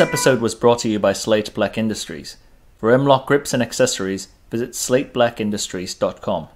This episode was brought to you by Slate Black Industries. For Hemlock grips and accessories, visit slateblackindustries.com.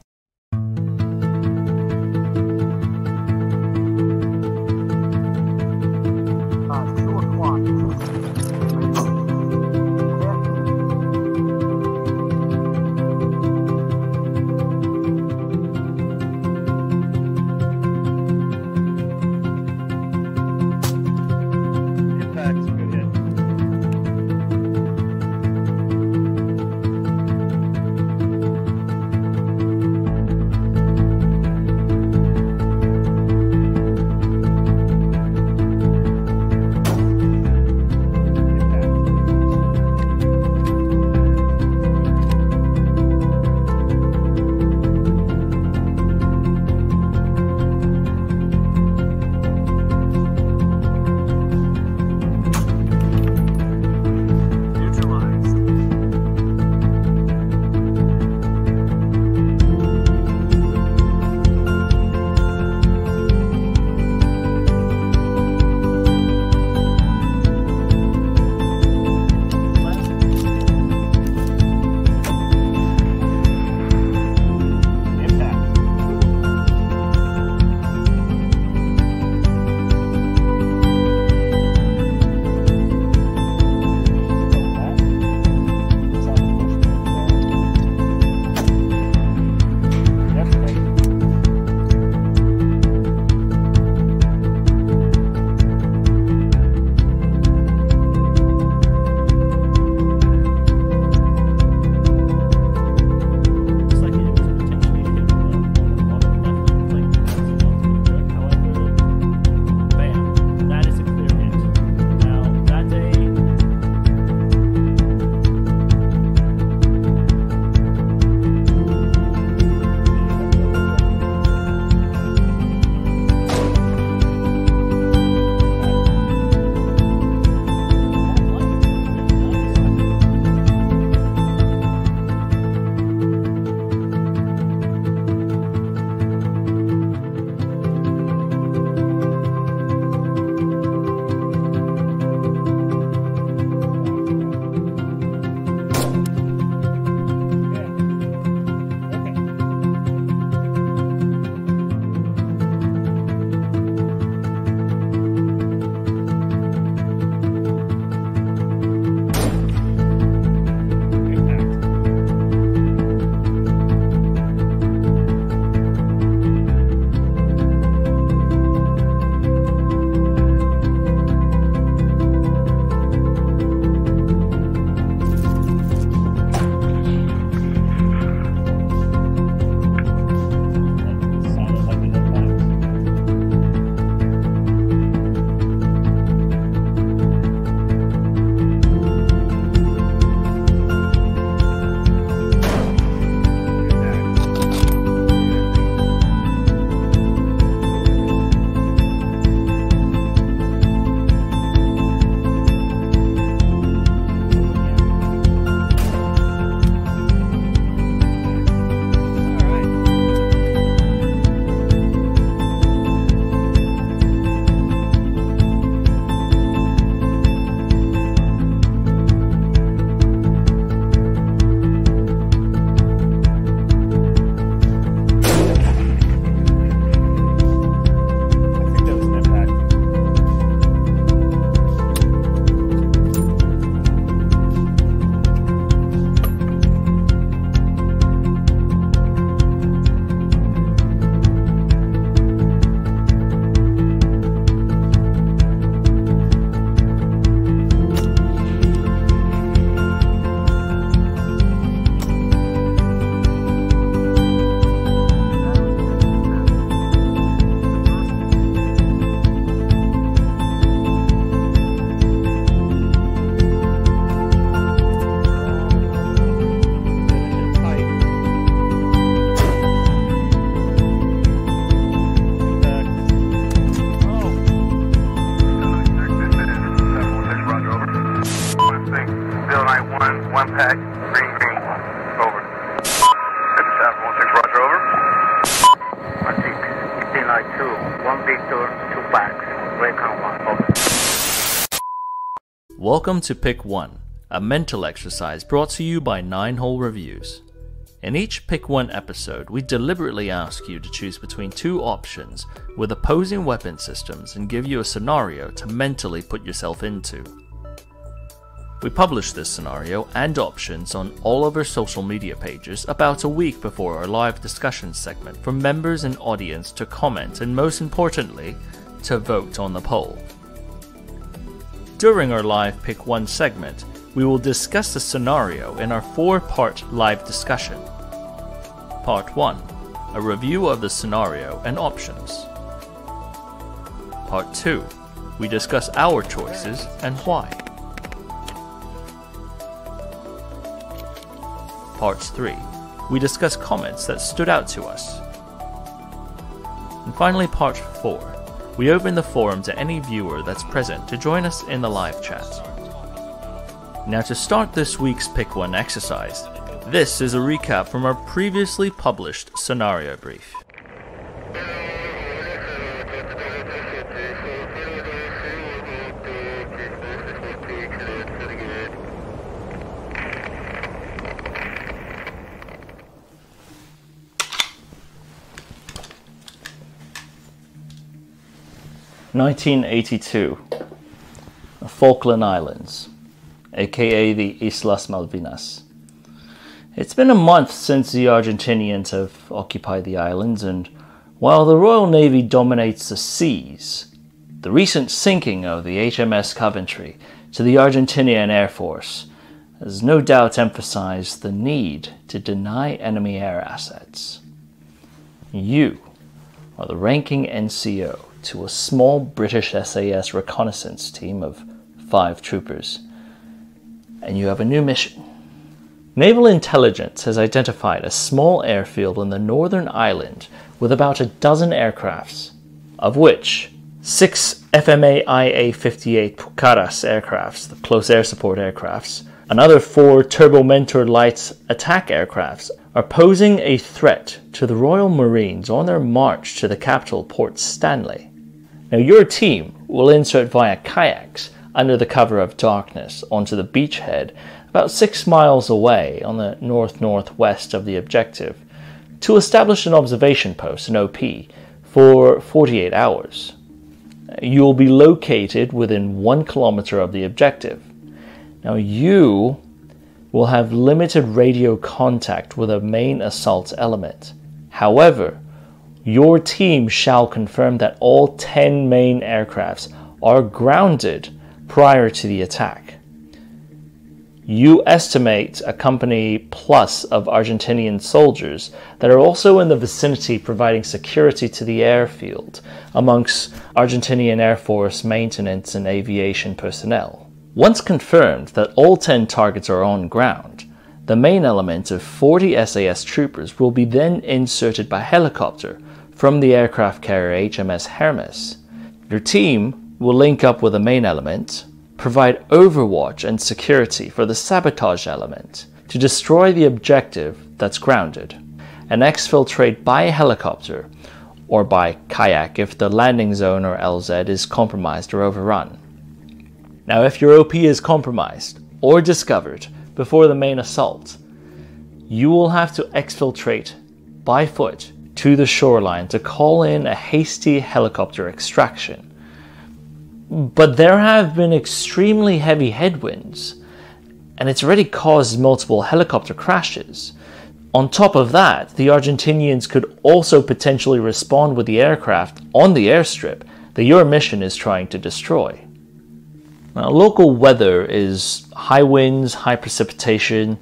Welcome to Pick 1, a mental exercise brought to you by Nine Hole Reviews. In each Pick 1 episode, we deliberately ask you to choose between two options with opposing weapon systems and give you a scenario to mentally put yourself into. We publish this scenario and options on all of our social media pages about a week before our live discussion segment for members and audience to comment and, most importantly, to vote on the poll. During our live Pick 1 segment, we will discuss the scenario in our four part live discussion. Part 1 A review of the scenario and options. Part 2 We discuss our choices and why. Parts 3 We discuss comments that stood out to us. And finally, Part 4 we open the forum to any viewer that's present to join us in the live chat. Now, to start this week's Pick 1 exercise, this is a recap from our previously published scenario brief. Nineteen eighty two. Falkland Islands, aka the Islas Malvinas. It's been a month since the Argentinians have occupied the islands, and while the Royal Navy dominates the seas, the recent sinking of the HMS Coventry to the Argentinian Air Force has no doubt emphasized the need to deny enemy air assets. You are the ranking NCO to a small British SAS reconnaissance team of five troopers, and you have a new mission. Naval intelligence has identified a small airfield on the northern island with about a dozen aircrafts, of which six FMA IA 58 Pucaras aircrafts, the close air support aircrafts, another four Turbomentor light attack aircrafts, are posing a threat to the Royal Marines on their march to the capital, Port Stanley. Now, your team will insert via kayaks under the cover of darkness onto the beachhead about six miles away on the north northwest of the objective to establish an observation post, an OP, for 48 hours. You will be located within one kilometer of the objective. Now, you will have limited radio contact with a main assault element. However, your team shall confirm that all 10 main aircrafts are grounded prior to the attack. You estimate a company plus of Argentinian soldiers that are also in the vicinity providing security to the airfield amongst Argentinian Air Force maintenance and aviation personnel. Once confirmed that all 10 targets are on ground, the main element of 40 SAS troopers will be then inserted by helicopter from the aircraft carrier HMS Hermes. Your team will link up with the main element, provide overwatch and security for the sabotage element to destroy the objective that's grounded, and exfiltrate by helicopter or by kayak if the landing zone or LZ is compromised or overrun. Now, if your OP is compromised or discovered before the main assault, you will have to exfiltrate by foot to the shoreline to call in a hasty helicopter extraction. But there have been extremely heavy headwinds, and it's already caused multiple helicopter crashes. On top of that, the Argentinians could also potentially respond with the aircraft on the airstrip that your mission is trying to destroy. Now, local weather is high winds, high precipitation,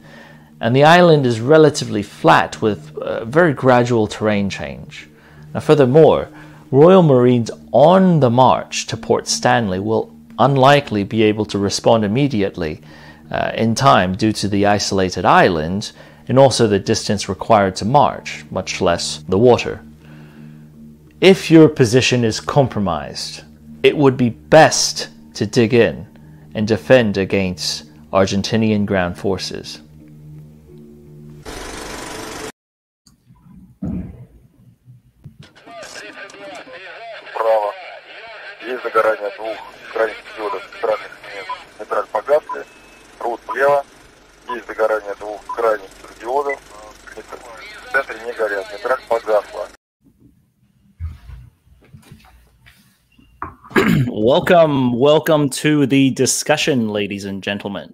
and the island is relatively flat with a very gradual terrain change. Now, furthermore, Royal Marines on the march to Port Stanley will unlikely be able to respond immediately uh, in time due to the isolated island and also the distance required to march, much less the water. If your position is compromised, it would be best to dig in and defend against Argentinian ground forces. Право. Есть загорание двух крайних диодов центральных смен. нет. Нейтраль погасли, рут влево, есть загорание двух крайних светодиодов, в центре не горят, нейтраль погасла. welcome, welcome to the discussion, ladies and gentlemen.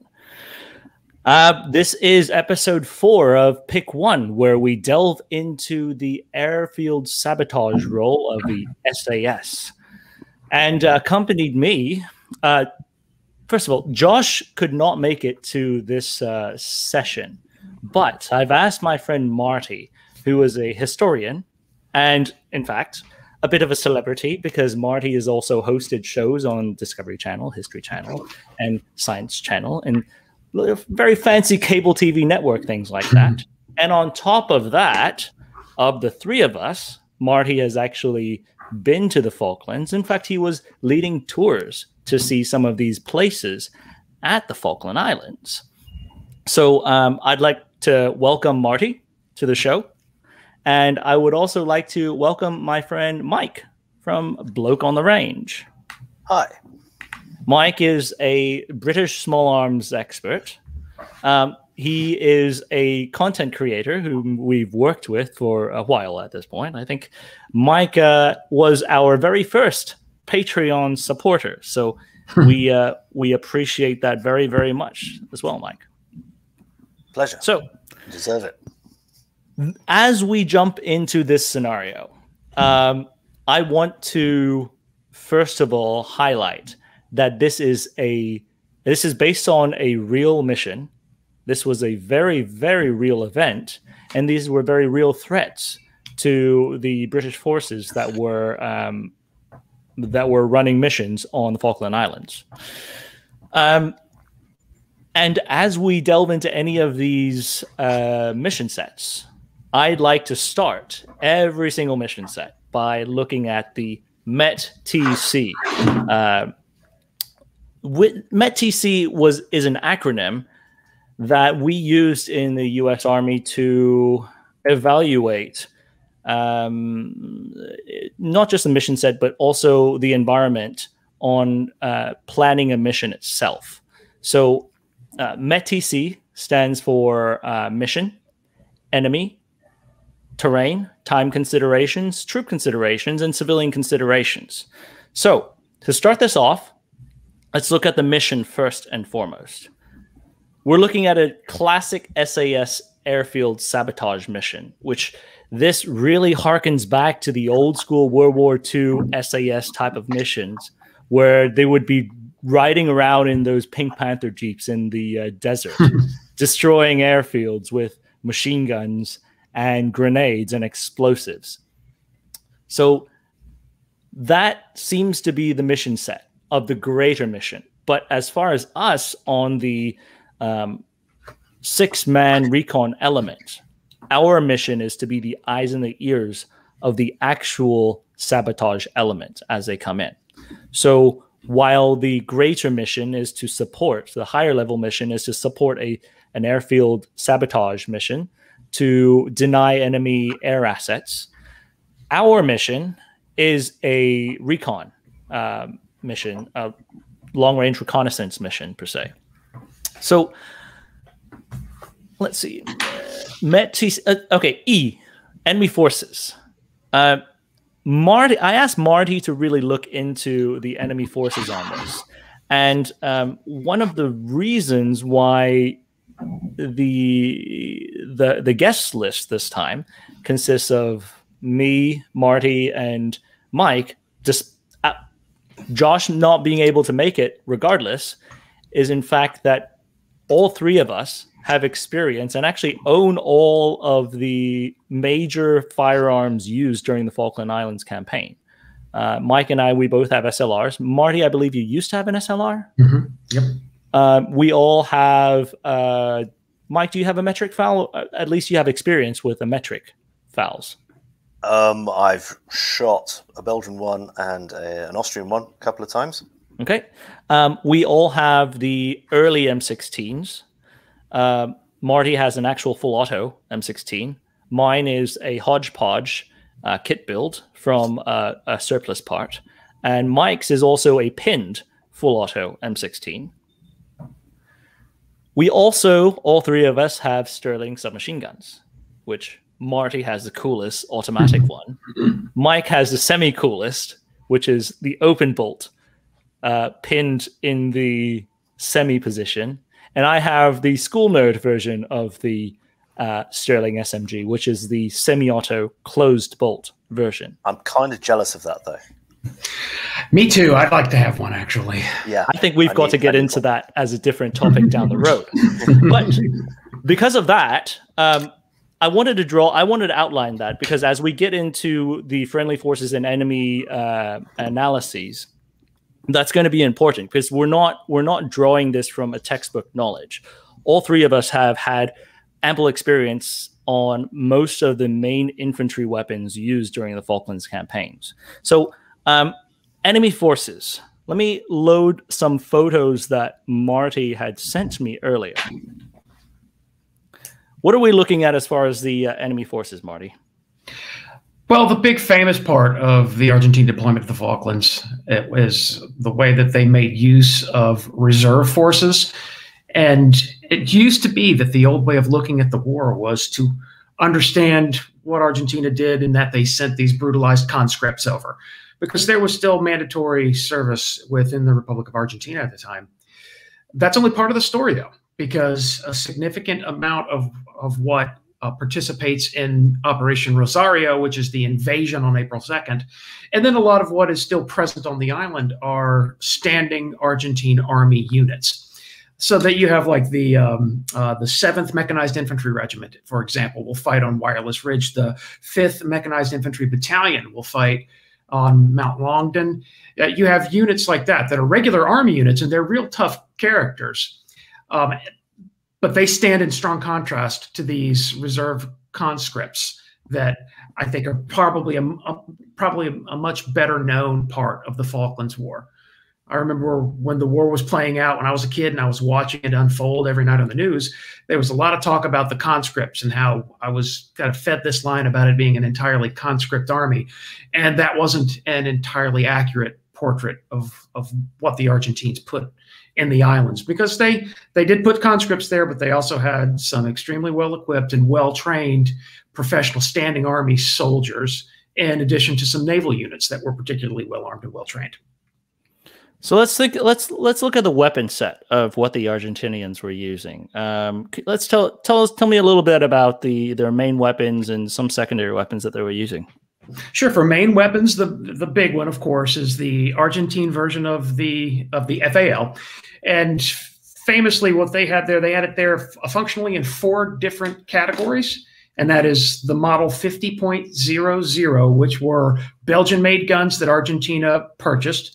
Uh, this is episode four of Pick One, where we delve into the airfield sabotage role of the SAS. And uh, accompanied me, uh, first of all, Josh could not make it to this uh, session, but I've asked my friend Marty, who is a historian and, in fact, a bit of a celebrity because Marty has also hosted shows on Discovery Channel, History Channel, and Science Channel, and very fancy cable TV network things like that. and on top of that, of the three of us, Marty has actually been to the Falklands. In fact, he was leading tours to see some of these places at the Falkland Islands. So um, I'd like to welcome Marty to the show. And I would also like to welcome my friend Mike from Bloke on the Range. Hi. Mike is a British small arms expert. Um, he is a content creator whom we've worked with for a while at this point. I think Mike uh, was our very first Patreon supporter. So we uh, we appreciate that very very much as well, Mike. Pleasure. So You deserve it. as we jump into this scenario, um, I want to first of all highlight that this is a this is based on a real mission. This was a very very real event, and these were very real threats to the British forces that were um, that were running missions on the Falkland Islands. Um, and as we delve into any of these uh, mission sets, I'd like to start every single mission set by looking at the Met TC. Uh, with, Met TC was is an acronym that we used in the U.S. Army to evaluate um, not just the mission set, but also the environment on uh, planning a mission itself. So, uh, METTC stands for uh, mission, enemy, terrain, time considerations, troop considerations, and civilian considerations. So, to start this off, let's look at the mission first and foremost. We're looking at a classic SAS airfield sabotage mission, which this really harkens back to the old school World War II SAS type of missions where they would be riding around in those Pink Panther jeeps in the uh, desert, destroying airfields with machine guns and grenades and explosives. So that seems to be the mission set of the greater mission. But as far as us on the um, six man recon element, our mission is to be the eyes and the ears of the actual sabotage element as they come in. So while the greater mission is to support, the higher level mission is to support a an airfield sabotage mission to deny enemy air assets. Our mission is a recon um, mission, a long range reconnaissance mission per se. So let's see. Met TC, uh, okay, E, enemy forces. Uh, Marty, I asked Marty to really look into the enemy forces on this, and um, one of the reasons why the the the guest list this time consists of me, Marty, and Mike. Just uh, Josh not being able to make it, regardless, is in fact that all three of us have experience and actually own all of the major firearms used during the Falkland Islands campaign. Uh, Mike and I, we both have SLRs. Marty, I believe you used to have an SLR. Mm-hmm. Yep. Um, we all have. Uh, Mike, do you have a metric FAL? Uh, At least you have experience with a metric FALs. Um, I've shot a Belgian one and a, an Austrian one a couple of times. Okay. Um, we all have the early M16s. Um Marty has an actual full auto M16. Mine is a hodgepodge uh, kit build from uh, a surplus part. And Mike's is also a pinned full auto M16. We also, all three of us, have Sterling submachine guns, which Marty has the coolest automatic one. Mike has the semi coolest, which is the open bolt, uh, pinned in the semi position. And I have the school nerd version of the uh, Sterling SMG, which is the semi auto closed bolt version. I'm kind of jealous of that though. Me too. I'd like to have one actually. Yeah. I think we've I got need- to get into one. that as a different topic down the road. But because of that, um, I wanted to draw, I wanted to outline that because as we get into the friendly forces and enemy uh, analyses, that's going to be important because we're not we're not drawing this from a textbook knowledge. All three of us have had ample experience on most of the main infantry weapons used during the Falklands campaigns. So, um, enemy forces. Let me load some photos that Marty had sent me earlier. What are we looking at as far as the uh, enemy forces, Marty? Well, the big famous part of the Argentine deployment of the Falklands it was the way that they made use of reserve forces. And it used to be that the old way of looking at the war was to understand what Argentina did and that they sent these brutalized conscripts over because there was still mandatory service within the Republic of Argentina at the time. That's only part of the story, though, because a significant amount of, of what uh, participates in Operation Rosario, which is the invasion on April 2nd. And then a lot of what is still present on the island are standing Argentine army units. So that you have like the um, uh, the Seventh Mechanized Infantry Regiment, for example, will fight on Wireless Ridge. The Fifth Mechanized Infantry Battalion will fight on Mount Longdon. Uh, you have units like that that are regular army units, and they're real tough characters. Um, but they stand in strong contrast to these reserve conscripts that I think are probably a, a- probably a much better known part of the Falklands War. I remember when the war was playing out when I was a kid and I was watching it unfold every night on the news. There was a lot of talk about the conscripts and how I was kind of fed this line about it being an entirely conscript army, and that wasn't an entirely accurate portrait of of what the Argentines put in the islands because they they did put conscripts there, but they also had some extremely well equipped and well trained professional standing army soldiers, in addition to some naval units that were particularly well armed and well trained. So let's think. Let's let's look at the weapon set of what the Argentinians were using. Um, let's tell tell us tell me a little bit about the their main weapons and some secondary weapons that they were using. Sure. For main weapons, the the big one, of course, is the Argentine version of the of the FAL, and famously, what they had there, they had it there functionally in four different categories, and that is the model 50.00, which were Belgian-made guns that Argentina purchased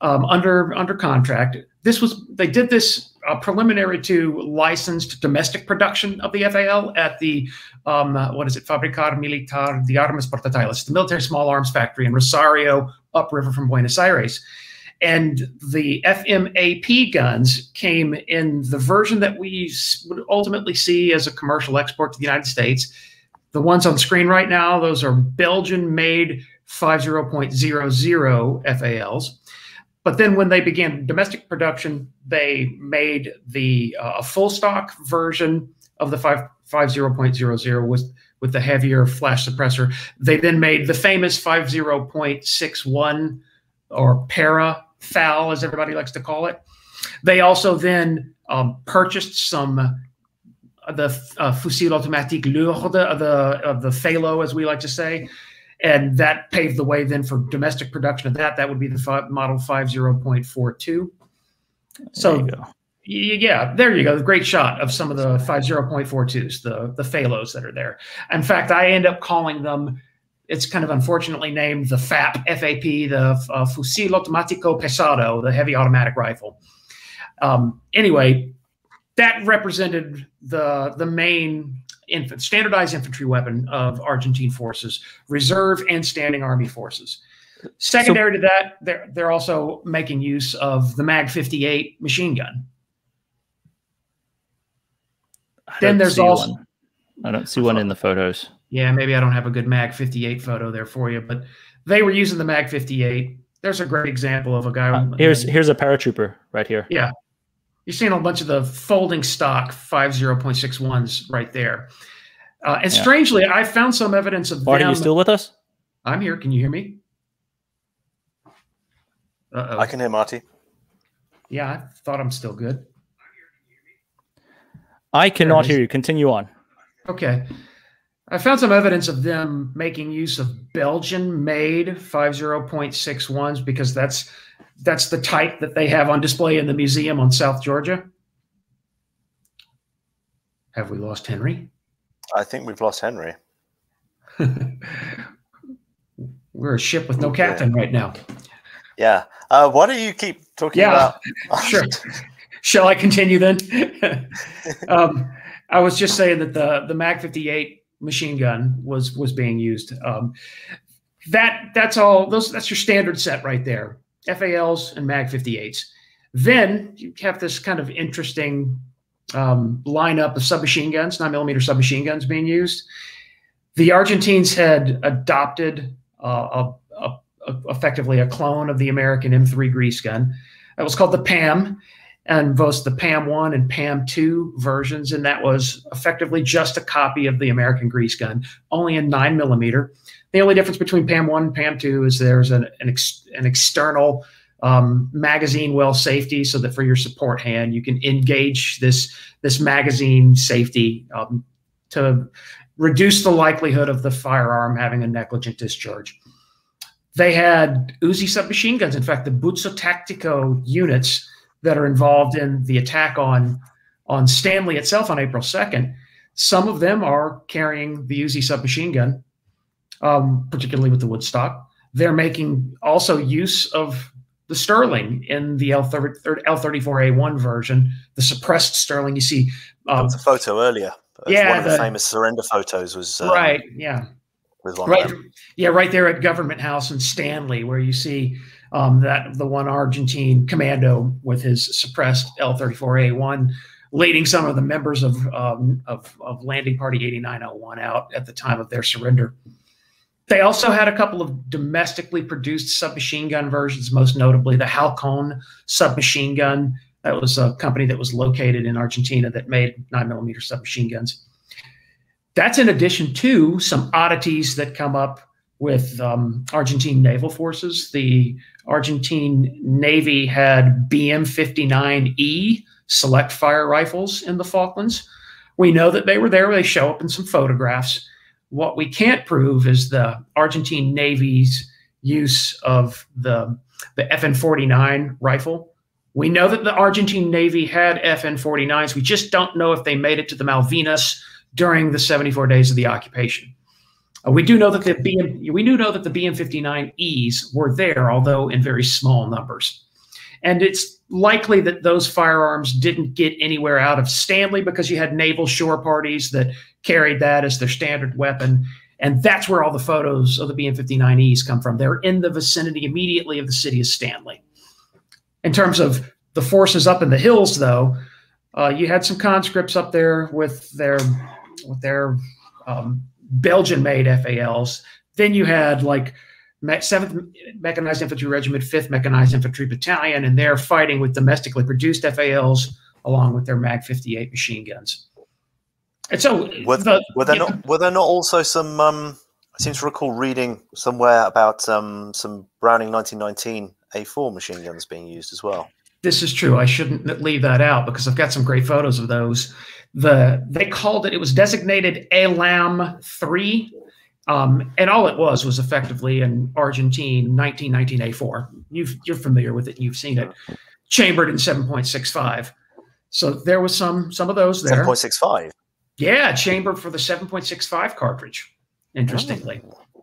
um, under under contract. This was they did this uh, preliminary to licensed domestic production of the FAL at the um, what is it, Fábrica Militar de Armas Portátiles, the military small arms factory in Rosario, upriver from Buenos Aires. And the FMAP guns came in the version that we would ultimately see as a commercial export to the United States. The ones on screen right now, those are Belgian made 50.00 FALs. But then when they began domestic production, they made the uh, a full stock version of the 5, 50.00 with with the heavier flash suppressor. They then made the famous 50.61 or para FAL, as everybody likes to call it. They also then um, purchased some uh, the uh, fusil automatique lourde, uh, the of the FALO, as we like to say, and that paved the way then for domestic production of that. That would be the fi- model 50.42. So there you go. Yeah, there you go. Great shot of some of the 50.42s, the the FALOs that are there. In fact, I end up calling them. It's kind of unfortunately named the FAP, FAP, the uh, Fusil Automático Pesado, the heavy automatic rifle. Um, anyway, that represented the the main infant, standardized infantry weapon of Argentine forces, reserve and standing army forces. Secondary to that, they're they're also making use of the Mag 58 machine gun. I then there's also- one. I don't see one in the photos. Yeah, maybe I don't have a good Mag 58 photo there for you, but they were using the Mag 58. There's a great example of a guy. Uh, here's here's a paratrooper right here. Yeah. You're seeing a bunch of the folding stock 50.61s right there. Uh, and Yeah. strangely, I found some evidence of Marty, them. you still with us? I'm here. Can you hear me? Uh-oh. I can hear Marty. Yeah, I thought I'm still good. I cannot hear you. Continue on. Okay. I found some evidence of them making use of Belgian-made 50.61s because that's that's the type that they have on display in the museum on South Georgia. Have we lost Henry? I think we've lost Henry. We're a ship with no captain right now. Yeah. Uh, why don't you keep talking Yeah, about? sure. Shall I continue then? um, I was just saying that the the Mag 58 machine gun was was being used. Um, that that's all. Those that's your standard set right there. FALs and Mag 58s. Then you have this kind of interesting um, lineup of submachine guns, nine millimeter submachine guns being used. The Argentines had adopted uh, a, a, a, effectively a clone of the American M3 grease gun. It was called the PAM, and both the PAM 1 and PAM 2 versions, and that was effectively just a copy of the American grease gun, only in 9 millimeter. The only difference between PAM 1 and PAM 2 is there's an, an, ex, an external um, magazine well safety so that for your support hand, you can engage this, this magazine safety um, to reduce the likelihood of the firearm having a negligent discharge. They had Uzi submachine guns. In fact, the Buzo Táctico units that are involved in the attack on on Stanley itself on April 2nd, some of them are carrying the Uzi submachine gun, um, particularly with the Woodstock. They're making also use of the Sterling in the L34A1 version, the suppressed Sterling. You see, um, a photo earlier. Yeah, one of the, the- famous surrender photos was um, right? Yeah, with one right of them. yeah right there at government house in stanley where you see um, that the one argentine commando with his suppressed l34a1 leading some of the members of, um, of, of landing party 8901 out at the time of their surrender they also had a couple of domestically produced submachine gun versions most notably the halcon submachine gun that was a company that was located in argentina that made 9 millimeter submachine guns that's in addition to some oddities that come up with um, Argentine naval forces. The Argentine Navy had BM 59E select fire rifles in the Falklands. We know that they were there, they show up in some photographs. What we can't prove is the Argentine Navy's use of the, the FN 49 rifle. We know that the Argentine Navy had FN 49s. We just don't know if they made it to the Malvinas during the 74 days of the occupation. Uh, we do know that the BM, we do know that the BM-59Es were there, although in very small numbers. And it's likely that those firearms didn't get anywhere out of Stanley because you had naval shore parties that carried that as their standard weapon. And that's where all the photos of the BM-59Es come from. They're in the vicinity immediately of the city of Stanley. In terms of the forces up in the hills, though, uh, you had some conscripts up there with their with their um, Belgian-made FALs. Then you had like Seventh Mechanized Infantry Regiment, Fifth Mechanized Infantry Battalion, and they're fighting with domestically produced FALs along with their Mag 58 machine guns. And so, Were, the, were there know, not were there not also some? Um, I seem to recall reading somewhere about um, some Browning 1919 A4 machine guns being used as well. this is true. I shouldn't leave that out because I've got some great photos of those. The they called it. It was designated ALAM three, um, and all it was was effectively an Argentine 1919 A4. You've, you're familiar with it. You've seen it, chambered in 7.65. So there was some some of those there. 7.65. Yeah, chamber for the 7.65 cartridge. Interestingly,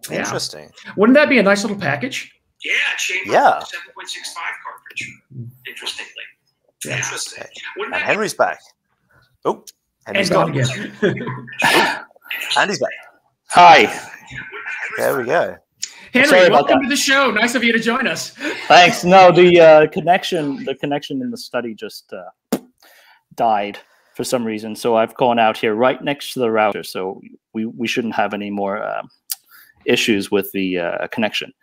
Yeah. Interesting. wouldn't that be a nice little package? Yeah, chambered Yeah. for the 7.65 cartridge. Interestingly. Yeah. Okay. Wouldn't And that Henry's back. Oh, and Henry's gone gone. again. Andy's back. Hi. There we go. Henry, Sorry welcome to the show. Nice of you to join us. Thanks. No, the uh, connection, the connection in the study just uh, died for some reason. So I've gone out here right next to the router, so we we shouldn't have any more uh, issues with the uh, connection.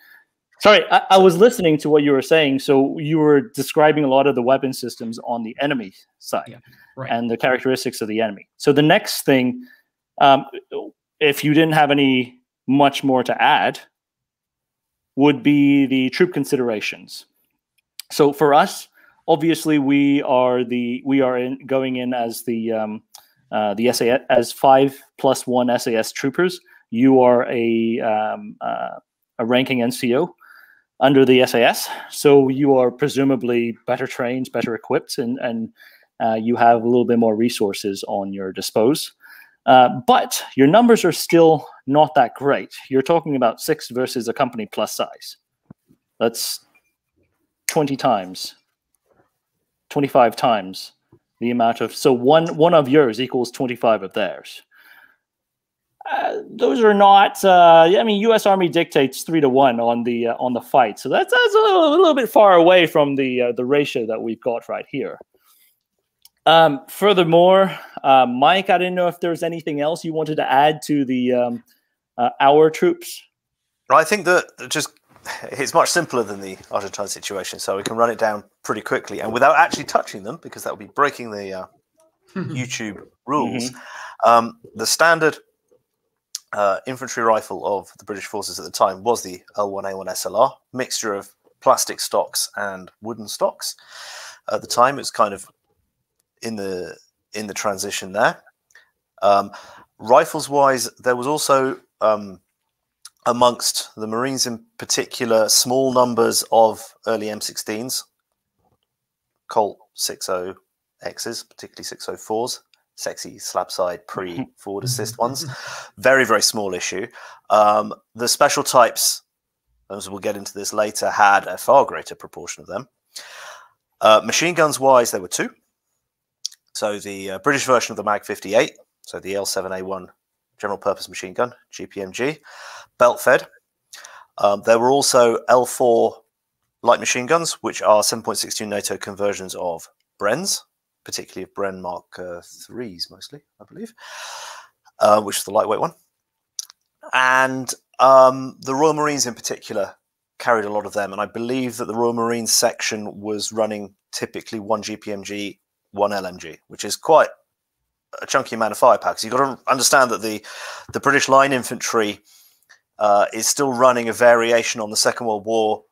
Sorry, I, I was listening to what you were saying. So you were describing a lot of the weapon systems on the enemy side Yeah, right. and the characteristics of the enemy. So the next thing, um, if you didn't have any much more to add, would be the troop considerations. So for us, obviously, we are the we are in, going in as the um, uh, the SAS as five plus one SAS troopers. You are a um, uh, a ranking NCO under the SAS, so you are presumably better trained, better equipped, and and uh, you have a little bit more resources on your dispose. Uh, but your numbers are still not that great. You're talking about six versus a company plus size. That's 20 times, 25 times the amount of. So one one of yours equals 25 of theirs. Uh, those are not. Uh, I mean, U.S. Army dictates three to one on the uh, on the fight, so that's, that's a, little, a little bit far away from the uh, the ratio that we've got right here. Um, furthermore, uh, Mike, I didn't know if there's anything else you wanted to add to the um, uh, our troops. I think that just it's much simpler than the Argentine situation, so we can run it down pretty quickly and without actually touching them, because that would be breaking the uh, YouTube rules. Um, the standard uh, infantry rifle of the British forces at the time was the L1A1 SLR, mixture of plastic stocks and wooden stocks. At the time, it was kind of in the in the transition there. Um, rifles wise, there was also um, amongst the Marines in particular small numbers of early M16s, Colt 60Xs, particularly 604s, sexy slab side pre forward assist ones. Very, very small issue. Um, the special types, as we'll get into this later, had a far greater proportion of them. Uh, machine guns wise, there were two. So the uh, British version of the Mag 58, so the L7A1 general purpose machine gun, GPMG, belt fed. Um, there were also L4 light machine guns, which are 7.62 NATO conversions of Brens, particularly of Bren Mark uh, 3s mostly, I believe, uh, which is the lightweight one. And um, the Royal Marines in particular carried a lot of them. And I believe that the Royal Marines section was running typically one GPMG, one LMG, which is quite a chunky amount of firepower. Because you've got to understand that the, the British line infantry uh, is still running a variation on the Second World War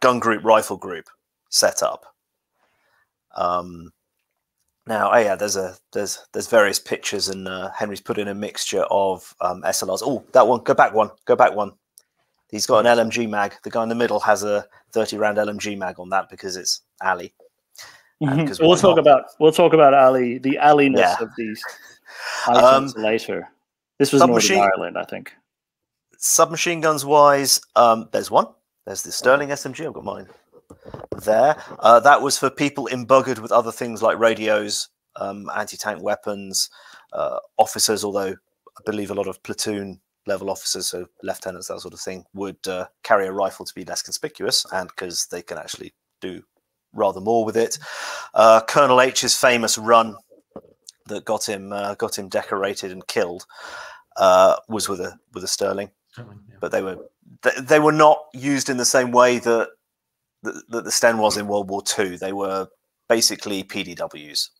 gun group rifle group setup. Um, now, oh yeah, there's a there's there's various pictures, and uh, Henry's put in a mixture of um, SLRs. Oh, that one, go back one, go back one. He's got an LMG mag. The guy in the middle has a 30 round LMG mag on that because it's Ali. And because We'll talk not? about we'll talk about Ali, the alliness Yeah. of these Um, later. This was Northern Ireland, I think. Submachine guns wise, um, there's one. There's the Sterling SMG. I've got mine there. Uh, that was for people embuggered with other things like radios, um, anti-tank weapons, uh, officers. Although I believe a lot of platoon level officers, so lieutenants, that sort of thing, would uh, carry a rifle to be less conspicuous, and because they can actually do rather more with it. Uh, Colonel H's famous run that got him uh, got him decorated and killed uh, was with a with a Sterling but they were they, they were not used in the same way that that, that the Sten was in World War II. They were basically PDWs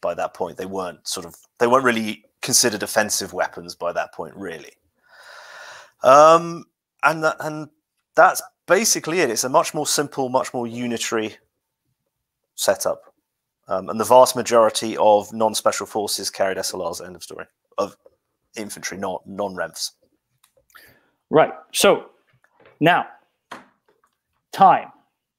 by that point. They weren't sort of they weren't really considered offensive weapons by that point, really. Um, and that, and that's basically it. It's a much more simple, much more unitary setup. Um, and the vast majority of non-special forces carried SLRs. End of story. Of infantry, not non-revs. Right. So now, time.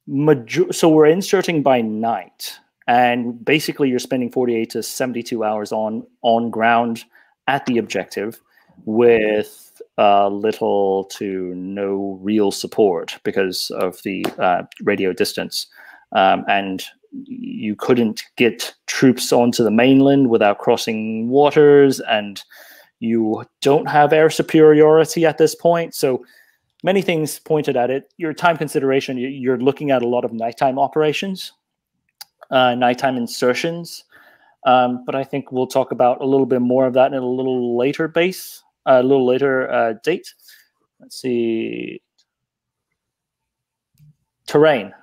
Major- so we're inserting by night, and basically you're spending 48 to 72 hours on on ground at the objective with uh, little to no real support because of the uh, radio distance, um, and you couldn't get troops onto the mainland without crossing waters and you don't have air superiority at this point. So many things pointed at it. Your time consideration, you- you're looking at a lot of nighttime operations, uh, nighttime insertions. Um, but I think we'll talk about a little bit more of that in a little later base, a little later uh, date. Let's see. terrain.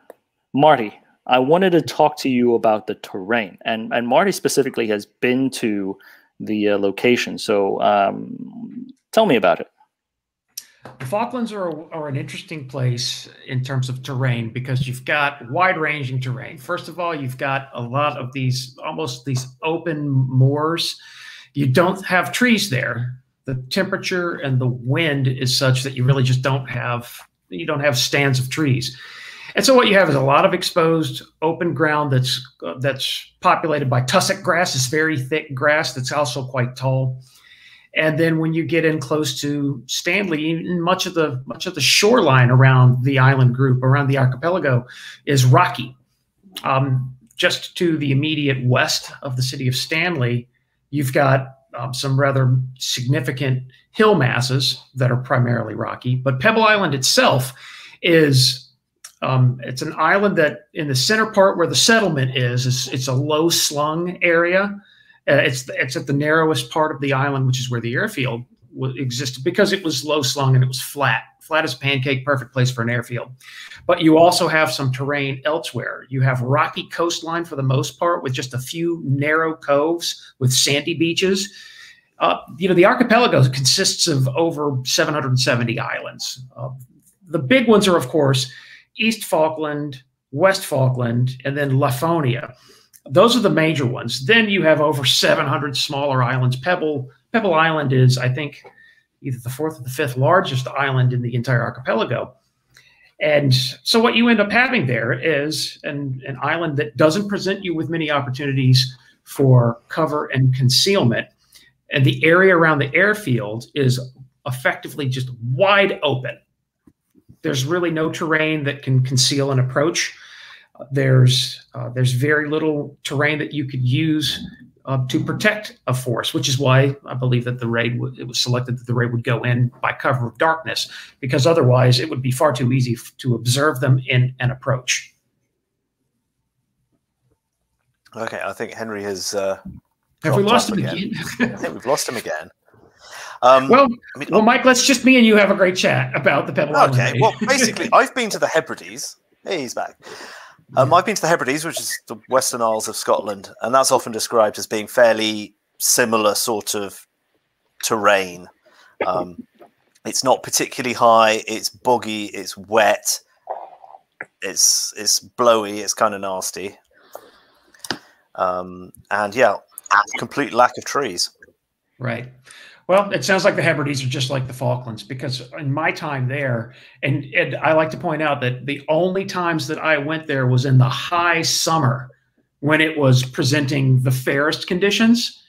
Marty, I wanted to talk to you about the terrain, and and Marty specifically has been to the uh, location. So um, tell me about it. The Falklands are, are an interesting place in terms of terrain because you've got wide ranging terrain. First of all, you've got a lot of these almost these open moors. You don't have trees there. The temperature and the wind is such that you really just don't have you don't have stands of trees. And so what you have is a lot of exposed open ground that's uh, that's populated by tussock grass. It's very thick grass that's also quite tall. And then when you get in close to Stanley, much of the much of the shoreline around the island group, around the archipelago, is rocky. Um, just to the immediate west of the city of Stanley, you've got um, some rather significant hill masses that are primarily rocky. But Pebble Island itself is um, it's an island that in the center part where the settlement is, it's a low slung area uh, it's it's at the narrowest part of the island, which is where the airfield w- existed, because it was low slung and it was flat, flat as pancake, perfect place for an airfield. But you also have some terrain elsewhere. You have rocky coastline for the most part, with just a few narrow coves with sandy beaches. Uh, you know, the archipelago consists of over 770 islands. Uh, the big ones are, of course, East Falkland, West Falkland, and then Lafonia. Those are the major ones. Then you have over 700 smaller islands. Pebble Pebble Island is, I think, either the fourth or the fifth largest island in the entire archipelago. And so what you end up having there is an, an island that doesn't present you with many opportunities for cover and concealment. And the area around the airfield is effectively just wide open. There's really no terrain that can conceal an approach. There's uh, there's very little terrain that you could use uh, to protect a force, which is why I believe that the raid w- it was selected that the raid would go in by cover of darkness, because otherwise it would be far too easy f- to observe them in an approach. Okay, I think Henry has. Uh, Have we lost him again? I think we've lost him again. Um, well, I mean, well, Mike, let's just me and you have a great chat about the Pebble okay. raid. Well, basically, I've been to the Hebrides. Hey, he's back. Um, I've been to the Hebrides, which is the Western Isles of Scotland, and that's often described as being fairly similar sort of terrain. Um, it's not particularly high. It's boggy. It's wet. It's it's blowy. It's kind of nasty. Um, and yeah, complete lack of trees. Right. Well, it sounds like the Hebrides are just like the Falklands because in my time there, and, and I like to point out that the only times that I went there was in the high summer when it was presenting the fairest conditions,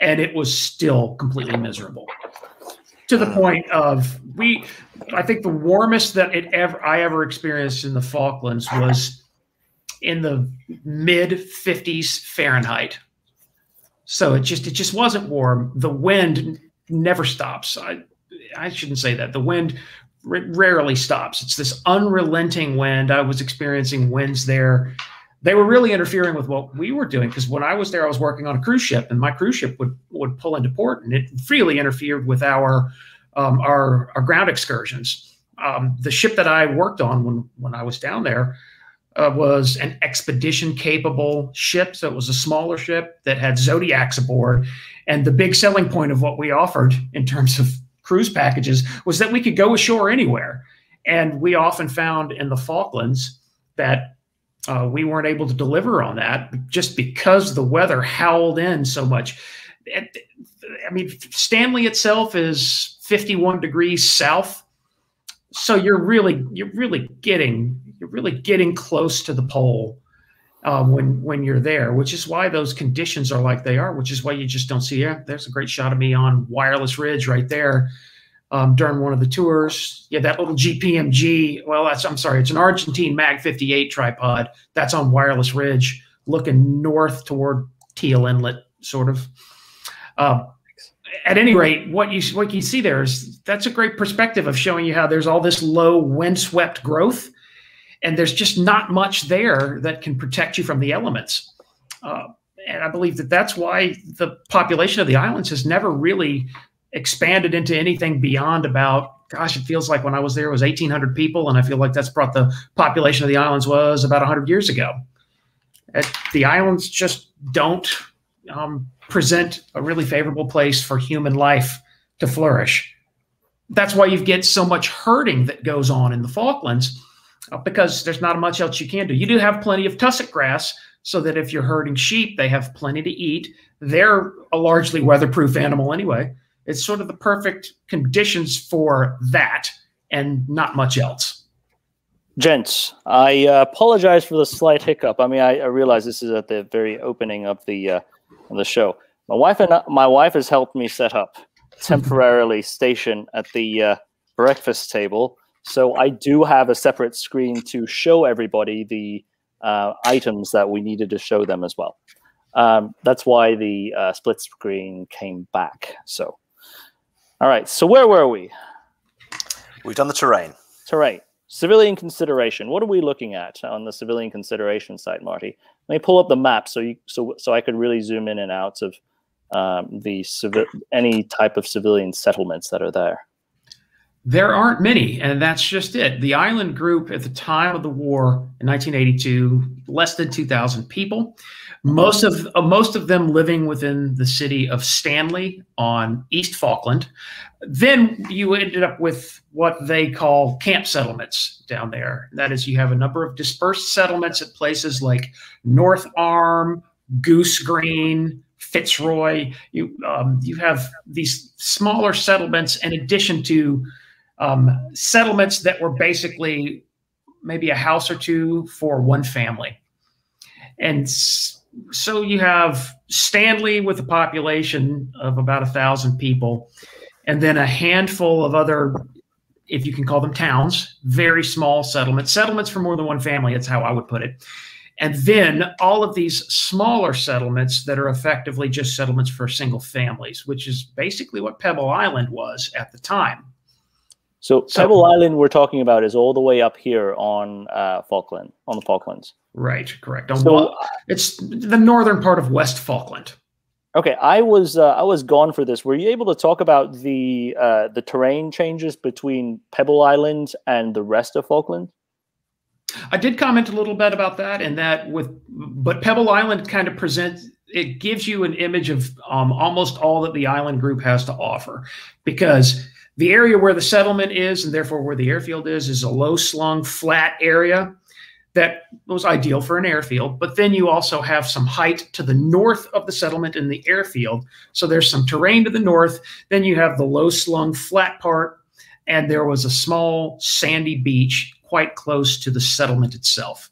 and it was still completely miserable. To the uh. point of we, I think the warmest that it ever I ever experienced in the Falklands was in the mid 50s Fahrenheit. So it just it just wasn't warm. The wind never stops. I I shouldn't say that. The wind r- rarely stops. It's this unrelenting wind. I was experiencing winds there. They were really interfering with what we were doing because when I was there, I was working on a cruise ship, and my cruise ship would would pull into port, and it really interfered with our um, our our ground excursions. Um, the ship that I worked on when when I was down there uh, was an expedition capable ship. So it was a smaller ship that had zodiacs aboard. And the big selling point of what we offered in terms of cruise packages was that we could go ashore anywhere. And we often found in the Falklands that uh, we weren't able to deliver on that just because the weather howled in so much. I mean, Stanley itself is 51 degrees south so you're really you're really getting you're really getting close to the pole um, when when you're there, which is why those conditions are like they are. Which is why you just don't see. Yeah, there's a great shot of me on Wireless Ridge right there um, during one of the tours. Yeah, that little GPMG. Well, that's I'm sorry, it's an Argentine Mag 58 tripod. That's on Wireless Ridge, looking north toward Teal Inlet, sort of. Uh, at any rate, what you what you see there is that's a great perspective of showing you how there's all this low windswept growth, and there's just not much there that can protect you from the elements. Uh, and I believe that that's why the population of the islands has never really expanded into anything beyond about gosh, it feels like when I was there it was 1,800 people, and I feel like that's brought the population of the islands was about 100 years ago. It, the islands just don't um, present a really favorable place for human life to flourish. That's why you get so much herding that goes on in the Falklands, because there's not much else you can do. You do have plenty of tussock grass, so that if you're herding sheep, they have plenty to eat. They're a largely weatherproof animal anyway. It's sort of the perfect conditions for that and not much else. Gents, I uh, apologize for the slight hiccup. I mean, I, I realize this is at the very opening of the uh, of the show. My wife and I, my wife has helped me set up temporarily station at the uh, breakfast table, so I do have a separate screen to show everybody the uh, items that we needed to show them as well. Um, that's why the uh, split screen came back. So, all right. So where were we? We've done the terrain. Terrain. Civilian consideration. What are we looking at on the civilian consideration side, Marty? Let me pull up the map so you so so I could really zoom in and out of um, the any type of civilian settlements that are there. There aren't many, and that's just it. The island group at the time of the war in 1982, less than 2,000 people. Most of uh, most of them living within the city of Stanley on East Falkland. Then you ended up with what they call camp settlements down there. That is, you have a number of dispersed settlements at places like North Arm, Goose Green, Fitzroy. You um, you have these smaller settlements in addition to um, settlements that were basically maybe a house or two for one family. And so you have Stanley with a population of about a thousand people, and then a handful of other, if you can call them towns, very small settlements, settlements for more than one family. That's how I would put it. And then all of these smaller settlements that are effectively just settlements for single families, which is basically what Pebble Island was at the time. So, So- Pebble Island we're talking about is all the way up here on uh, Falkland, on the Falklands. Right, correct. On So, it's the northern part of West Falkland. okay, I was uh, I was gone for this. Were you able to talk about the uh, the terrain changes between Pebble Island and the rest of Falkland? I did comment a little bit about that, and that with, but Pebble Island kind of presents it gives you an image of um, almost all that the island group has to offer, because the area where the settlement is, and therefore where the airfield is, is a low slung, flat area that was ideal for an airfield. But then you also have some height to the north of the settlement in the airfield, so there's some terrain to the north. Then you have the low slung, flat part, and there was a small sandy beach quite close to the settlement itself.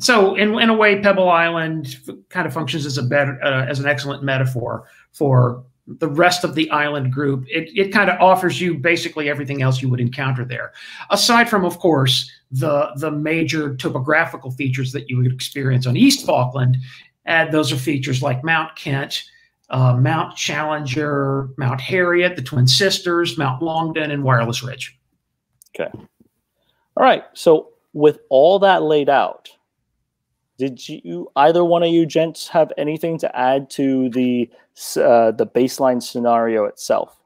So, in, in a way, Pebble Island kind of functions as a better uh, as an excellent metaphor for the rest of the island group. It, it kind of offers you basically everything else you would encounter there, aside from, of course, the the major topographical features that you would experience on East Falkland. And those are features like Mount Kent, uh, Mount Challenger, Mount Harriet, the Twin Sisters, Mount Longdon, and Wireless Ridge. Okay. All right. So with all that laid out, did you either one of you gents have anything to add to the uh, the baseline scenario itself?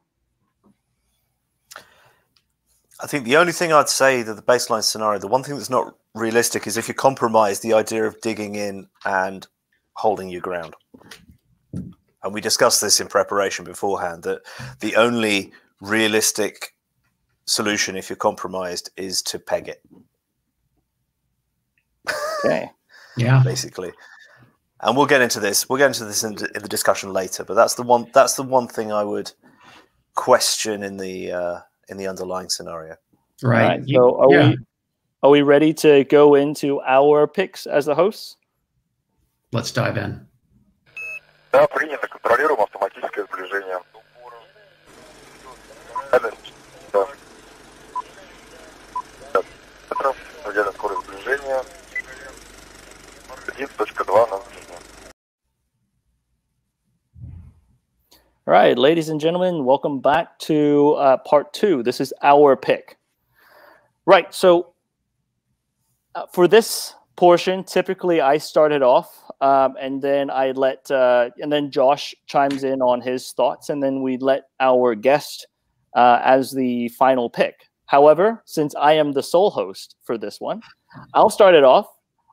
I think the only thing I'd say that the baseline scenario, the one thing that's not realistic is if you compromise the idea of digging in and holding your ground. And we discussed this in preparation beforehand that the only realistic solution if you're compromised is to peg it, Okay Yeah. basically. And we'll get into this. We'll get into this in, in the discussion later. But that's the one. That's the one thing I would question in the uh, in the underlying scenario. All Right. right. You- So are yeah. we are we ready to go into our picks as the hosts? Let's dive in. Да, принято. Контролируем автоматическое сближение. 1.2 All right, ladies and gentlemen, welcome back to uh, part two. This is our pick. Right, so uh, for this portion, typically I started off, um, and then I let, uh, and then Josh chimes in on his thoughts, and then we let our guest uh, as the final pick. However, since I am the sole host for this one, I'll start it off.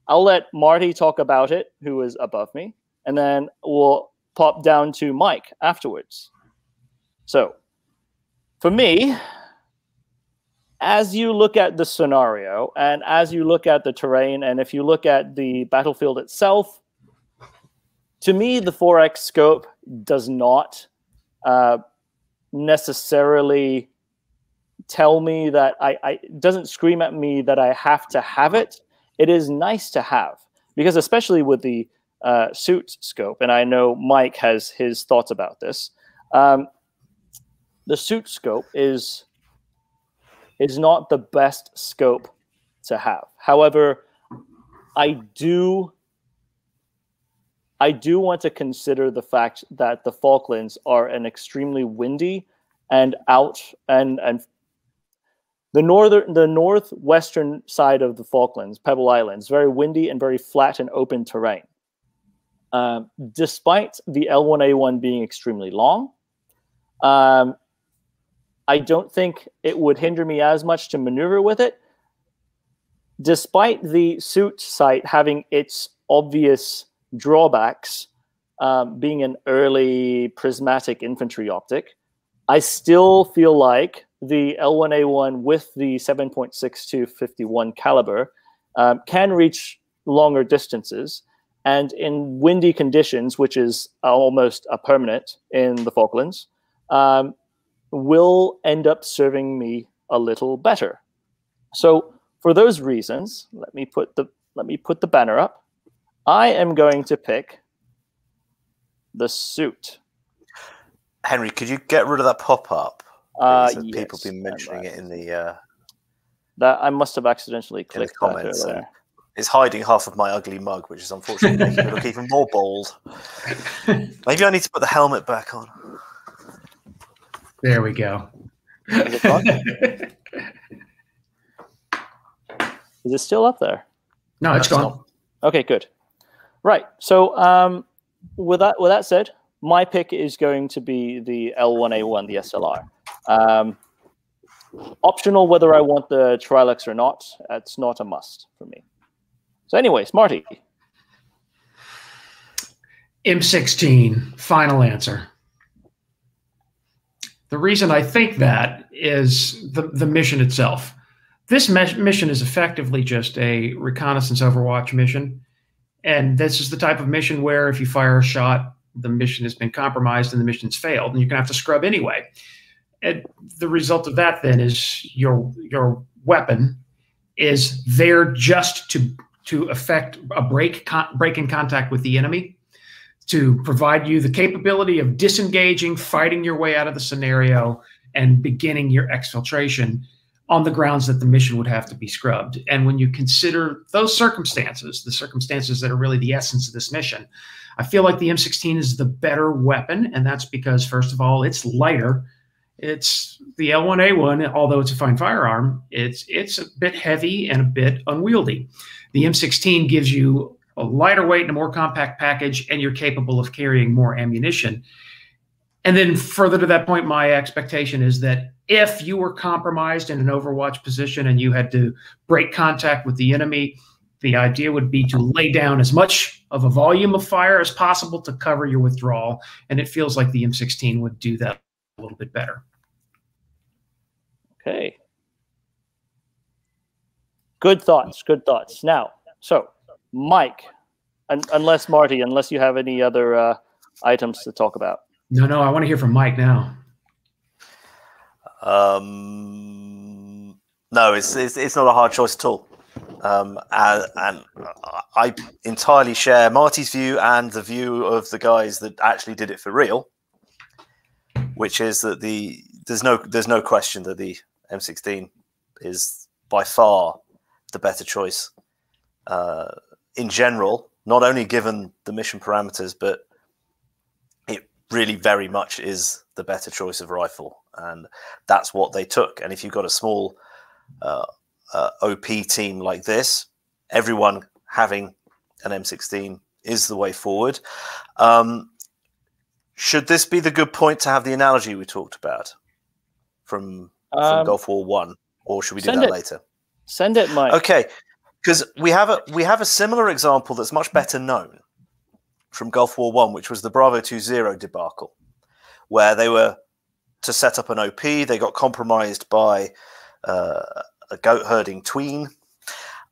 I'll let Marty talk about it, who is above me, and then we'll pop down to Mike afterwards. So, for me, as you look at the scenario and as you look at the terrain, and if you look at the battlefield itself, to me, the 4X scope does not uh, necessarily tell me that I, I doesn't scream at me that I have to have it. It is nice to have because especially with the uh, suit scope, and I know Mike has his thoughts about this. Um, the suit scope is is not the best scope to have. However, I do I do want to consider the fact that the Falklands are an extremely windy and out and and the northern the northwestern side of the Falklands, Pebble Islands, very windy and very flat and open terrain. Um, despite the L1A1 being extremely long, um, I don't think it would hinder me as much to maneuver with it. Despite the suit sight having its obvious drawbacks, um, being an early prismatic infantry optic, I still feel like the L1A1 with the 7.6251 caliber um, can reach longer distances. And in windy conditions, which is almost a permanent in the Falklands, um, will end up serving me a little better. So for those reasons, let me put the let me put the banner up. I am going to pick the suit. Henry, could you get rid of that pop up? Uh, People yes, have been mentioning it in the uh, That I must have accidentally in the clicked that comments. and. It's hiding half of my ugly mug, which is unfortunately making me look even more bold. Maybe I need to put the helmet back on. There we go. Is it gone? Is it still up there? no, it's That's gone. Okay, good. Right. So um, with that with that said, my pick is going to be the L1A1, the SLR. Um, optional whether I want the Trilux or not. It's not a must for me. So, anyways, Marty. M16, final answer. The reason I think that is the, the mission itself. This mission is effectively just a reconnaissance overwatch mission. And this is the type of mission where if you fire a shot, the mission has been compromised and the mission's failed, and you're going to have to scrub anyway. And the result of that then is your your weapon is there just to to affect a break con- break in contact with the enemy to provide you the capability of disengaging, fighting your way out of the scenario, and beginning your exfiltration on the grounds that the mission would have to be scrubbed. And when you consider those circumstances, the circumstances that are really the essence of this mission, I feel like the M16 is the better weapon. And that's because, first of all, it's lighter. It's the L1A1, although it's a fine firearm, it's it's a bit heavy and a bit unwieldy. The M16 gives you a lighter weight and a more compact package, and you're capable of carrying more ammunition. And then, further to that point, my expectation is that if you were compromised in an Overwatch position and you had to break contact with the enemy, the idea would be to lay down as much of a volume of fire as possible to cover your withdrawal. And it feels like the M16 would do that little bit better. Okay. Good thoughts. Good thoughts. Now, so Mike, un- unless Marty, unless you have any other uh, items to talk about. No, no, I want to hear from Mike now. Um, no, it's, it's it's not a hard choice at all. Um, and, and I entirely share Marty's view and the view of the guys that actually did it for real, which is that the there's no there's no question that the M16 is by far the better choice uh, in general. Not only given the mission parameters, but it really very much is the better choice of rifle, and that's what they took. And if you've got a small uh, uh, OP team like this, everyone having an M16 is the way forward. Um, should this be the good point to have the analogy we talked about from, from Um, Gulf War One, or should we do that it. later? Send it, Mike. Okay, because we have a we have a similar example that's much better known from Gulf War One, which was the Bravo 20 debacle, where they were to set up an OP. They got compromised by uh, a goat herding tween,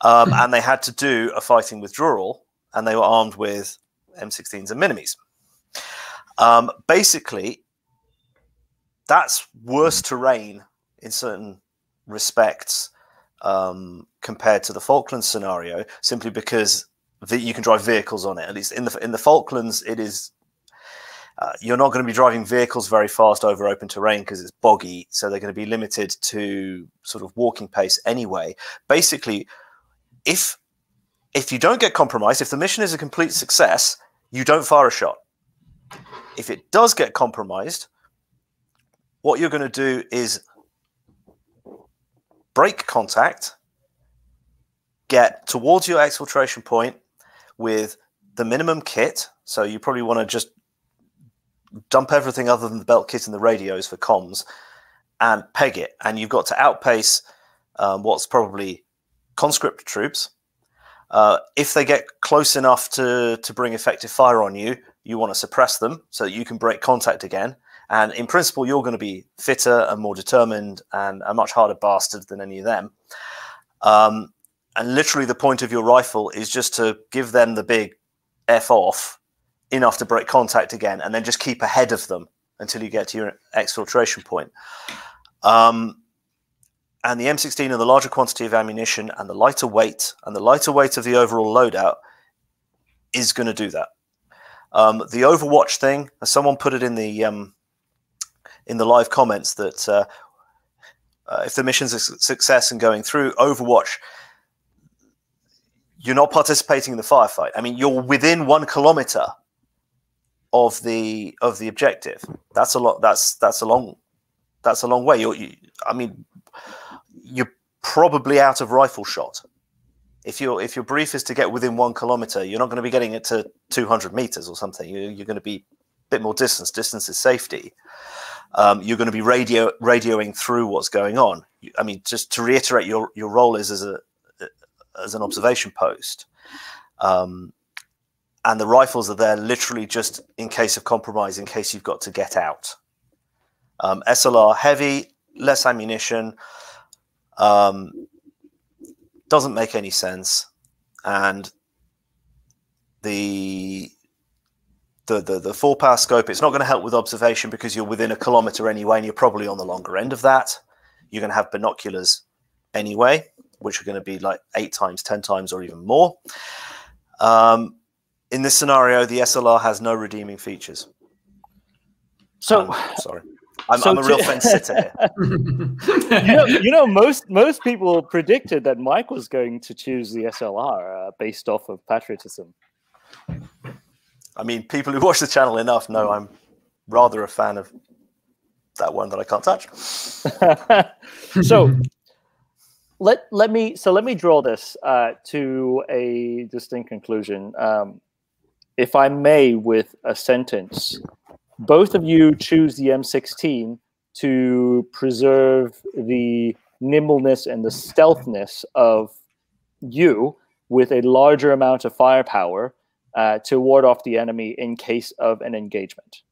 um, and they had to do a fighting withdrawal, and they were armed with M16s and Minimis. Um, basically, that's worse terrain in certain respects um, compared to the Falklands scenario, simply because the, you can drive vehicles on it. At least in the in the Falklands, it is. Uh, you're not going to be driving vehicles very fast over open terrain because it's boggy, so they're going to be limited to sort of walking pace anyway. Basically, if if you don't get compromised, if the mission is a complete success, you don't fire a shot. If it does get compromised, what you're going to do is break contact, get towards your exfiltration point with the minimum kit. So you probably want to just dump everything other than the belt kit and the radios for comms and peg it. And you've got to outpace um, what's probably conscript troops. Uh, if they get close enough to, to bring effective fire on you, you want to suppress them so that you can break contact again. And in principle, you're going to be fitter and more determined and a much harder bastard than any of them. Um, and literally, the point of your rifle is just to give them the big F off enough to break contact again, and then just keep ahead of them until you get to your exfiltration point. Um, and the M16 and the larger quantity of ammunition and the lighter weight and the lighter weight of the overall loadout is going to do that. Um, the Overwatch thing, someone put it in the um, in the live comments, that uh, uh, if the mission's a su- success and going through Overwatch, you're not participating in the firefight. I mean, you're within one kilometer of the of the objective. That's a lot. That's that's a long that's a long way. You're, you, I mean, you're probably out of rifle shot. If your if your brief is to get within one kilometer, you're not going to be getting it to 200 meters or something. You, you're going to be a bit more distance. Distance is safety. Um, you're going to be radio radioing through what's going on. I mean, just to reiterate, your your role is as a as an observation post. Um, and the rifles are there literally just in case of compromise, in case you've got to get out. Um, SLR heavy, less ammunition, um, doesn't make any sense, and the the the, the four power scope it's not going to help with observation because you're within a kilometer anyway, and you're probably on the longer end of that. You're going to have binoculars anyway, which are going to be like eight times, ten times, or even more. Um, in this scenario, the SLR has no redeeming features. So, Um, sorry, I'm, so I'm a real to- fence sitter here. you know, you know, most most people predicted that Mike was going to choose the SLR uh, based off of patriotism. I mean, people who watch the channel enough know I'm rather a fan of that one that I can't touch. so let let me so let me draw this uh, to a distinct conclusion, um, if I may, with a sentence. Both of you choose the M16 to preserve the nimbleness and the stealthness of you with a larger amount of firepower uh, to ward off the enemy in case of an engagement.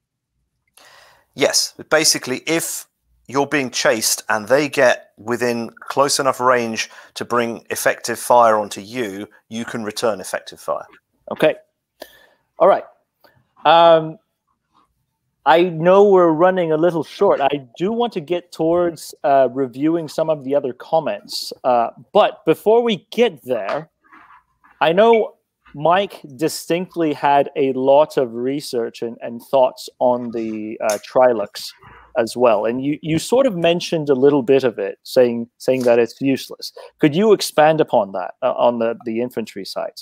Yes, basically, if you're being chased and they get within close enough range to bring effective fire onto you, you can return effective fire. Okay. All right. Um, I know we're running a little short. I do want to get towards uh, reviewing some of the other comments. Uh, but before we get there, I know Mike distinctly had a lot of research and, and thoughts on the uh, Trilux as well. And you, you sort of mentioned a little bit of it, saying saying that it's useless. Could you expand upon that uh, on the, the infantry side?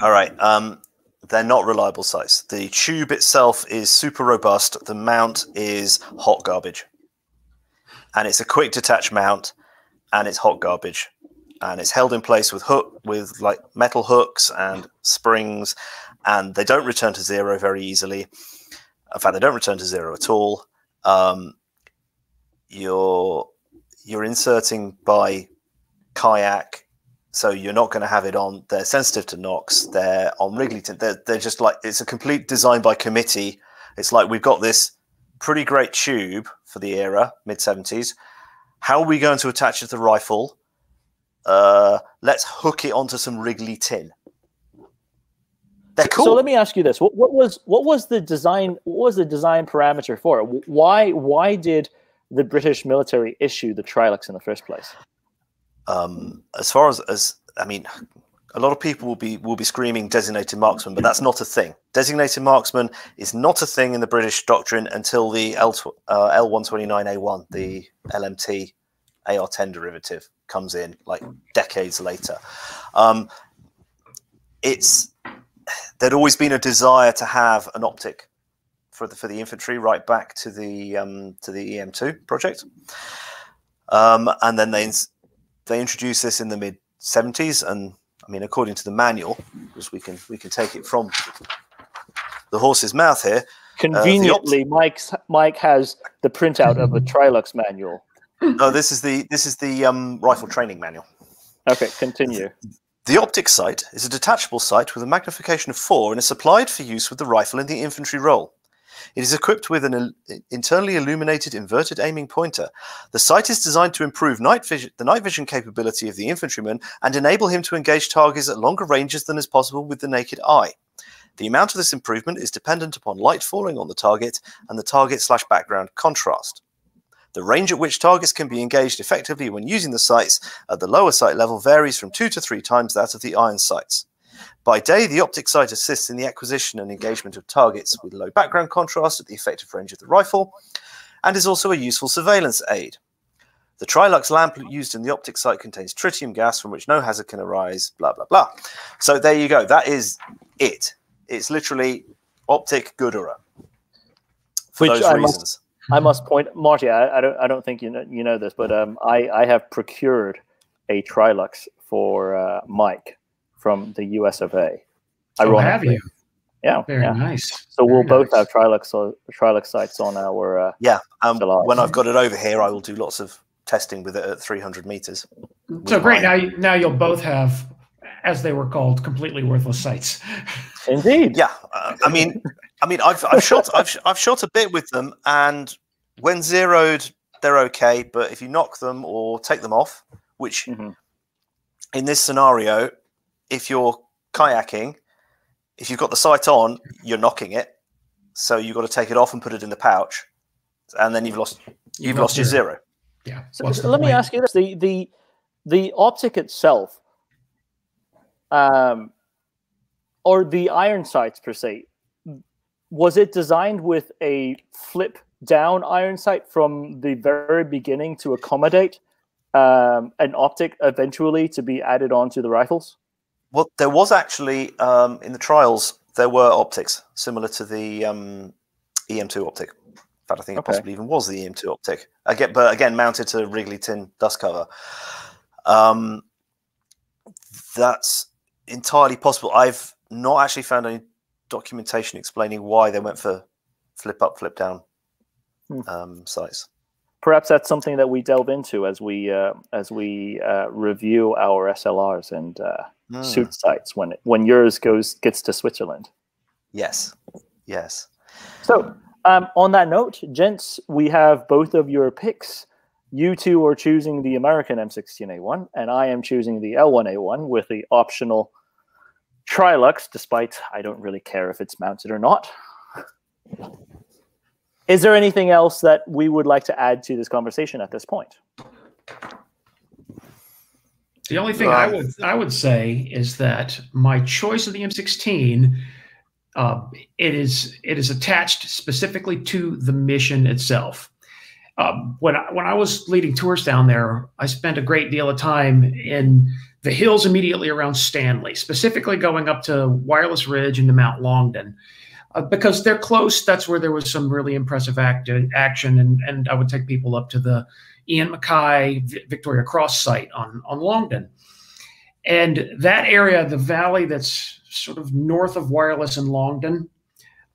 All right. Um, they're not reliable sights. The tube itself is super robust. The mount is hot garbage. And it's a quick detach mount and it's hot garbage. And it's held in place with hook with like metal hooks and springs, and they don't return to zero very easily. In fact, they don't return to zero at all. Um, you're you're inserting by kayak, so you're not going to have it on. They're sensitive to knocks. They're on Wrigleyton. They're they're just like it's a complete design by committee. It's like we've got this pretty great tube for the era, mid seventies. How are we going to attach it to the rifle? Uh, let's hook it onto some Wrigley tin. They're cool. So let me ask you this: what, what was what was the design? What was the design parameter for it? Why why did the British military issue the Trilux in the first place? Um, as far as, as I mean, a lot of people will be will be screaming designated marksman, but that's not a thing. Designated marksman is not a thing in the British doctrine until the L uh, L one twenty nine A one, the LMT AR ten derivative comes in like decades later. Um, it's there'd always been a desire to have an optic for the for the infantry right back to the um, to the EM two project, um, and then they they introduced this in the mid 70s and i mean according to the manual because we can we can take it from the horse's mouth here Conveniently, Mike's Mike has the printout of a Trilux manual. no this is the this is the um, rifle training manual Okay, continue. the optic sight is a detachable sight with a magnification of 4 and is supplied for use with the rifle in the infantry role it is equipped with an internally illuminated inverted aiming pointer. The sight is designed to improve night the night vision capability of the infantryman and enable him to engage targets at longer ranges than is possible with the naked eye. The amount of this improvement is dependent upon light falling on the target and the target slash background contrast. The range at which targets can be engaged effectively when using the sights at the lower sight level varies from two to three times that of the iron sights. By day, the optic sight assists in the acquisition and engagement of targets with low background contrast at the effective range of the rifle, and is also a useful surveillance aid. The Trilux lamp used in the optic sight contains tritium gas from which no hazard can arise, blah, blah, blah. So there you go. That is it. It's literally optic Goodera for Which those I reasons. must- I must point, Marty. I, I don't. I don't think you know. You know this, but um, I, I have procured a Trilux for uh, Mike from the U.S. of A. Oh, have you? Yeah. Very yeah. nice. So we'll Very both nice. have Trilux or Trilux sights on our. Uh, Yeah. Um, when I've got it over here, I will do lots of testing with it at 300 meters. So great. mine. Now, you- now you'll both have, as they were called, completely worthless sights. indeed. Yeah, uh, I mean, I mean, I've I've shot I've I've shot a bit with them, and when zeroed, they're okay. But if you knock them or take them off, which Mhm. in this scenario, if you're kayaking, if you've got the sight on, you're knocking it. So you've got to take it off and put it in the pouch, and then you've lost you've, lost your zero. Yeah. So, What's the let me ask you this: the the the optic itself, um, or the iron sights per se, was it designed with a flip down iron sight from the very beginning to accommodate um, an optic eventually to be added onto the rifles? Well, there was actually um, in the trials there were optics similar to the um, EM2 optic. In fact, I think it possibly even was the EM2 optic. Again, but again, mounted to Wrigley tin dust cover. Um, that's entirely possible. I've not actually found any documentation explaining why they went for flip up, flip down Hmm. um, sights. Perhaps that's something that we delve into as we uh, as we uh, review our SLRs and uh, Hmm. suit sights when when yours goes gets to Switzerland. Yes, yes. So, um, on that note, gents, we have both of your picks. You two are choosing the American M16A1, and I am choosing the L1A1 with the optional Trilux, despite I don't really care if it's mounted or not. Is there anything else that we would like to add to this conversation at this point? The only thing I Um, would I would say is that my choice of the M16, uh, it is it is attached specifically to the mission itself. Um, when I, when I was leading tours down there, I spent a great deal of time in the hills immediately around Stanley, specifically going up to Wireless Ridge and to Mount Longdon. Uh, because they're close, that's where there was some really impressive act- action, and, and I would take people up to the Ian McKay Vi- Victoria Cross site on, on Longdon. And that area, the valley that's sort of north of Wireless and Longdon,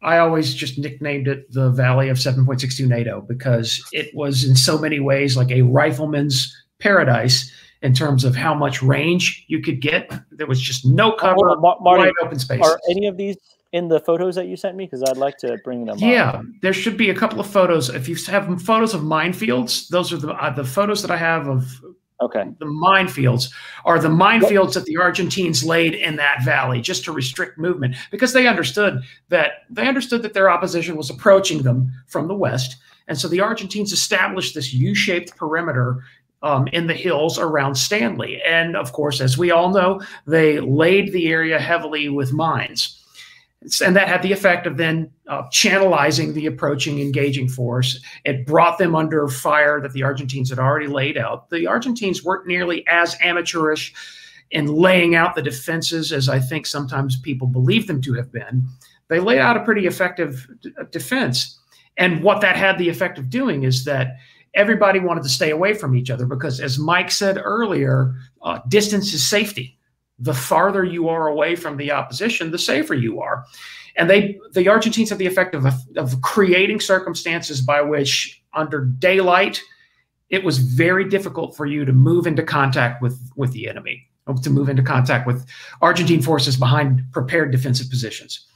I always just nicknamed it the Valley of 7.62 NATO because it was in so many ways like a rifleman's paradise in terms of how much range you could get. There was just no cover, Hold Marty, wide open space. Are any of these in the photos that you sent me? Because I'd like to bring them. Yeah, there should be a couple of photos. If you have photos of minefields, those are the uh, the photos that I have of Okay. the minefields are the minefields that the Argentines laid in that valley just to restrict movement because they understood that they understood that their opposition was approaching them from the west, and so the Argentines established this U-shaped perimeter. Um, in the hills around Stanley. And of course, as we all know, they laid the area heavily with mines. And that had the effect of then uh, channelizing the approaching engaging force. It brought them under fire that the Argentines had already laid out. The Argentines weren't nearly as amateurish in laying out the defenses as I think sometimes people believe them to have been. They laid out a pretty effective d- defense. And what that had the effect of doing is that everybody wanted to stay away from each other because, as Mike said earlier, uh, distance is safety the farther you are away from the opposition, the safer you are. And they, the Argentines had the effect of, of creating circumstances by which, under daylight, it was very difficult for you to move into contact with, with the enemy, to move into contact with Argentine forces behind prepared defensive positions.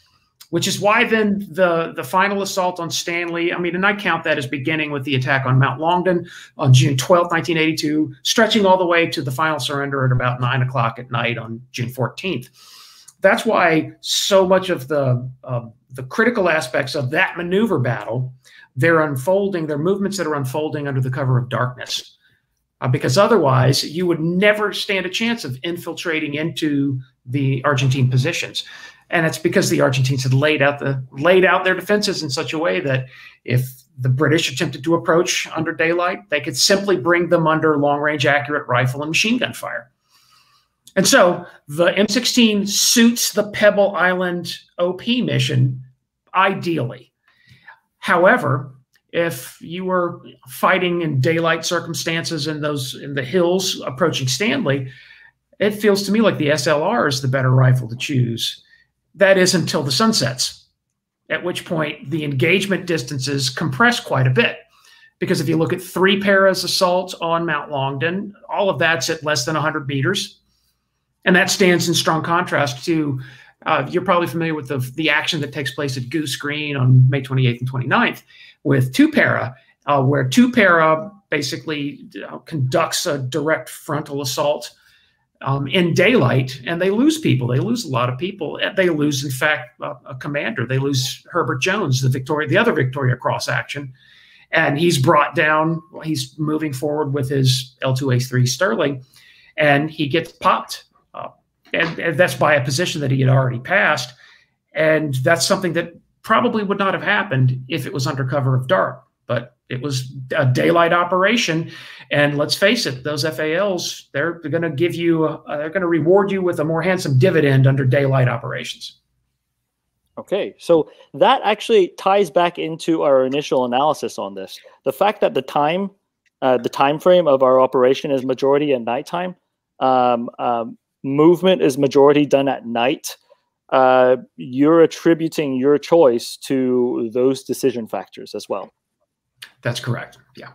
Which is why then the, the final assault on Stanley, I mean, and I count that as beginning with the attack on Mount Longdon on June 12, 1982, stretching all the way to the final surrender at about nine o'clock at night on June 14th. That's why so much of the uh, the critical aspects of that maneuver battle, they're unfolding, they're movements that are unfolding under the cover of darkness. Uh, because otherwise, you would never stand a chance of infiltrating into the Argentine positions and it's because the Argentines had laid out the laid out their defenses in such a way that if the British attempted to approach under daylight, they could simply bring them under long range accurate rifle and machine gun fire. And so the M16 suits the Pebble Island OP mission ideally. However, if you were fighting in daylight circumstances in those in the hills approaching Stanley, it feels to me like the SLR is the better rifle to choose that is until the sun sets, at which point the engagement distances compress quite a bit. Because if you look at three paras assaults on Mount Longdon, all of that's at less than 100 meters. And that stands in strong contrast to, uh, you're probably familiar with the, the action that takes place at Goose Green on May 28th and 29th with two para, uh, where two para basically uh, conducts a direct frontal assault um, in daylight, and they lose people. They lose a lot of people. They lose, in fact, a, a commander. They lose Herbert Jones, the Victoria, the other Victoria Cross action, and he's brought down. He's moving forward with his L2A3 Sterling, and he gets popped, uh, and, and that's by a position that he had already passed, and that's something that probably would not have happened if it was under cover of dark, but it was a daylight operation and let's face it those FALs they're, going to give you a, they're going to reward you with a more handsome dividend under daylight operations Okay, so that actually ties back into our initial analysis on this. The fact that the time, uh, the time frame of our operation is majority at nighttime, um, um, movement is majority done at night. Uh, you're attributing your choice to those decision factors as well. That's correct yeah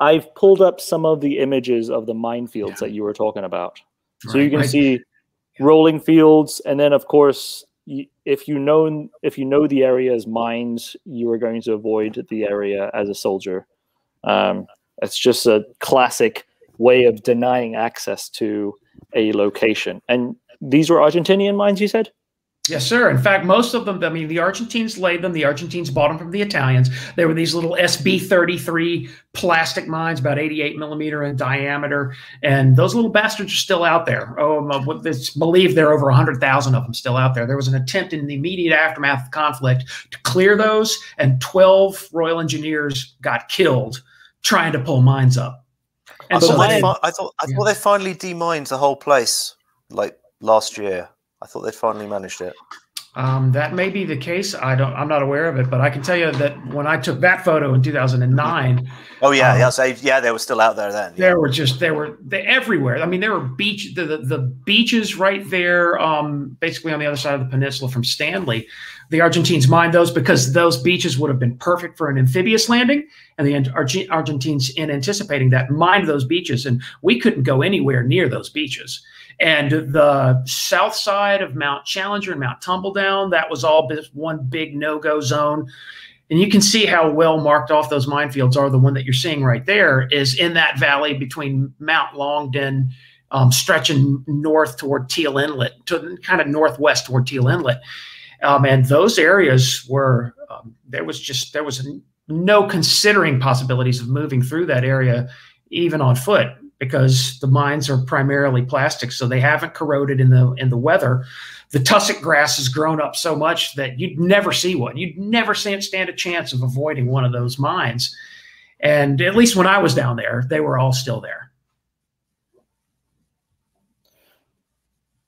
I've pulled up some of the images of the minefields that you were talking about. So you can right. see rolling fields, and then of course, if you know if you know the area as mines, you are going to avoid the area as a soldier. Um, it's just a classic way of denying access to a location. And these were Argentinian mines, you said? Yes, sir. In fact, most of them, I mean, the Argentines laid them. The Argentines bought them from the Italians. They were these little SB 33 plastic mines, about 88 millimeter in diameter. And those little bastards are still out there. Oh, um, what- it's believed there are over 100,000 of them still out there. There was an attempt in the immediate aftermath of the conflict to clear those, and 12 Royal Engineers got killed trying to pull mines up. I And thought, so they I thought I yeah. thought they finally demined the whole place like last year. I thought they'd finally managed it. Um, that may be the case. I don't. I'm not aware of it, but I can tell you that when I took that photo in 2009, Oh yeah, Um, yeah, so, yeah, they were still out there then. yeah. there were just they were they everywhere. I mean, there were beach the, the the beaches right there, um, basically on the other side of the peninsula from Stanley, the Argentines mined those because those beaches would have been perfect for an amphibious landing. And the Arge- Argentines, in anticipating that, mined those beaches, and we couldn't go anywhere near those beaches. And the south side of Mount Challenger and Mount Tumbledown, that was all one big no go zone. And you can see how well marked off those minefields are. The one that you're seeing right there is in that valley between Mount Longdon, um, stretching north toward Teal Inlet, to kind of northwest toward Teal Inlet. Um, and those areas were, um, there was just, there was no considering possibilities of moving through that area, even on foot because the mines are primarily plastic, so they haven't corroded in the in the weather. The tussock grass has grown up so much that you'd never see one. You'd never stand a chance of avoiding one of those mines. And at least when I was down there, they were all still there.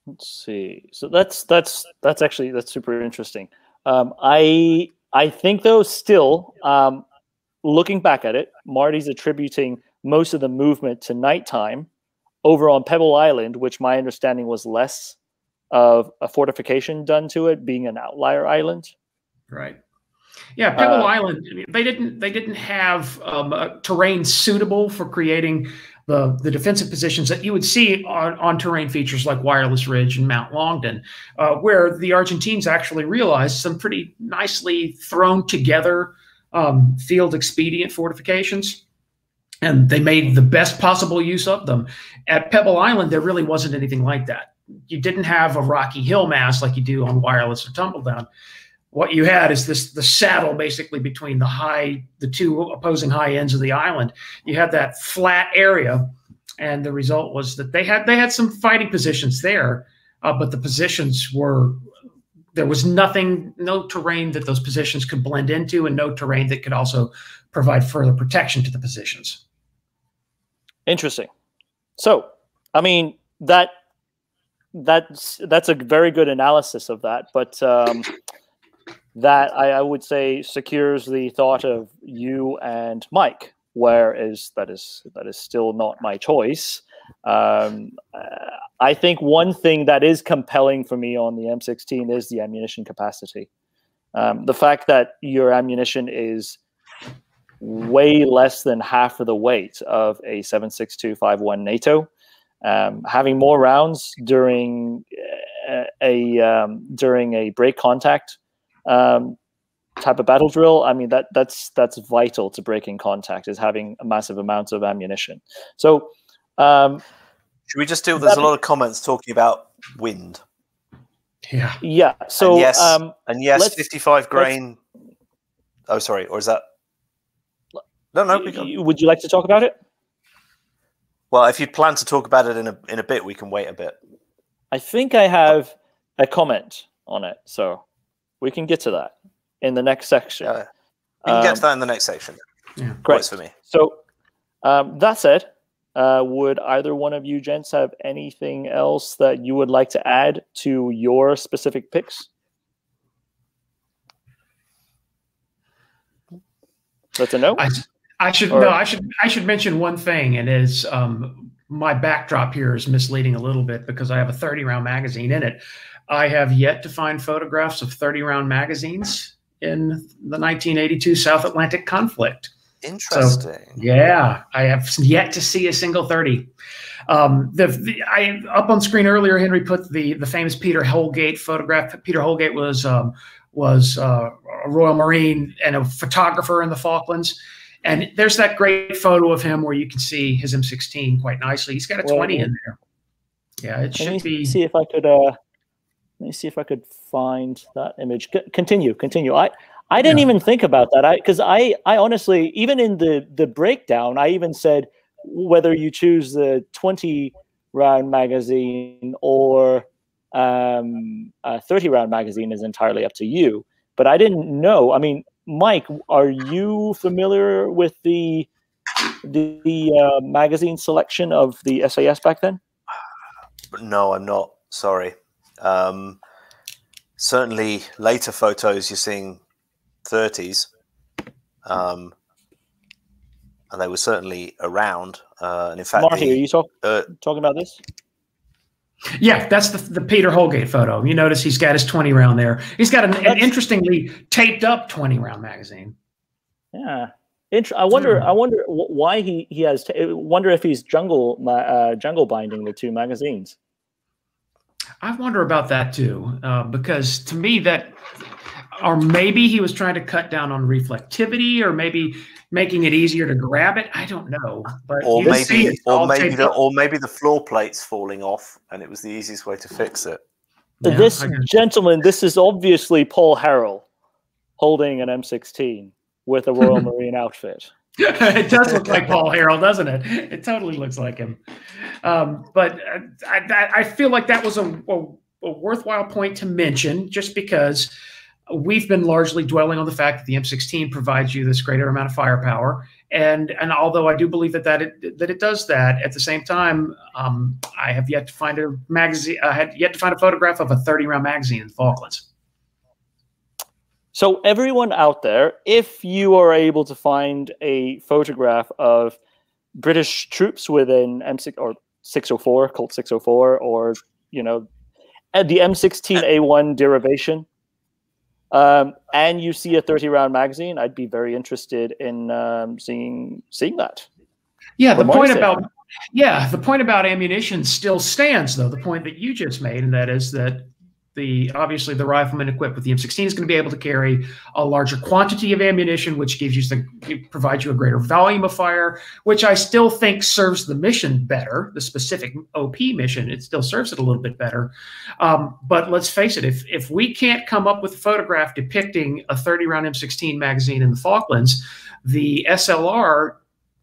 Let's see. So that's that's that's actually that's super interesting. Um, I I think though still um, looking back at it, Marty's attributing most of the movement to nighttime over on Pebble Island, which my understanding was less of a fortification done to it, being an outlier island. Right. Yeah, Pebble Uh, Island. They didn't. They didn't have um, terrain suitable for creating the the defensive positions that you would see on, on terrain features like Wireless Ridge and Mount Longdon, uh, where the Argentines actually realized some pretty nicely thrown together um, field expedient fortifications. And they made the best possible use of them. At Pebble Island, there really wasn't anything like that. You didn't have a rocky hill mass like you do on Wireless or Tumbledown what you had is this the saddle basically between the high the two opposing high ends of the island you had that flat area and the result was that they had they had some fighting positions there uh, but the positions were there was nothing no terrain that those positions could blend into and no terrain that could also provide further protection to the positions Interesting. So, I mean that that's that's a very good analysis of that, but um, that I, I would say secures the thought of you and Mike, whereas that is that is still not my choice. Um, I think one thing that is compelling for me on the M16 is the ammunition capacity. Um, the fact that your ammunition is way less than half of the weight of a 76251 NATO. Um, having more rounds during a, a um, during a break contact um, type of battle drill, I mean that that's that's vital to breaking contact is having a massive amount of ammunition. So um, Should we just do? There's a lot of comments talking about wind. yeah yeah, so and yes, um, and yes, 55 grain. Oh, sorry, or is that? No, no. we y- would you like to talk about it? Well, if you plan to talk about it in a in a bit, we can wait a bit. I think I have a comment on it, so we can get to that in the next section. Yeah. We can get Um, to that in the next section. Great. Works for me. So, um, that said, uh, would either one of you gents have anything else that you would like to add to your specific picks? That's a no. I, I should Or- no, I should I should mention one thing, and is um, my backdrop here is misleading a little bit because I have a 30 round magazine in it. I have yet to find photographs of 30 round magazines in the 1982 South Atlantic conflict. Interesting. Yeah, I have yet to see a single 30. Um, the, the I up on screen earlier, Henry put the the famous Peter Holdgate photograph. Peter Holdgate was um, was uh, a Royal Marine and a photographer in the Falklands. And there's that great photo of him where you can see his M16 quite nicely. He's got a Well, 20 in there. Yeah, it Let me should be. see if I could. Uh, let me see if I could find that image. C- continue, continue. I I didn't Yeah. even think about that. I because I I honestly even in the the breakdown I even said whether you choose the twenty round magazine or um, a thirty round magazine is entirely up to you. But I didn't know. I mean, Mike, are you familiar with the the, the uh, magazine selection of the SAS back then? No, I'm not. Sorry. Um, certainly, later photos you're seeing 30s, um, and they were certainly around. Uh, and in fact, Marty, the- are you talk, uh, talking about this? Yeah, that's the, the Peter Holdgate photo. You notice he's got his 20 round there. He's got an, an interestingly taped up 20 round magazine. Yeah. Int- I wonder. Hmm. I wonder why he he has. Wonder if he's jungle uh, jungle binding the two magazines. I wonder about that too, uh, because to me that, or maybe he was trying to cut down on reflectivity, or maybe making it easier to grab it. I don't know, but Or you see maybe, or maybe the, or maybe the floor plate's falling off, and it was the easiest way to fix it. Yeah, this gentleman, this is obviously Paul Harrell holding an M16 with a Royal Marine outfit. it does look like Paul Harrell, doesn't it? It totally looks like him. Um, but uh, I, I- I feel like that was a, a, a worthwhile point to mention, just because we've been largely dwelling on the fact that the M16 provides you this greater amount of firepower. And and although I do believe that that it, that it does that, at the same time, um, I have yet to find a magazine. I had yet to find a photograph of a 30 round magazine in Falklands. So everyone out there, if you are able to find a photograph of British troops within M6 or 604, Colt 604, or you know, the M16A1 derivation, um, and you see a 30 round magazine, I'd be very interested in um, seeing seeing that. Yeah, the point about yeah, the point about ammunition still stands though. The point that you just made, and that is that the obviously the rifleman equipped with the M16 is going to be able to carry a larger quantity of ammunition, which gives you the provides you a greater volume of fire, which I still think serves the mission better, the specific OP mission. It still serves it a little bit better. Um, but let's face it, if if we can't come up with a photograph depicting a 30 round M16 magazine in the Falklands, the SLR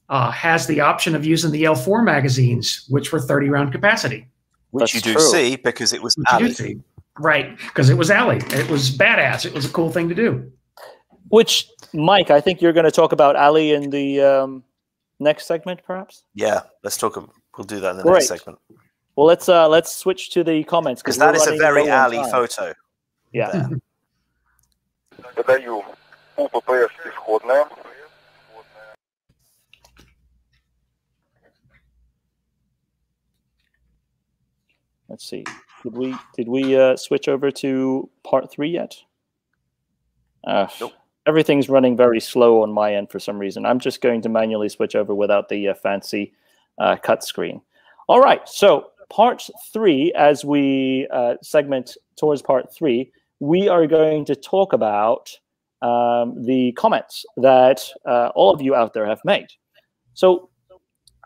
uh, has the option of using the L4 magazines, which were 30 round capacity. Which That's you do true. see because it was Which you do Ali. see. Right, because it was alley. It was badass. It was a cool thing to do. Which, Mike, I think you're going to talk about Ali in the um, next segment, perhaps. Yeah, let's talk. ab- We'll do that in the Great. next segment Well, let's uh, let's switch to the comments because we're that is a running very low on Ali time. photo. Yeah. there. Выдаю УППС исходная. Let's see. Did we did we uh, switch over to part three yet? Uh, Nope. Everything's running very slow on my end for some reason. I'm just going to manually switch over without the uh, fancy uh, cut screen. All right. So part three, as we uh, segment towards part three, we are going to talk about um, the comments that uh, all of you out there have made. So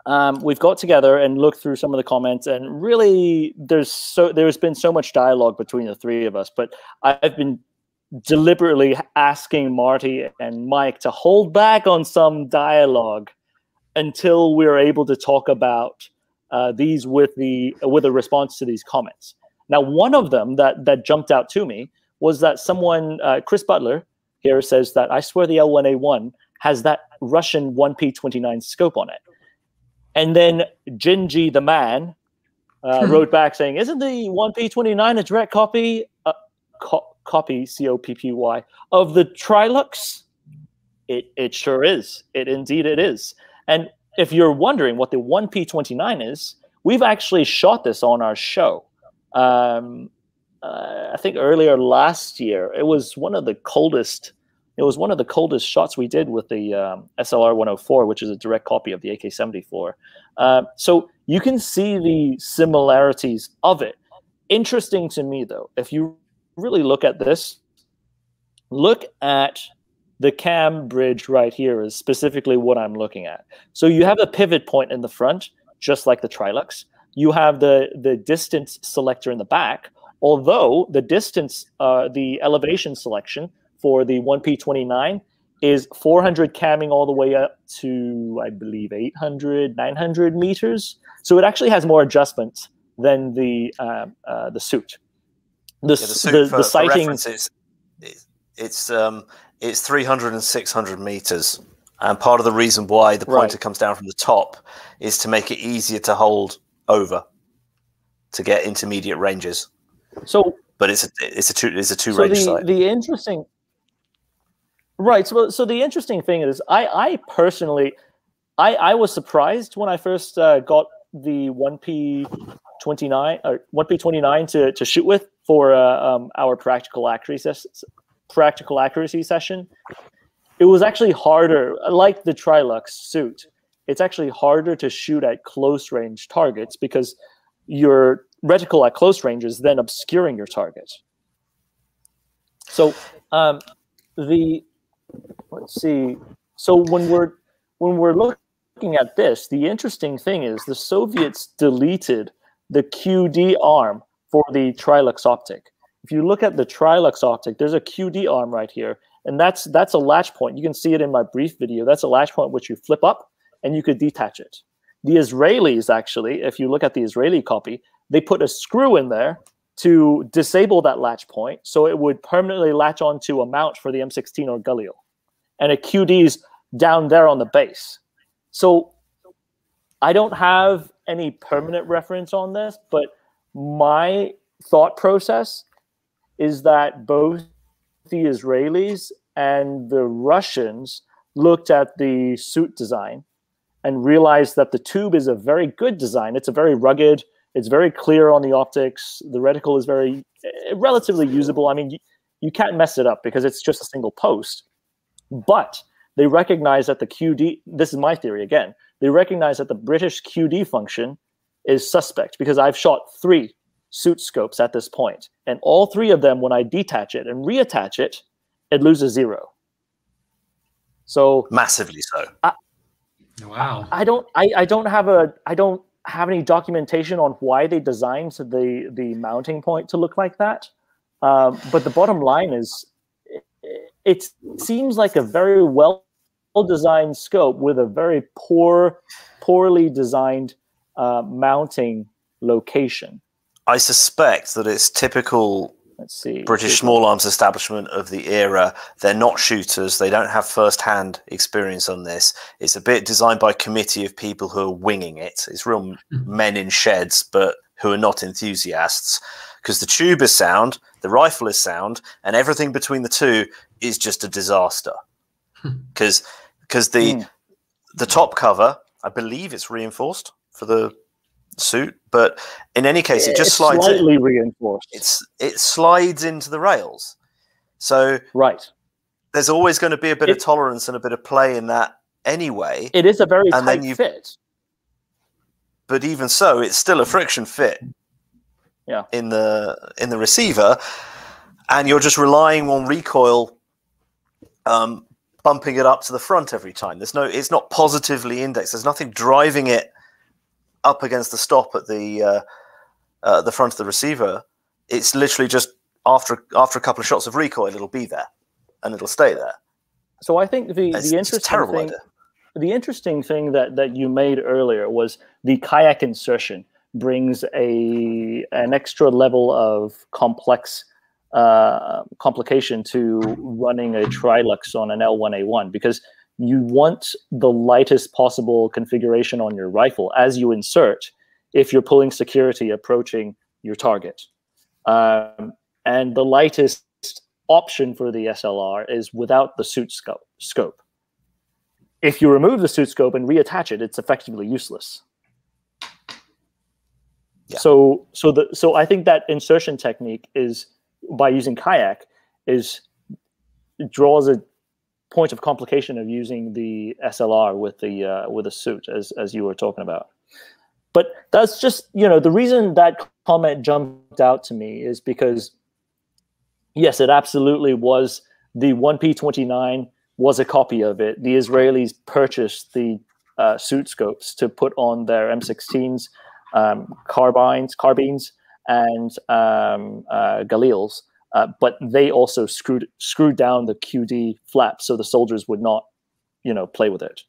um, we've got together and looked through some of the comments, and really, there's so there's been so much dialogue between the three of us. But I've been deliberately asking Marty and Mike to hold back on some dialogue until we're able to talk about uh, these with the with a response to these comments. Now, one of them that that jumped out to me was that someone, uh, Chris Butler, here says that I swear the L1A1 has that Russian 1P29 scope on it. And then Jinji the man uh, Hmm. wrote back saying, "Isn't the 1P29 a direct copy, uh, co- copy C O P P Y of the Trilux?" It it sure is. It indeed it is. And if you're wondering what the 1P29 is, we've actually shot this on our show. Um, uh, I think earlier last year, it was one of the coldest. It was one of the coldest shots we did with the um, SLR 104, which is a direct copy of the AK 74. Uh, so you can see the similarities of it. Interesting to me, though, if you really look at this, look at the cam bridge right here, is specifically what I'm looking at. So you have a pivot point in the front, just like the Trilux. You have the, the distance selector in the back, although the distance, uh, the elevation selection for the 1P29 is 400 camming all the way up to, I believe, 800, 900 meters. So it actually has more adjustment than the um, uh, the suit. The, Yeah, the suit the, for, the sighting, it's, it's it's um it's 300 and 600 meters, and part of the reason why the Right. pointer comes down from the top is to make it easier to hold over to get intermediate ranges. so But it's a it's a two it's a two so range the, sight. the interesting right so, so the interesting thing is i i personally i i was surprised when i first uh, got the 1p29 29 or 1P29 to, to shoot with for uh, um, our practical accuracy practical accuracy session. It was actually harder, like the Trilux suit. It's actually harder to shoot at close range targets because your reticle at close range is then obscuring your target. So um, the let's see. So when we're when we're looking at this, the interesting thing is the Soviets deleted the QD arm for the Trilux optic. If you look at the Trilux optic, there's a QD arm right here, and that's that's a latch point. You can see it in my brief video. That's a latch point which you flip up and you could detach it. The Israelis actually, if you look at the Israeli copy, they put a screw in there to disable that latch point so it would permanently latch onto a mount for the M16 or Galil. And a QD's down there on the base. So I don't have any permanent reference on this, but my thought process is that both the Israelis and the Russians looked at the suit design and realized that the tube is a very good design. It's a very rugged, it's very clear on the optics. The reticle is very eh, relatively usable. I mean, you, you can't mess it up because it's just a single post. But they recognize that the QD, this is my theory again, they recognize that the British QD function is suspect because I've shot three suit scopes at this point, and all three of them, when I detach it and reattach it, it loses zero. So Massively so. Wow. I don't I, I don't have a I don't have any documentation on why they designed the the mounting point to look like that. Um, but the bottom line is it, it seems like a very well designed scope with a very poor poorly designed uh, mounting location. I suspect that it's typical Let's see. British small arms establishment of the era. They're not shooters. They don't have first hand experience on this. It's a bit designed by a committee of people who are winging it. It's real men in sheds, but who are not enthusiasts. Because the tube is sound, the rifle is sound, and everything between the two is just a disaster. Because because the Hmm. the top cover, I believe it's reinforced for the suit, but in any case, it just It's slides. in slightly reinforced. it's it slides into the rails. So right. there's always going to be a bit of tolerance and a bit of play in that anyway. It is a very And then tight you- fit. but even so, it's still a friction fit. Yeah. In the in the receiver, and you're just relying on recoil, um, bumping it up to the front every time. There's no, it's not positively indexed. There's nothing driving it up against the stop at the uh, uh, the front of the receiver. It's literally just after after a couple of shots of recoil, it'll be there, and it'll stay there. So I think the, It's, the interesting terrible thing idea. the interesting thing that that you made earlier was the kayak insertion brings a an extra level of complex uh, complication to running a trilux on an L1A1 because you want the lightest possible configuration on your rifle as you insert if you're pulling security approaching your target. Um, and the lightest option for the SLR is without the suit scope. scope if you remove the suit scope and reattach it, it's effectively useless. Yeah. So, so the so I think that insertion technique is by using kayak is draws a point of complication of using the SLR with the uh, with a suit as as you were talking about. But that's just you know the reason that comment jumped out to me is because yes, it absolutely was the one P twenty nine was a copy of it. The Israelis purchased the uh, suit scopes to put on their M16s, um, carbines, carbines, and um, uh, Galils. Uh, but they also screwed screwed down the QD flap so the soldiers would not, you know, play with it.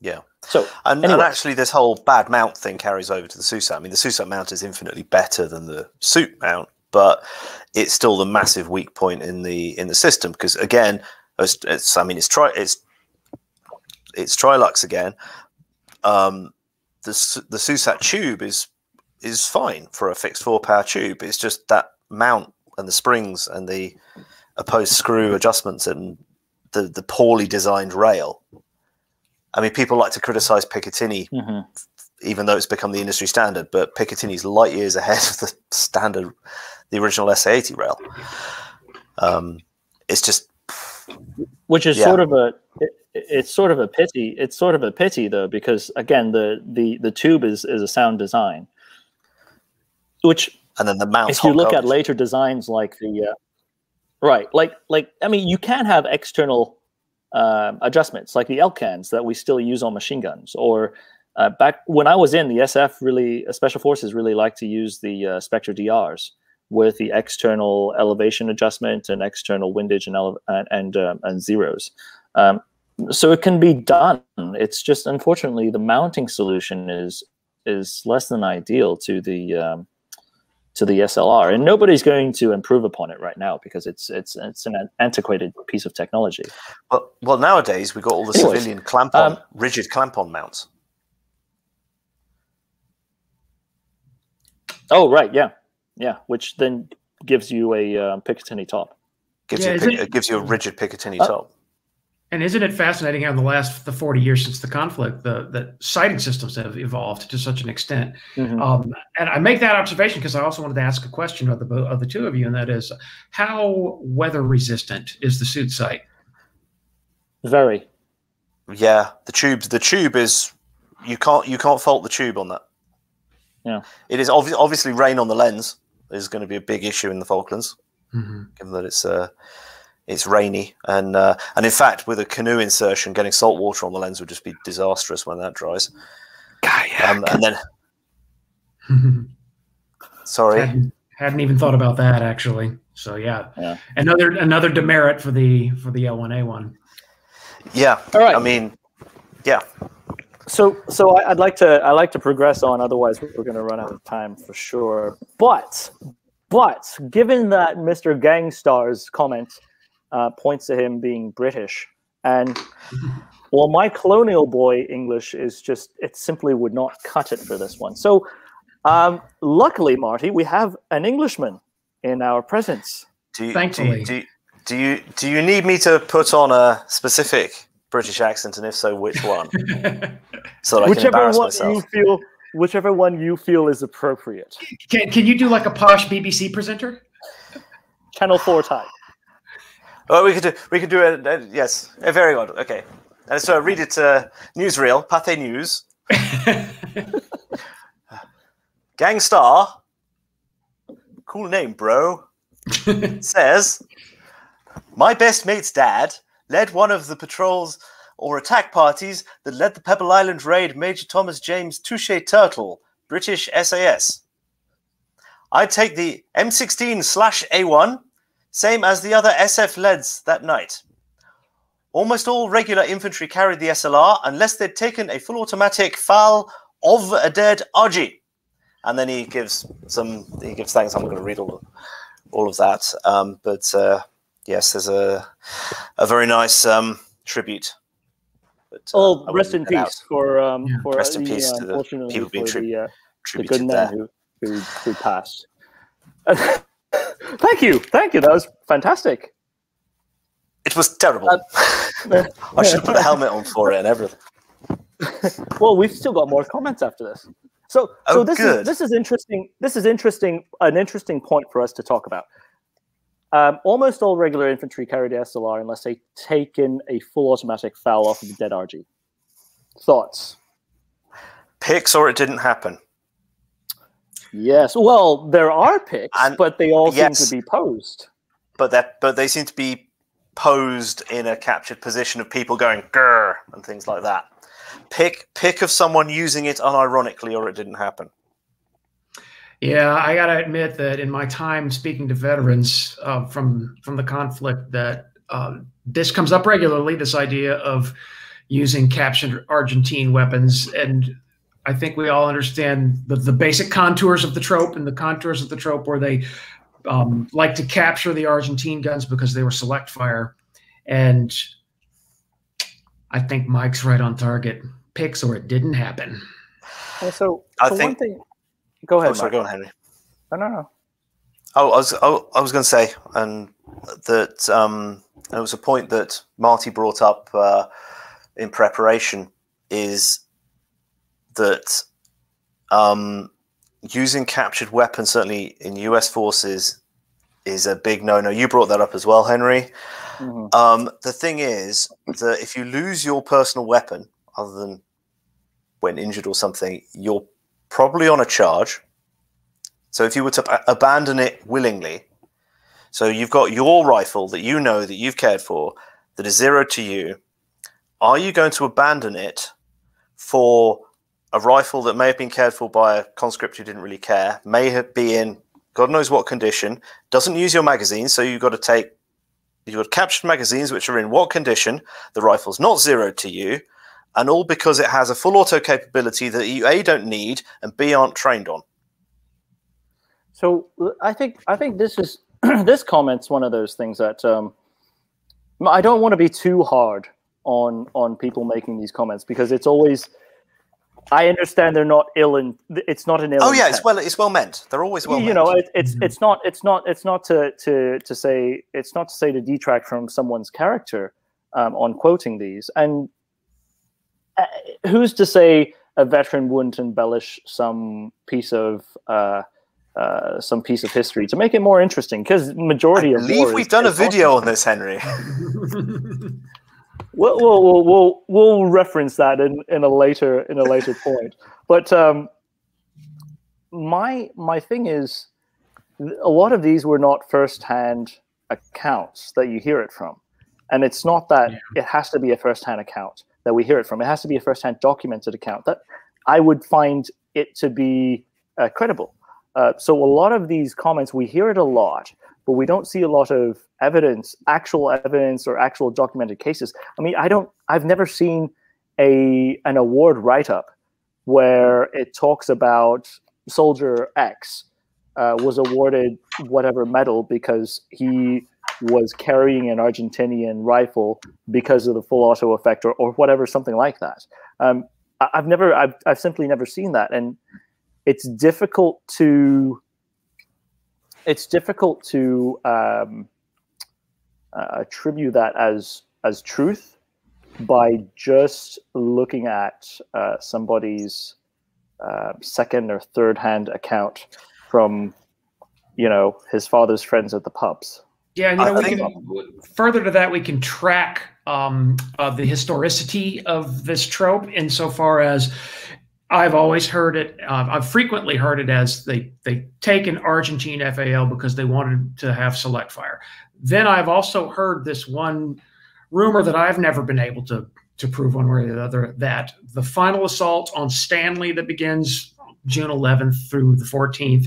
Yeah. So And, and actually, this whole bad mount thing carries over to the Susat. I mean, the Susat mount is infinitely better than the suit mount, but it's still the massive weak point in the in the system because again, it's, it's I mean, it's tri it's it's Trilux again. Um, the the Susat tube is is fine for a fixed four power tube. It's just that mount and the springs and the opposed screw adjustments and the the poorly designed rail. I mean, people like to criticize Picatinny mhm. even though it's become the industry standard. But Picatinny's light years ahead of the standard, the original SA80 rail. Um, it's just which is Yeah. sort of a it, it's sort of a pity it's sort of a pity though because again the the the tube is is a sound design which and then the if you look at later designs like the uh, right like like i mean you can have external um, adjustments like the elcans that we still use on machine guns or uh, back when i was in the sf really uh, special forces really like to use the uh, spectre drs with the external elevation adjustment and external windage and and and, um, and zeros. Um, so it can be done. It's just unfortunately the mounting solution is is less than ideal to the um, to the SLR, and nobody's going to improve upon it right now because it's it's it's an antiquated piece of technology. Well, well, nowadays we've got all the Anyways, civilian clamp-on, um, rigid clamp-on mounts. Oh, right, yeah, yeah, which then gives you a um, Picatinny top. Gives Yeah, you a, it- it gives you a rigid Picatinny Uh, top. And isn't it fascinating how in the last the 40 years since the conflict, the, the sighting systems have evolved to such an extent? Mhm. Um, and I make that observation because I also wanted to ask a question of the of the two of you, and that is, how weather resistant is the suit sight? Very. Yeah, the tube. The tube is you can't you can't fault the tube on that. Yeah. it is obvi- obviously rain on the lens is going to be a big issue in the Falklands, Mhm. given that it's uh, it's rainy and uh, and in fact with a canoe insertion, getting salt water on the lens would just be disastrous when that dries. Um, and then sorry, hadn't, hadn't even thought about that actually. So yeah. Yeah. another another demerit for the for the L1A one. yeah. All right. I mean, yeah. So, so I, I'd like to I like to progress on. Otherwise, we're going to run out of time for sure. But, but given that Mr. Gangstar's comment uh, points to him being British, and well, my colonial boy English is just it simply would not cut it for this one. So, um, luckily, Marty, we have an Englishman in our presence. Do you, Thankfully. do you, do you, do you do you need me to put on a specific British accent, and if so, which one, so that I can whichever embarrass one myself? you feel, whichever one you feel is appropriate. Can can you do like a posh BBC presenter? Channel Four type. Oh, we could do. We could do it. Uh, yes, uh, very good. Okay, and so read it. Uh, newsreel, Pathé News. Gangstar, cool name, bro. says, my best mate's dad led one of the patrols or attack parties that led the Pebble Island raid. Major Thomas James Touche Turtle, British SAS. I take the M16 slash A1 same as the other SF leads that night. Almost all regular infantry carried the SLR unless they'd taken a full automatic FAL of a dead Argie. And then he gives some, he gives thanks. I'm not going to read all of, all of that. Um, but uh, yes, there's a, a very nice um, tribute. But, uh, Oh, rest in that out. peace for um Yeah. for Rest in the, peace uh, to the people being for tri- the, uh, the Tributed good there. man who, who who passed. thank you, thank you. That was fantastic. It was terrible. Uh, I should have put a helmet on for it and everything. Well, we've still got more comments after this. So, so Oh, this good. is this is interesting. This is interesting. An interesting point for us to talk about. Um, almost all regular infantry carried SLR unless they taken a full automatic FAL off of the dead Argie. Thoughts? Pics or it didn't happen. Yes. Well, there are pics, And- but they all yes. seem to be posed. but that but they seem to be posed in a captured position of people going grr and things like that. Pic pic of someone using it unironically or it didn't happen. Yeah, I gotta admit that in my time speaking to veterans uh, from from the conflict, that uh, this comes up regularly. This idea of using captured Argentine weapons, and I think we all understand the, the basic contours of the trope and the contours of the trope where they um, like to capture the Argentine guns because they were select fire, and I think Mike's right on target. Pics or it didn't happen. And so, I so one think- thing. Go ahead. Oh, sorry, go on, Henry. No, no, no. Oh, I was oh, I was going to say, and that um, it was a point that Marty brought up uh, in preparation is that um, using captured weapons, certainly in US forces, is a big no no. You brought that up as well, Henry. Mhm. Um, the thing is that if you lose your personal weapon, other than when injured or something, you're probably on a charge. So if you were to ab- abandon it willingly, so you've got your rifle that you know that you've cared for, that is zero to you, are you going to abandon it for a rifle that may have been cared for by a conscript who didn't really care, may have be in God knows what condition, doesn't use your magazines, so you've got to take you've got captured magazines which are in what condition, the rifle's not zero to you, and all because it has a full auto capability that you A don't need and B aren't trained on. So I think I think this is this comment's one of those things that um, I don't want to be too hard on on people making these comments because it's always I understand they're not ill and it's not an ill. Oh yeah, it's well it's well meant. They're always well you meant. know it, it's it's not it's not it's not to to to say it's not to say to detract from someone's character um, on quoting these and uh, who's to say a veteran wouldn't embellish some piece of uh, uh, some piece of history to make it more interesting because I majority of believe we've done a is awesome. video on this, Henry. We'll, we'll, we'll, we'll, reference that in, in a later in a later point. But um, my my thing is, a lot of these were not first-hand accounts that you hear it from, and it's not that it has to be a first-hand account that we hear it from. It has to be a first-hand documented account that I would find it to be uh, credible. Uh, so a lot of these comments we hear it a lot, but we don't see a lot of evidence, actual evidence or actual documented cases. I mean, I don't. I've never seen a an award write up where it talks about soldier X uh, was awarded whatever medal because he was carrying an Argentinian rifle because of the full auto effect or, or whatever, something like that. Um, I, I've never, I've, I've simply never seen that, and it's difficult to, it's difficult to um, uh, attribute that as as truth by just looking at uh, somebody's uh, second or third hand account from you know his father's friends at the pubs. Yeah, and you know, we can further to that, we can track um, uh, the historicity of this trope insofar as I've always heard it. Uh, I've frequently heard it as they they take an Argentine FAL because they wanted to have select fire. Then I've also heard this one rumor that I've never been able to to prove one way or the other that the final assault on Stanley that begins June 11th through the 14th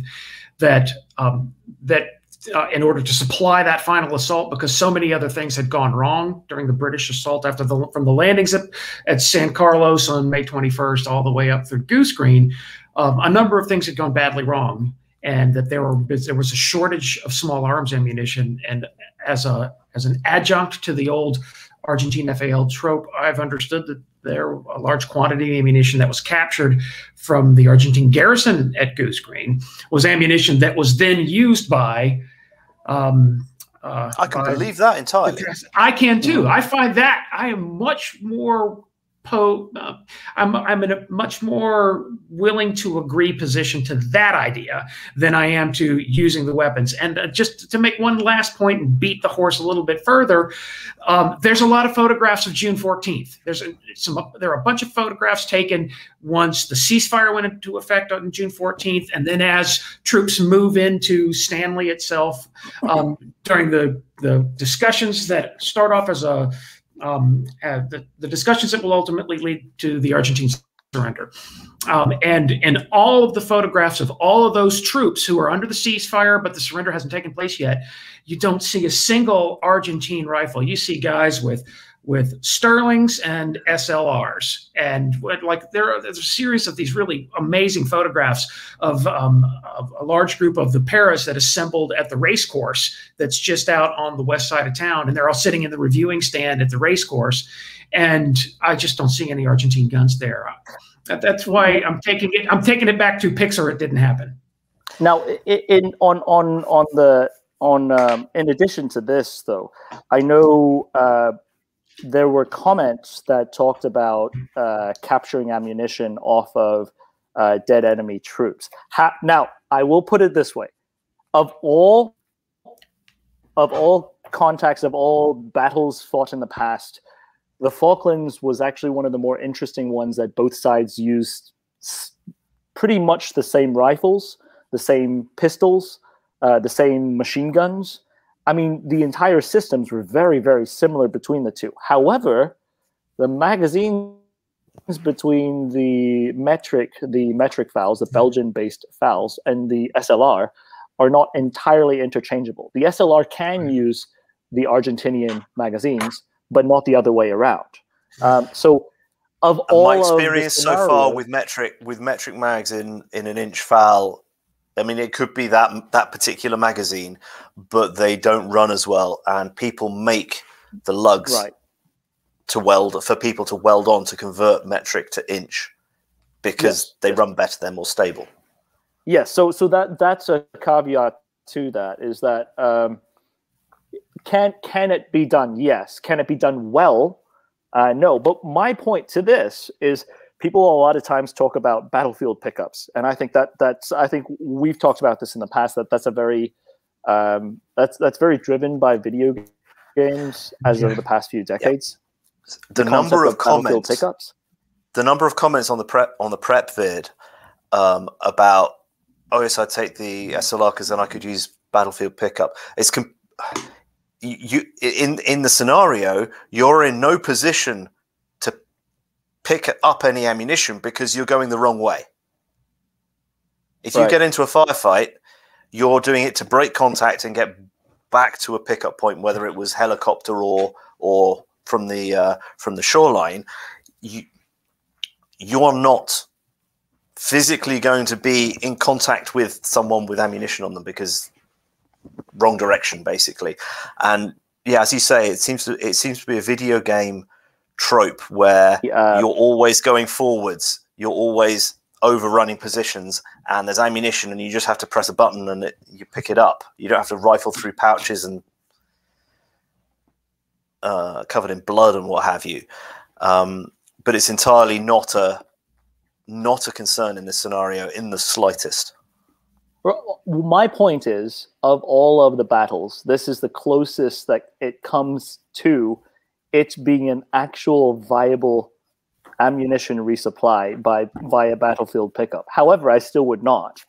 that um, that uh, in order to supply that final assault because so many other things had gone wrong during the British assault after the from the landings at, at San Carlos on May 21st all the way up through Goose Green, um, a number of things had gone badly wrong, and that there were there was a shortage of small arms ammunition, and as a as an adjunct to the old Argentine FAL trope, I've understood that there a large quantity of ammunition that was captured from the Argentine garrison at Goose Green was ammunition that was then used by. Um, uh, I can by- believe that entirely. I can too. I find that I am much more po. Uh, I'm I'm in a much more willing to agree position to that idea than I am to using the weapons. And uh, just to make one last point and beat the horse a little bit further, um, there's a lot of photographs of June 14th. There's a, some there are a bunch of photographs taken once the ceasefire went into effect on June 14th, and then as troops move into Stanley itself um, during the the discussions that start off as a um, uh, the, the discussions that will ultimately lead to the Argentine surrender. Um, and and all of the photographs of all of those troops who are under the ceasefire, but the surrender hasn't taken place yet, you don't see a single Argentine rifle. You see guys with with Sterlings and SLRs, and like there are there's a series of these really amazing photographs of, um, of a large group of the Paras that assembled at the race course that's just out on the west side of town, and they're all sitting in the reviewing stand at the race course, and I just don't see any Argentine guns there. That, that's why I'm taking it. I'm taking it back to pics or. It didn't happen. Now, in on on on the on um, in addition to this, though, I know uh, there were comments that talked about uh, capturing ammunition off of uh, dead enemy troops. Ha- now, I will put it this way: of all of all contacts of all battles fought in the past, the Falklands was actually one of the more interesting ones that both sides used pretty much the same rifles, the same pistols, uh, the same machine guns. I mean, the entire systems were very, very similar between the two. However, the magazines between the metric, the metric FALs, the Belgian-based FALs, and the SLR are not entirely interchangeable. The SLR can use the Argentinian magazines, but not the other way around. Um, so, of And all my experience so far with metric with metric mags in in an inch FAL, I mean, it could be that that particular magazine, but they don't run as well, and people make the lugs right, to weld for people to weld on to convert metric to inch because Yes, they yes. run better. They're more stable. Yes, so so that that's a caveat to that is that um, can can it be done? Yes. Can it be done well? Uh, no. But my point to this is people a lot of times talk about battlefield pickups, and I think that that's I think we've talked about this in the past that that's a very um, that's that's very driven by video games as of Yeah. the past few decades. The, concept number of battlefield comments, pickups. the number of comments on the prep on the prep vid um, about oh yes, I'd take the SLR because then I could use battlefield pickup. It's com- you, in in the scenario you're in no position pick up any ammunition because you're going the wrong way. If you get into a firefight, you're doing it to break contact and get back to a pickup point, whether it was helicopter or or from the uh, from the shoreline. You you are not physically going to be in contact with someone with ammunition on them because wrong direction basically and yeah as you say it seems to it seems to be a video game trope where Uh, you're always going forwards you're always overrunning positions and there's ammunition and you just have to press a button and it, you pick it up. You don't have to rifle through pouches and uh, covered in blood and what have you. Um, but it's entirely not a not a concern in this scenario in the slightest. Well, My point is, of all of the battles, this is the closest that it comes to it being an actual viable ammunition resupply by via battlefield pickup. However, I still would not.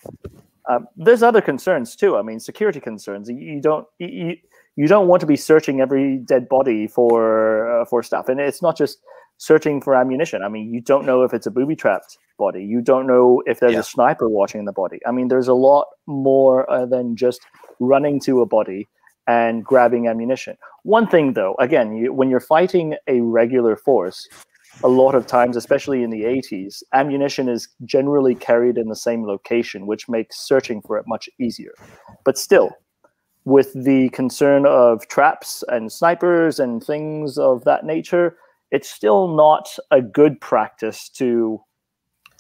Um, there's other concerns too. I mean, security concerns. You, don't you, you don't want to be searching every dead body for uh, for stuff, and it's not just searching for ammunition. I mean, you don't know if it's a booby trapped body. You don't know if there's Yeah. a sniper watching the body. I mean, there's a lot more uh, than just running to a body and grabbing ammunition. One thing, though, again, you, when you're fighting a regular force, a lot of times, especially in the 80s, ammunition is generally carried in the same location, which makes searching for it much easier. But still, with the concern of traps and snipers and things of that nature, it's still not a good practice to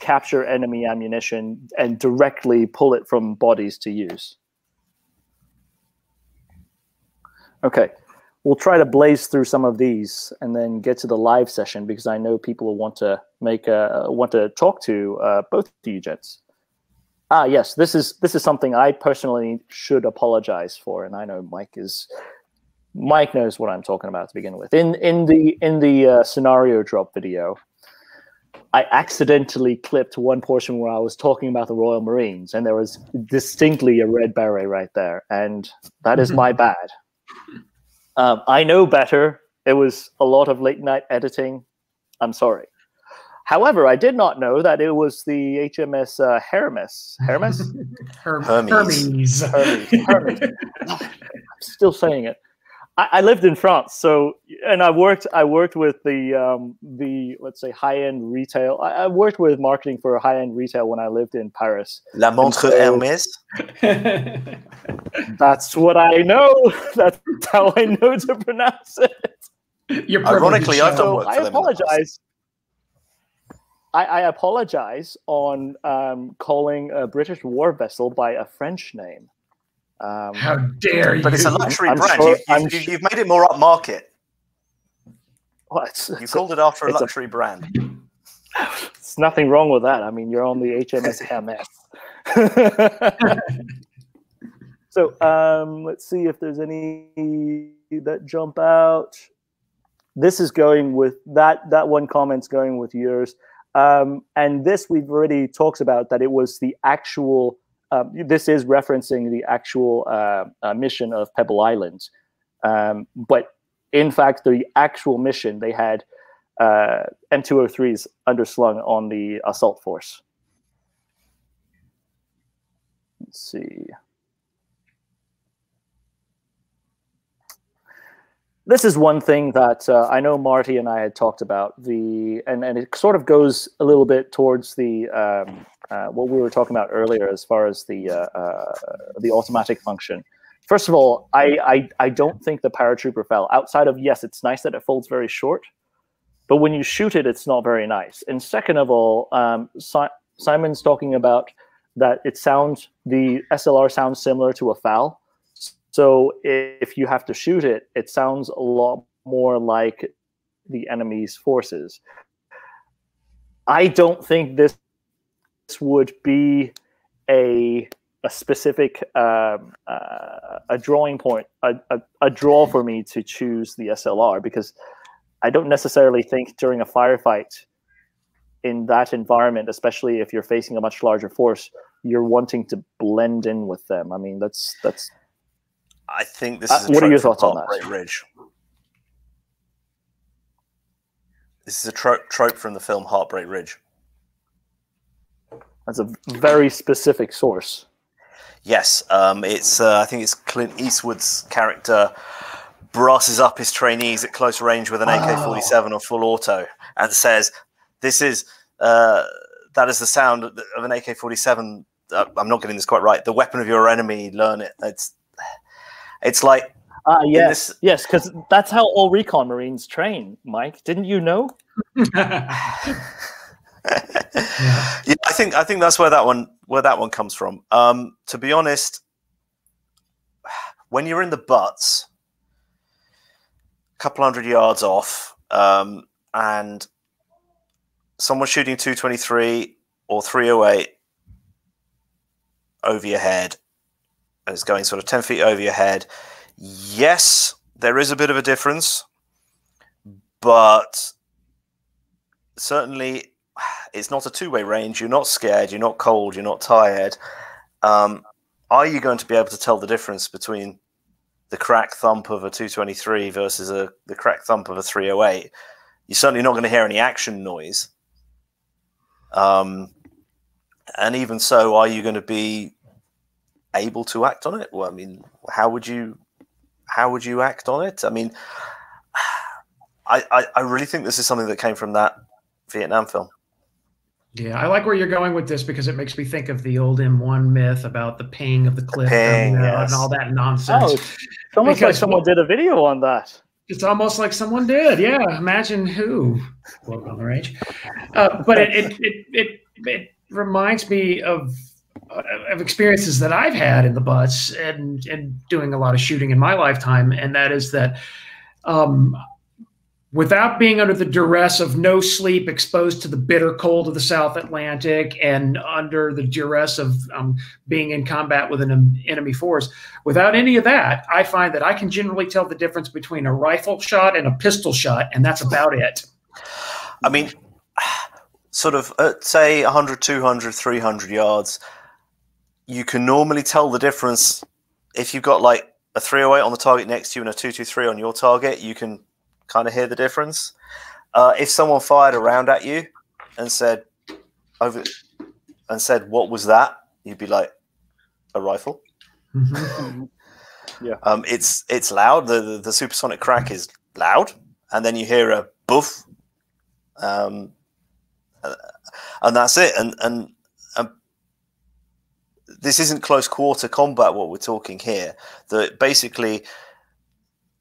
capture enemy ammunition and directly pull it from bodies to use. Okay, we'll try to blaze through some of these and then get to the live session because I know people will want to make a, want to talk to uh, both of you gents. Ah, yes, this is this is something I personally should apologize for, and I know Mike is Mike knows what I'm talking about to begin with. In in the in the uh, scenario drop video, I accidentally clipped one portion where I was talking about the Royal Marines, and there was distinctly a red beret right there, and that is my bad. Um, I know better. It was a lot of late night editing. I'm sorry. However, I did not know that it was the HMS uh, Hermes. Hermes? Her- Hermes. Hermes. Hermes. Hermes. I'm still saying it. I, I lived in France, so and I worked. I worked with the um, the let's say high end retail. I, I worked with marketing for high end retail when I lived in Paris. La montre so- Hermes. That's what I know. That's how I know to pronounce it. You're Ironically, I've done work for I them in apologize. I, I apologize on um, calling a British war vessel by a French name. Um, How dare you? But it's a luxury I'm brand. sure- you've, you've, su- you've made it more upmarket. well, it's- You it's a- called it after a it's a- luxury brand. There's nothing wrong with that. I mean, you're on the HMS MS. so um, let's see if there's any that jump out. This is going with that. That one comment's going with yours. Um, and this we've already talked about that it was the actual. Um, this is referencing the actual uh, uh, mission of Pebble Island, um, but in fact, the actual mission they had uh, M203s underslung on the assault force. Let's see. This is one thing that uh, I know Marty and I had talked about the, and, and it sort of goes a little bit towards the um, uh, what we were talking about earlier as far as the uh, uh the automatic function. First of all, I, I I don't think the paratrooper FAL. Outside of yes, it's nice that it folds very short, but when you shoot it, it's not very nice. And second of all, um, si- Simon's talking about that it sounds the SLR sounds similar to a FAL. So if you have to shoot it, it sounds a lot more like the enemy's forces. I don't think this would be a a specific um, uh, a drawing point, a, a, a draw for me to choose the SLR because I don't necessarily think during a firefight in that environment, especially if you're facing a much larger force, you're wanting to blend in with them. I mean, that's that's. I think this Uh, is. A what are your thoughts on that? Ridge. This is a trope, trope from the film Heartbreak Ridge. That's a very specific source. Yes, um, it's. Uh, I think it's Clint Eastwood's character brasses up his trainees at close range with an AK-47 or full auto, and says, "This is uh, that is the sound of an AK-47." Uh, I'm not getting this quite right. The weapon of your enemy. Learn it. It's. It's like Ah, yes, this- yes, because that's how all recon Marines train. Mike, didn't you know? yeah, I think I think that's where that one where that one comes from. Um, to be honest, when you're in the butts, a couple hundred yards off, um, and someone's shooting 223 or 308 over your head, and it's going sort of 10 feet over your head. Yes, there is a bit of a difference, but certainly it's not a two-way range. You're not scared. You're not cold. You're not tired. Um, are you going to be able to tell the difference between the crack thump of a 223 versus a the crack thump of a 308? You're certainly not going to hear any action noise. Um, and even so, are you going to be able to act on it? Well, I mean, how would you how would you act on it? I mean, I, I, I really think this is something that came from that Vietnam film. Yeah, I like where you're going with this because it makes me think of the old M1 myth about the ping of the clip ping, coming out yes. and all that nonsense. Oh, it's almost like someone what- did a video on that. It's almost like someone did. Yeah, imagine who. Bloke on the Range. Uh, but it it, it it it reminds me of uh, of experiences that I've had in the butts and and doing a lot of shooting in my lifetime, and that is that. Um, Without being under the duress of no sleep, exposed to the bitter cold of the South Atlantic, and under the duress of um, being in combat with an enemy force, without any of that, I find that I can generally tell the difference between a rifle shot and a pistol shot, and that's about it. I mean, sort of at say 100, 200, 300 yards, you can normally tell the difference if you've got like a 308 on the target next to you and a 223 on your target, you can kind of hear the difference. Uh, if someone fired around at you and said over and said what was that, you'd be like a rifle. yeah. Um, it's it's loud. The, the the supersonic crack is loud, and then you hear a boof, um, uh, and that's it. And and and this isn't close quarter combat. What we're talking here, that basically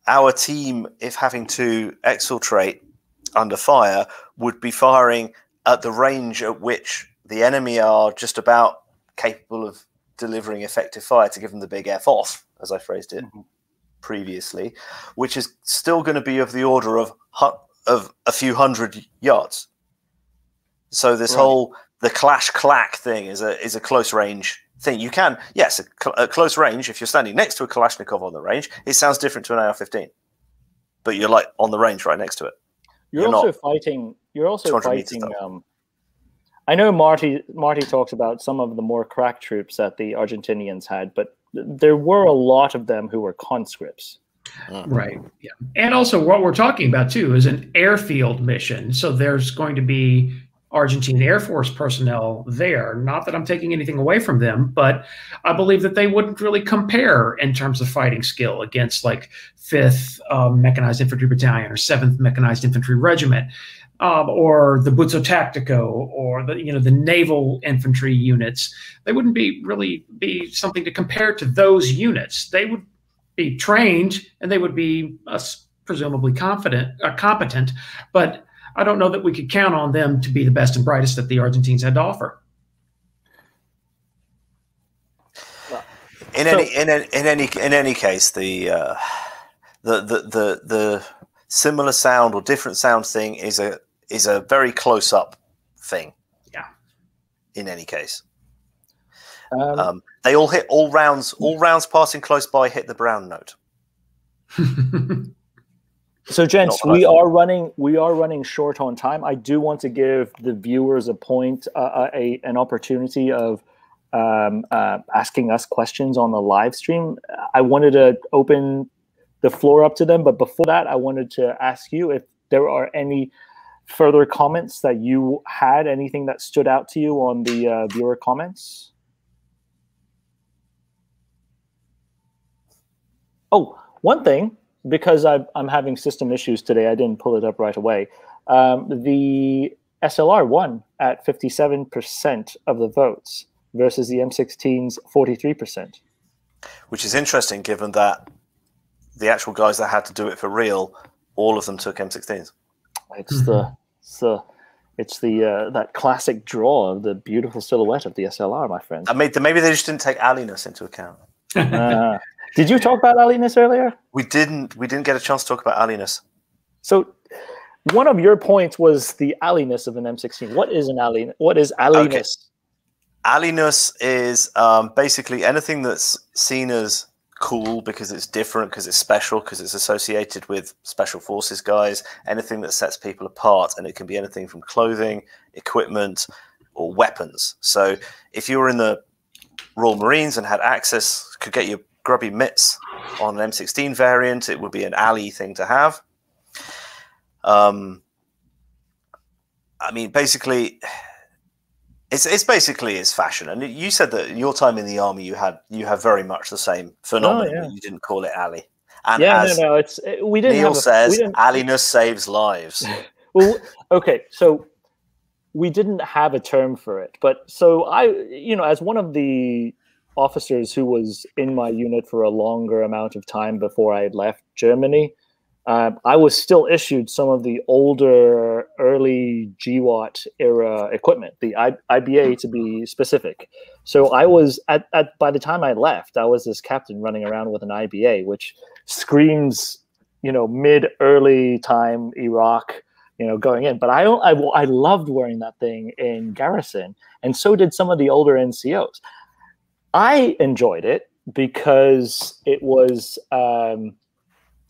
our team, if having to exfiltrate under fire, would be firing at the range at which the enemy are just about capable of delivering effective fire to give them the big F off, as I phrased it mm-hmm. previously, which is still going to be of the order of of a few hundred yards. So this Right. whole the clash clack thing is a is a close range thing. You can yes, a, cl- at close range. If you're standing next to a Kalashnikov on the range, it sounds different to an AR-15, but you're like on the range right next to it. You're, You're also fighting. You're also fighting. Um, I know Marty. Marty talks about some of the more crack troops that the Argentinians had, but there were a lot of them who were conscripts. Right. Yeah. And also, what we're talking about too is an airfield mission. So there's going to be Argentine Air Force personnel there. Not that I'm taking anything away from them, but I believe that they wouldn't really compare in terms of fighting skill against like Fifth um, Mechanized Infantry Battalion or Seventh Mechanized Infantry Regiment. Um, or the Buzo Táctico, or the you know the naval infantry units, they wouldn't be really be something to compare to those units. They would be trained and they would be uh, presumably confident, uh, competent, but I don't know that we could count on them to be the best and brightest that the Argentines had to offer. In So- any in any, in any in any case, the, uh, the the the the similar sound or different sound thing is a is a very close up thing. Yeah. In any case, Um, um, they all hit all rounds. All rounds passing close by hit the brown note. So, gents, we are running. We are running short on time. I do want to give the viewers a point, uh, a an opportunity of um, uh, asking us questions on the live stream. I wanted to open the floor up to them, but before that, I wanted to ask you if there are any further comments that you had, anything that stood out to you on the uh, viewer comments. Oh, one thing because i I'm having system issues today, I didn't pull it up right away. Um, the SLR won at 57% of the votes versus the M16's 43%. which is interesting given that the actual guys that had to do it for real, all of them took M16s. It's the it's the it's the uh, that classic draw of the beautiful silhouette of the SLR, my friend. I mean, maybe they just didn't take alliness into account. Uh, did you talk about Aliness earlier? We didn't. We didn't get a chance to talk about alliness. So one of your points was the alliness of an M16. What is an alley? What is alliness? Alliness is um, basically anything that's seen as cool because it's different, because it's special, because it's associated with special forces guys. Anything that sets people apart, and it can be anything from clothing, equipment, or weapons. So if you were in the Royal Marines and had access, could get your grubby mitts on an M16 variant, it would be an alley thing to have. Um, I mean, basically, it's it's basically it's fashion. And you said that in your time in the army, you had you have very much the same phenomenon. yeah. You didn't call it alley. And Yeah, no, no. It's uh, we didn't Neil a, says, didn't, alliness saves lives. well, okay, so we didn't have a term for it, but so I, you know, as one of the officers who was in my unit for a longer amount of time before I had left Germany, uh, I was still issued some of the older, early GWOT era equipment, the I, IBA to be specific. So I was at, at by the time I left, I was this captain running around with an IBA, which screams, you know, mid early time Iraq, you know, going in. But I, I I loved wearing that thing in garrison, and so did some of the older NCOs. I enjoyed it because it was um,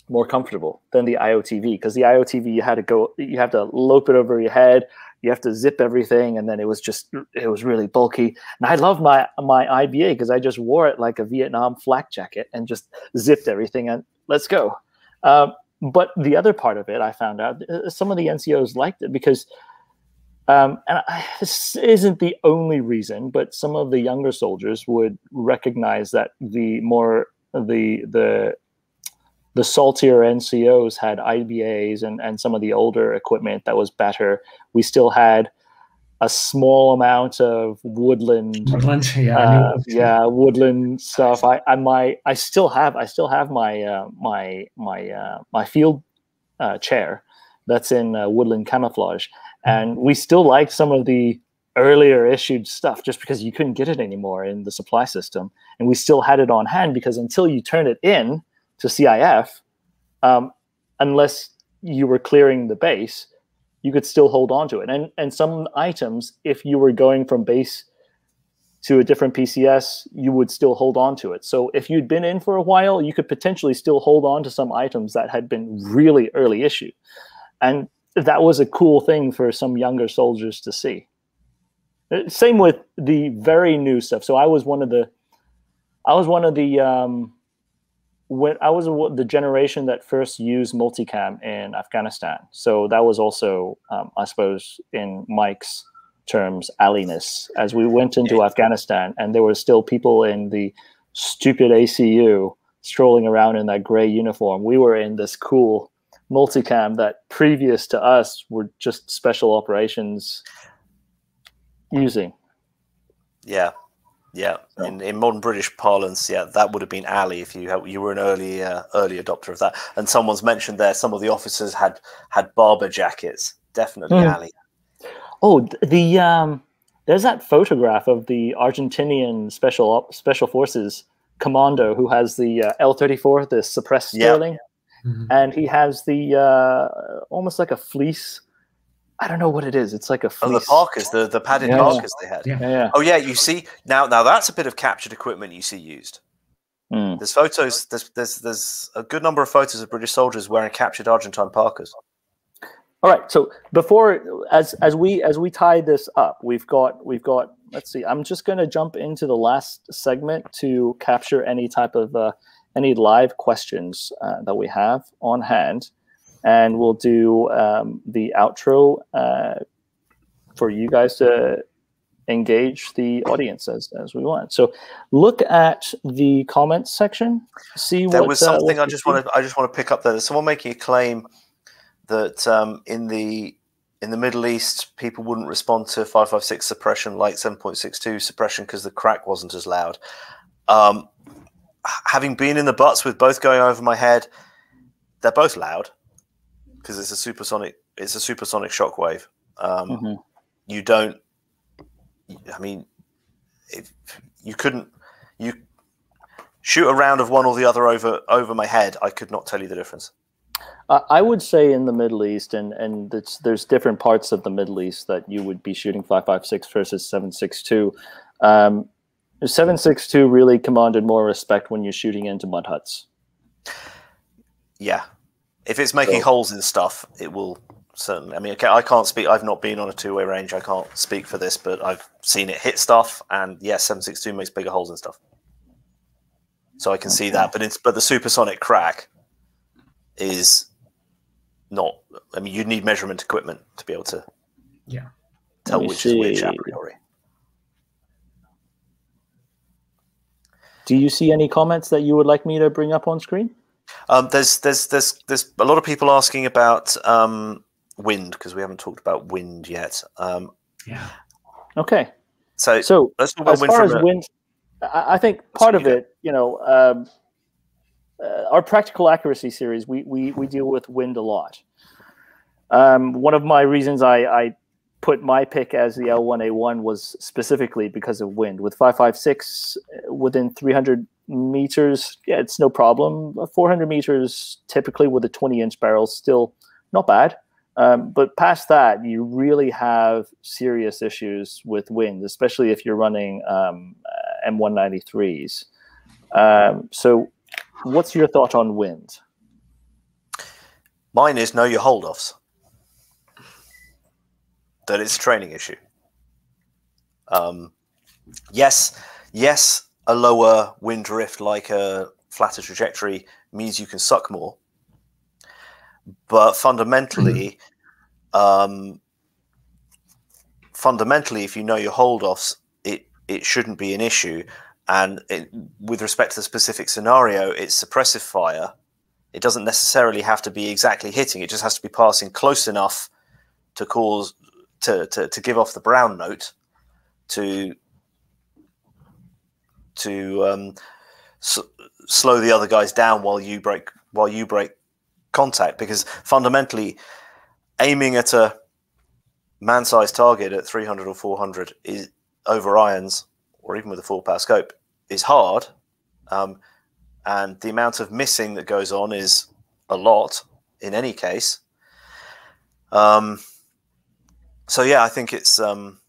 more comfortable than the IOTV. Because the IOTV, you had to go, you have to lope it over your head, you have to zip everything, and then it was just, it was really bulky. And I love my my IBA because I just wore it like a Vietnam flak jacket and just zipped everything and let's go. Um, but the other part of it, I found out uh, some of the NCOs liked it because um, and I, this isn't the only reason, but some of the younger soldiers would recognize that the more the the the saltier NCOs had IBAs and, and some of the older equipment that was better. We still had a small amount of woodland Woodland, yeah, uh, yeah, woodland stuff. I, I my I still have I still have my uh, my my uh, my field uh, chair that's in uh, woodland camouflage, and we still like some of the earlier issued stuff just because you couldn't get it anymore in the supply system, and we still had it on hand because until you turn it in to CIF, um, unless you were clearing the base, you could still hold on to it. And and some items, if you were going from base to a different PCS, you would still hold on to it. So if you'd been in for a while, you could potentially still hold on to some items that had been really early issue. And that was a cool thing for some younger soldiers to see. Uh, Same with the very new stuff. So I was one of the, I was one of the, um, when I was the generation that first used multicam in Afghanistan. So that was also, um, I suppose, in Mike's terms, alliness. As we went into Afghanistan, and there were still people in the stupid ACU strolling around in that gray uniform. We were in this cool multicam that previous to us were just special operations using. Yeah, yeah. So- In, in modern British parlance, yeah, that would have been Ali if you had, you were an early uh, early adopter of that. And someone's mentioned there some of the officers had had Barbour jackets. Definitely Hmm. Ali. Oh, the um, there's that photograph of the Argentinian special op- special forces commando who has the uh, L34, the suppressed Yeah. Sterling, Mhm. and he has the uh, almost like a fleece. I don't know what it is. It's like a Oh, the Parkers, the, the padded Yeah. Parkers they had. Yeah. Yeah, yeah. Oh yeah, you see now now that's a bit of captured equipment you see used. Mm. There's photos. There's there's there's a good number of photos of British soldiers wearing captured Argentine Parkers. All right. So before as as we as we tie this up, we've got we've got let's see. I'm just going to jump into the last segment to capture any type of uh, any live questions uh, that we have on hand, and we'll do um, the outro uh, for you guys to engage the audience as, as we want. So look at the comments section. See There what was uh, something what I just want to I just want to pick up there. There's someone making a claim that um, in the in the Middle East people wouldn't respond to 556 suppression like 7.62 suppression because the crack wasn't as loud. Um, having been in the butts with both going over my head, they're both loud because it's a supersonic it's a supersonic shockwave. Um, Mhm. You don't. I mean, if you couldn't you shoot a round of one or the other over over my head, I could not tell you the difference. Uh, I would say in the Middle East, and and it's, there's different parts of the Middle East that you would be shooting 5.56 versus 7.62. Um, 7.62 really commanded more respect when you're shooting into mud huts. Yeah, if it's making So- holes in stuff, it will certainly. I mean, okay, I can't speak. I've not been on a two way range. I can't speak for this, but I've seen it hit stuff, and yes, seven six two makes bigger holes in stuff. So I can see that, but it's but the supersonic crack is not. I mean, you'd need measurement equipment to be able to Yeah. tell me which is which a priori. Do you see any comments that you would like me to bring up on screen? Um, there's there's there's there's a lot of people asking about um, wind because we haven't talked about wind yet. Um, Yeah. Okay, so, so let's talk about as wind far from as a- wind, I, I think part of it, you know, um, uh, our practical accuracy series, we we we deal with wind a lot. Um, one of my reasons I, I put my pick as the L1A1 was specifically because of wind. With 556 uh, within 300 meters, yeah, it's no problem. Uh, 400 meters, typically with a 20 inch barrel, still not bad. Um, but past that, you really have serious issues with wind, especially if you're running um, uh, M193s. Um, so, what's your thought on wind? Mine is know your hold offs. That it's a training issue. Um, yes, yes, a lower wind drift like a flatter trajectory means you can suck more. But fundamentally, um, fundamentally, if you know your hold offs, it, it shouldn't be an issue. And it, with respect to the specific scenario, it's suppressive fire it doesn't necessarily have to be exactly hitting it just has to be passing close enough to cause to to, to give off the brown note to to um, slow the other guys down while you break while you break contact because fundamentally aiming at a man-sized target at 300 or 400 is over irons or even with a full power scope is hard um, and the amount of missing that goes on is a lot in any case. Um, so yeah, I think it's um,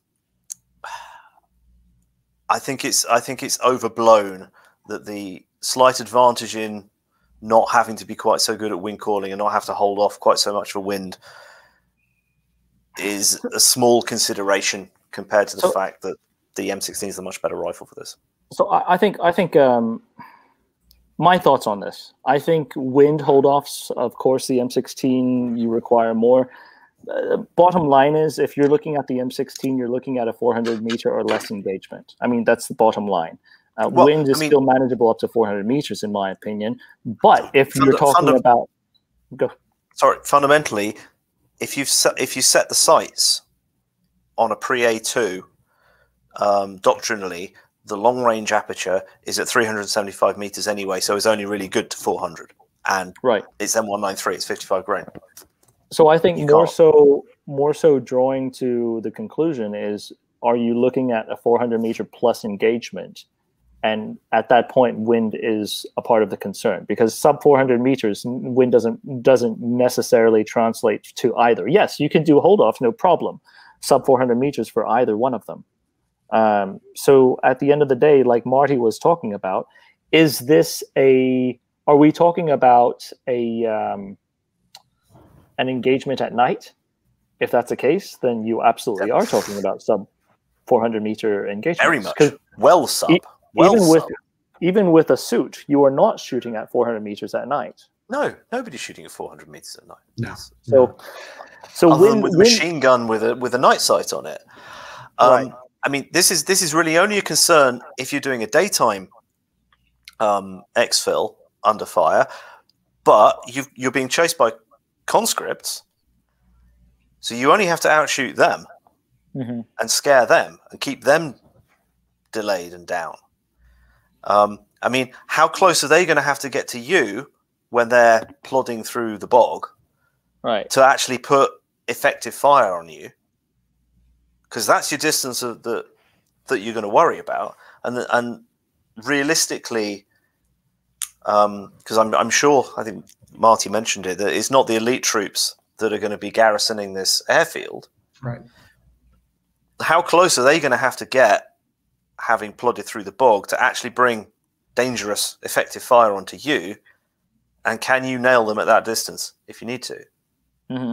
I think it's I think it's overblown that the slight advantage in not having to be quite so good at wind calling and not have to hold off quite so much for wind is a small consideration compared to the So- fact that the M16 is a much better rifle for this. So I, I think I think um, my thoughts on this. I think wind holdoffs. Of course, the M16 you require more. Uh, bottom line is, if you're looking at the M16, you're looking at a 400 meter or less engagement. I mean, that's the bottom line. Uh, Well, wind is I mean- still manageable up to 400 meters, in my opinion. But if you're talking funda- about, go. Sorry, fundamentally, if you set if you set the sights on a pre A two, um, doctrinally, the long range aperture is at 375 meters anyway, so it's only really good to 400, and Right. it's M193, it's 55 grain. So I think You more so more so drawing to the conclusion is are you looking at a 400 meter plus engagement? And at that point wind is a part of the concern because sub 400 meters wind doesn't doesn't necessarily translate to either. Yes you can do hold off no problem. Sub 400 meters for either one of them. Um, so at the end of the day like marty was talking about is this a are we talking about a um, an engagement at night, if that's the case, then you absolutely are talking about sub 400 meter engagement. Very much. Well sub. e- well even with even with a suit, you are not shooting at 400 meters at night. No, nobody's shooting at 400 meters at night. No. So, so Other when, than with a when- machine gun with a with a night sight on it. Um, Right. I mean, this is this is really only a concern if you're doing a daytime um, exfil under fire, but you you're being chased by conscripts, so you only have to outshoot them Mhm. and scare them and keep them delayed and down. Um, I mean, how close are they going to have to get to you when they're plodding through the bog? right, to actually put effective fire on you because that's your distance of the that you're going to worry about and and realistically because I'm, I'm sure i think marty mentioned it that it's not the elite troops that are going to be garrisoning this airfield. Right. how close are they going to have to get having plodded through the bog to actually bring dangerous effective fire onto you? And can you nail them at that distance if you need to? Hmm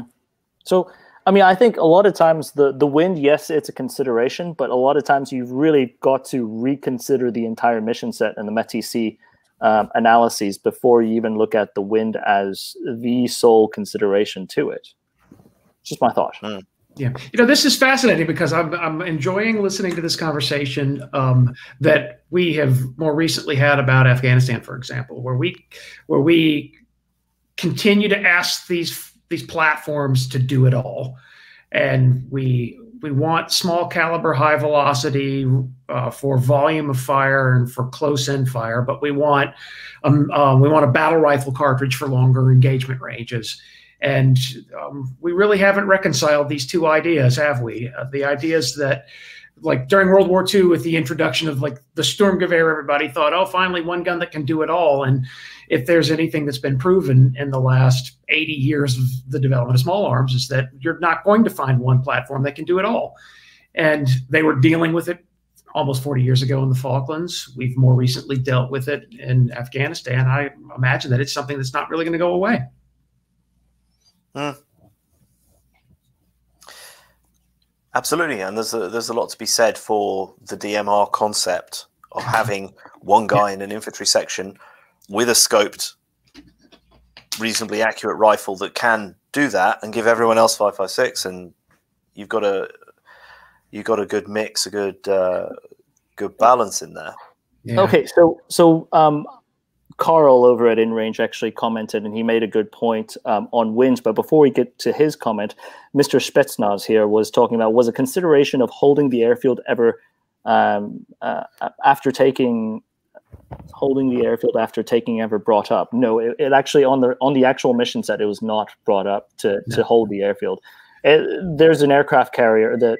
So, I mean, I think a lot of times the the wind, yes, it's a consideration, but a lot of times you've really got to reconsider the entire mission set and the METC um, analyses before you even look at the wind as the sole consideration to it. Just my thought. Yeah, you know, this is fascinating because I'm I'm enjoying listening to this conversation um, that we have more recently had about Afghanistan, for example, where we where we continue to ask these these platforms to do it all, and we we want small caliber, high velocity uh, for volume of fire and for close in fire, but we want um, uh, we want a battle rifle cartridge for longer engagement ranges. And um, we really haven't reconciled these two ideas, have we? Uh, the ideas that, like during World War II, with the introduction of like the Sturmgewehr, everybody thought, oh, finally one gun that can do it all. And if there's anything that's been proven in the last 80 years of the development of small arms, is that you're not going to find one platform that can do it all. And they were dealing with it almost 40 years ago in the Falklands. We've more recently dealt with it in Afghanistan. I imagine that it's something that's not really going to go away. Hmm. Absolutely, and there's a, there's a lot to be said for the DMR concept of having one guy in an infantry section with a scoped, reasonably accurate rifle that can do that, and give everyone else five five six, and you've got a you've got a good mix, a good uh, good balance in there. Yeah. Okay, so so um, Karl over at InRange actually commented, and he made a good point um, on winds. But before we get to his comment, Mr. Spetsnaz here was talking about was a consideration of holding the airfield ever um, uh, after taking holding the airfield after taking ever brought up. No, it, it actually on the on the actual mission set it was not brought up to to hold the airfield. It, there's an aircraft carrier that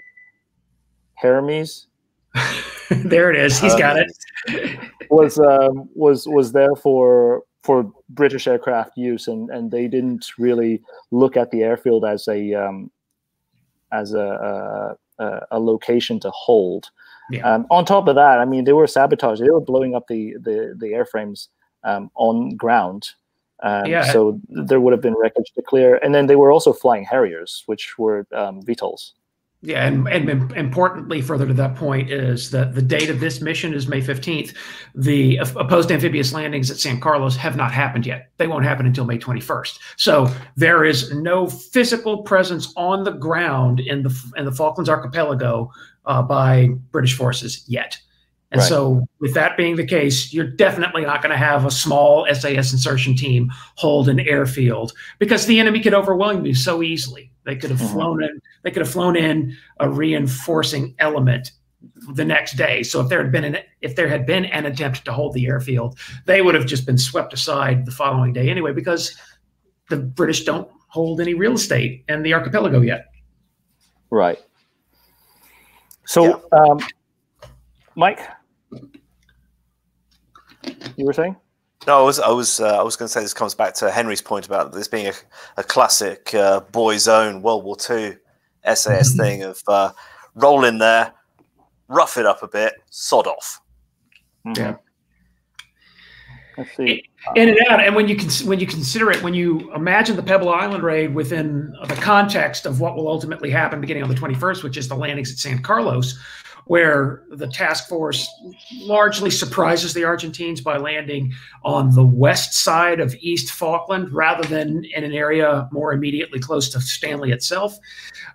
Hermes there it is. He's got it. was um, was was there for for British aircraft use, and and they didn't really look at the airfield as a um, as a a, a location to hold. Yeah. Um, on top of that, I mean, they were sabotaged. They were blowing up the the, the airframes um, on ground. Um, Yeah. So there would have been wreckage to clear, and then they were also flying Harriers, which were um, VTOLs. Yeah, and, and importantly, further to that point, is that the date of this mission is May 15th. The opposed amphibious landings at San Carlos have not happened yet. They won't happen until May 21st. So there is no physical presence on the ground in the in the Falklands Archipelago uh, by British forces yet. And Right. so, with that being the case, you're definitely not going to have a small SAS insertion team hold an airfield because the enemy could overwhelm you so easily. They could have Mhm. flown in. They could have flown in a reinforcing element the next day. So if there had been an if there had been an attempt to hold the airfield, they would have just been swept aside the following day anyway because the British don't hold any real estate in the archipelago yet. Right. So, um, Mike, you were saying? No, I was I was uh, I was going to say this comes back to Henry's point about this being a, a classic uh, boys' own World War II SAS thing of uh, roll in there, rough it up a bit, sod off. Yeah. Let's in and out. And when you cons- when you consider it, when you imagine the Pebble Island raid within the context of what will ultimately happen beginning on the 21st, which is the landings at San Carlos, where the task force largely surprises the Argentines by landing on the west side of East Falkland rather than in an area more immediately close to Stanley itself.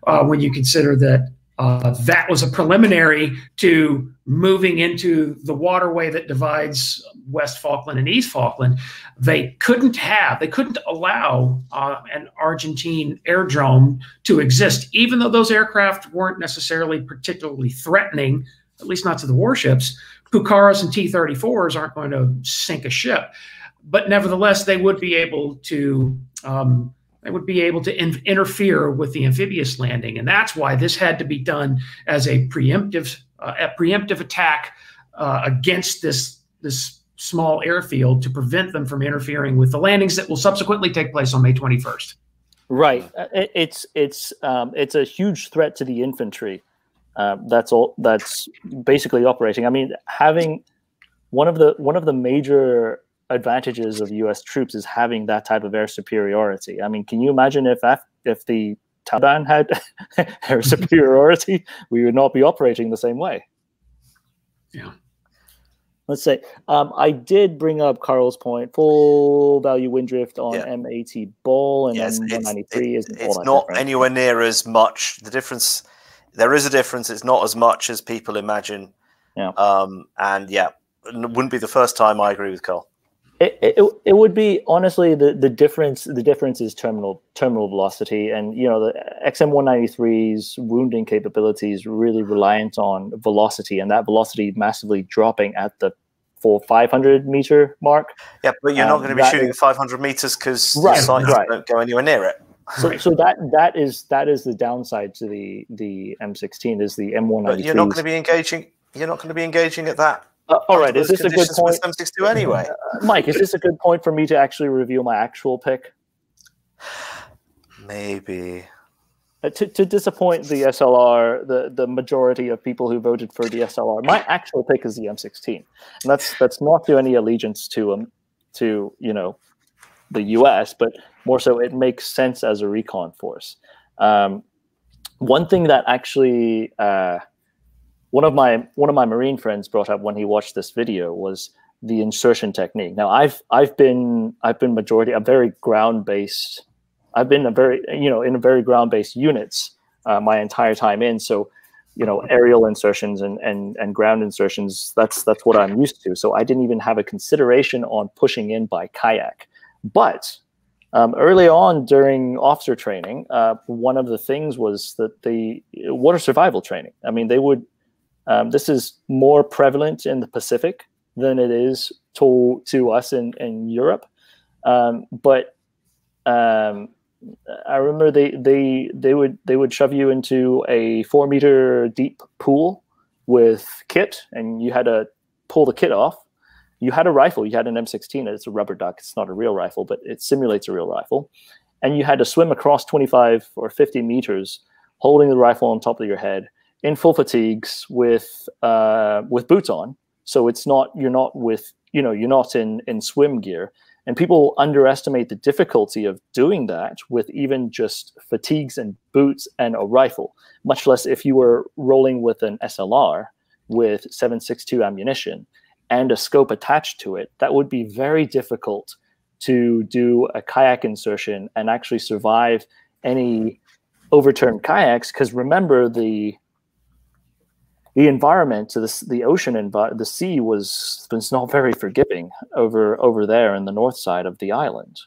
Uh, when you consider that uh, that was a preliminary to moving into the waterway that divides West Falkland and East Falkland. They couldn't have, they couldn't allow uh, an Argentine airdrome to exist, even though those aircraft weren't necessarily particularly threatening, at least not to the warships. Pucaras and T 34s aren't going to sink a ship. But nevertheless, they would be able to um, they would be able to in- interfere with the amphibious landing, and that's why this had to be done as a preemptive uh, a preemptive attack uh, against this this small airfield to prevent them from interfering with the landings that will subsequently take place on May 21st. Right. Uh, It's it's um, it's a huge threat to the infantry. Uh, that's all. That's basically operating. I mean, having one of the one of the major advantages of U.S. troops is having that type of air superiority. I mean, can you imagine if Af- if the Taliban had air superiority, we would not be operating the same way. Yeah. Let's say um, I did bring up Karl's point. Full value wind drift on Yeah. M80 ball and Yes, M193 it's, it- isn't that not different. anywhere near as much. The difference, there is a difference. It's not as much as people imagine. Yeah. Um, and yeah, it wouldn't be the first time I agree with Carl. It, it, it would be honestly the, the difference the difference is terminal terminal velocity and you know the XM193's wounding capabilities really reliant on velocity and that velocity massively dropping at the four 500 meter mark Yeah, but you're Um, not going to be shooting is- at 500 meters because Right, the sights right. don't go anywhere near it. so, so that that is that is the downside to the the M16 is the M193 But you're not going to be engaging. You're not going to be engaging at that. Uh, all right is this a good point with M62 anyway? Mike is this a good point for me to actually review my actual pick Maybe. Uh, to, to disappoint the SLR, the, the majority of people who voted for the SLR, my actual pick is the M16, and that's that's not to any allegiance to um to you know the U.S., but more so it makes sense as a recon force. Um, one thing that actually uh, one of my one of my Marine friends brought up when he watched this video was the insertion technique. Now I've I've been I've been majority a very ground based I've been a very, you know, in a very ground-based units uh, my entire time in. So, you know, aerial insertions and, and and ground insertions. That's that's what I'm used to. So I didn't even have a consideration on pushing in by kayak. But um, early on during officer training, uh, one of the things was that the water survival training. I mean, they would. Um, this is more prevalent in the Pacific than it is to to us in in Europe. Um, but um, I remember they they they would they would shove you into a four meter deep pool with kit, and you had to pull the kit off. You had a rifle. You had an M16. It's a rubber duck. It's not a real rifle, but it simulates a real rifle. And you had to swim across 25 or 50 meters holding the rifle on top of your head in full fatigues with uh, with boots on. So it's not you're not with you know you're not in in swim gear. And people underestimate the difficulty of doing that with even just fatigues and boots and a rifle, much less if you were rolling with an SLR with 7.62 ammunition and a scope attached to it. That would be very difficult to do a kayak insertion and actually survive any overturned kayaks. Because remember, the the environment, the, the ocean, envi- the sea was was not very forgiving over over there in the north side of the island.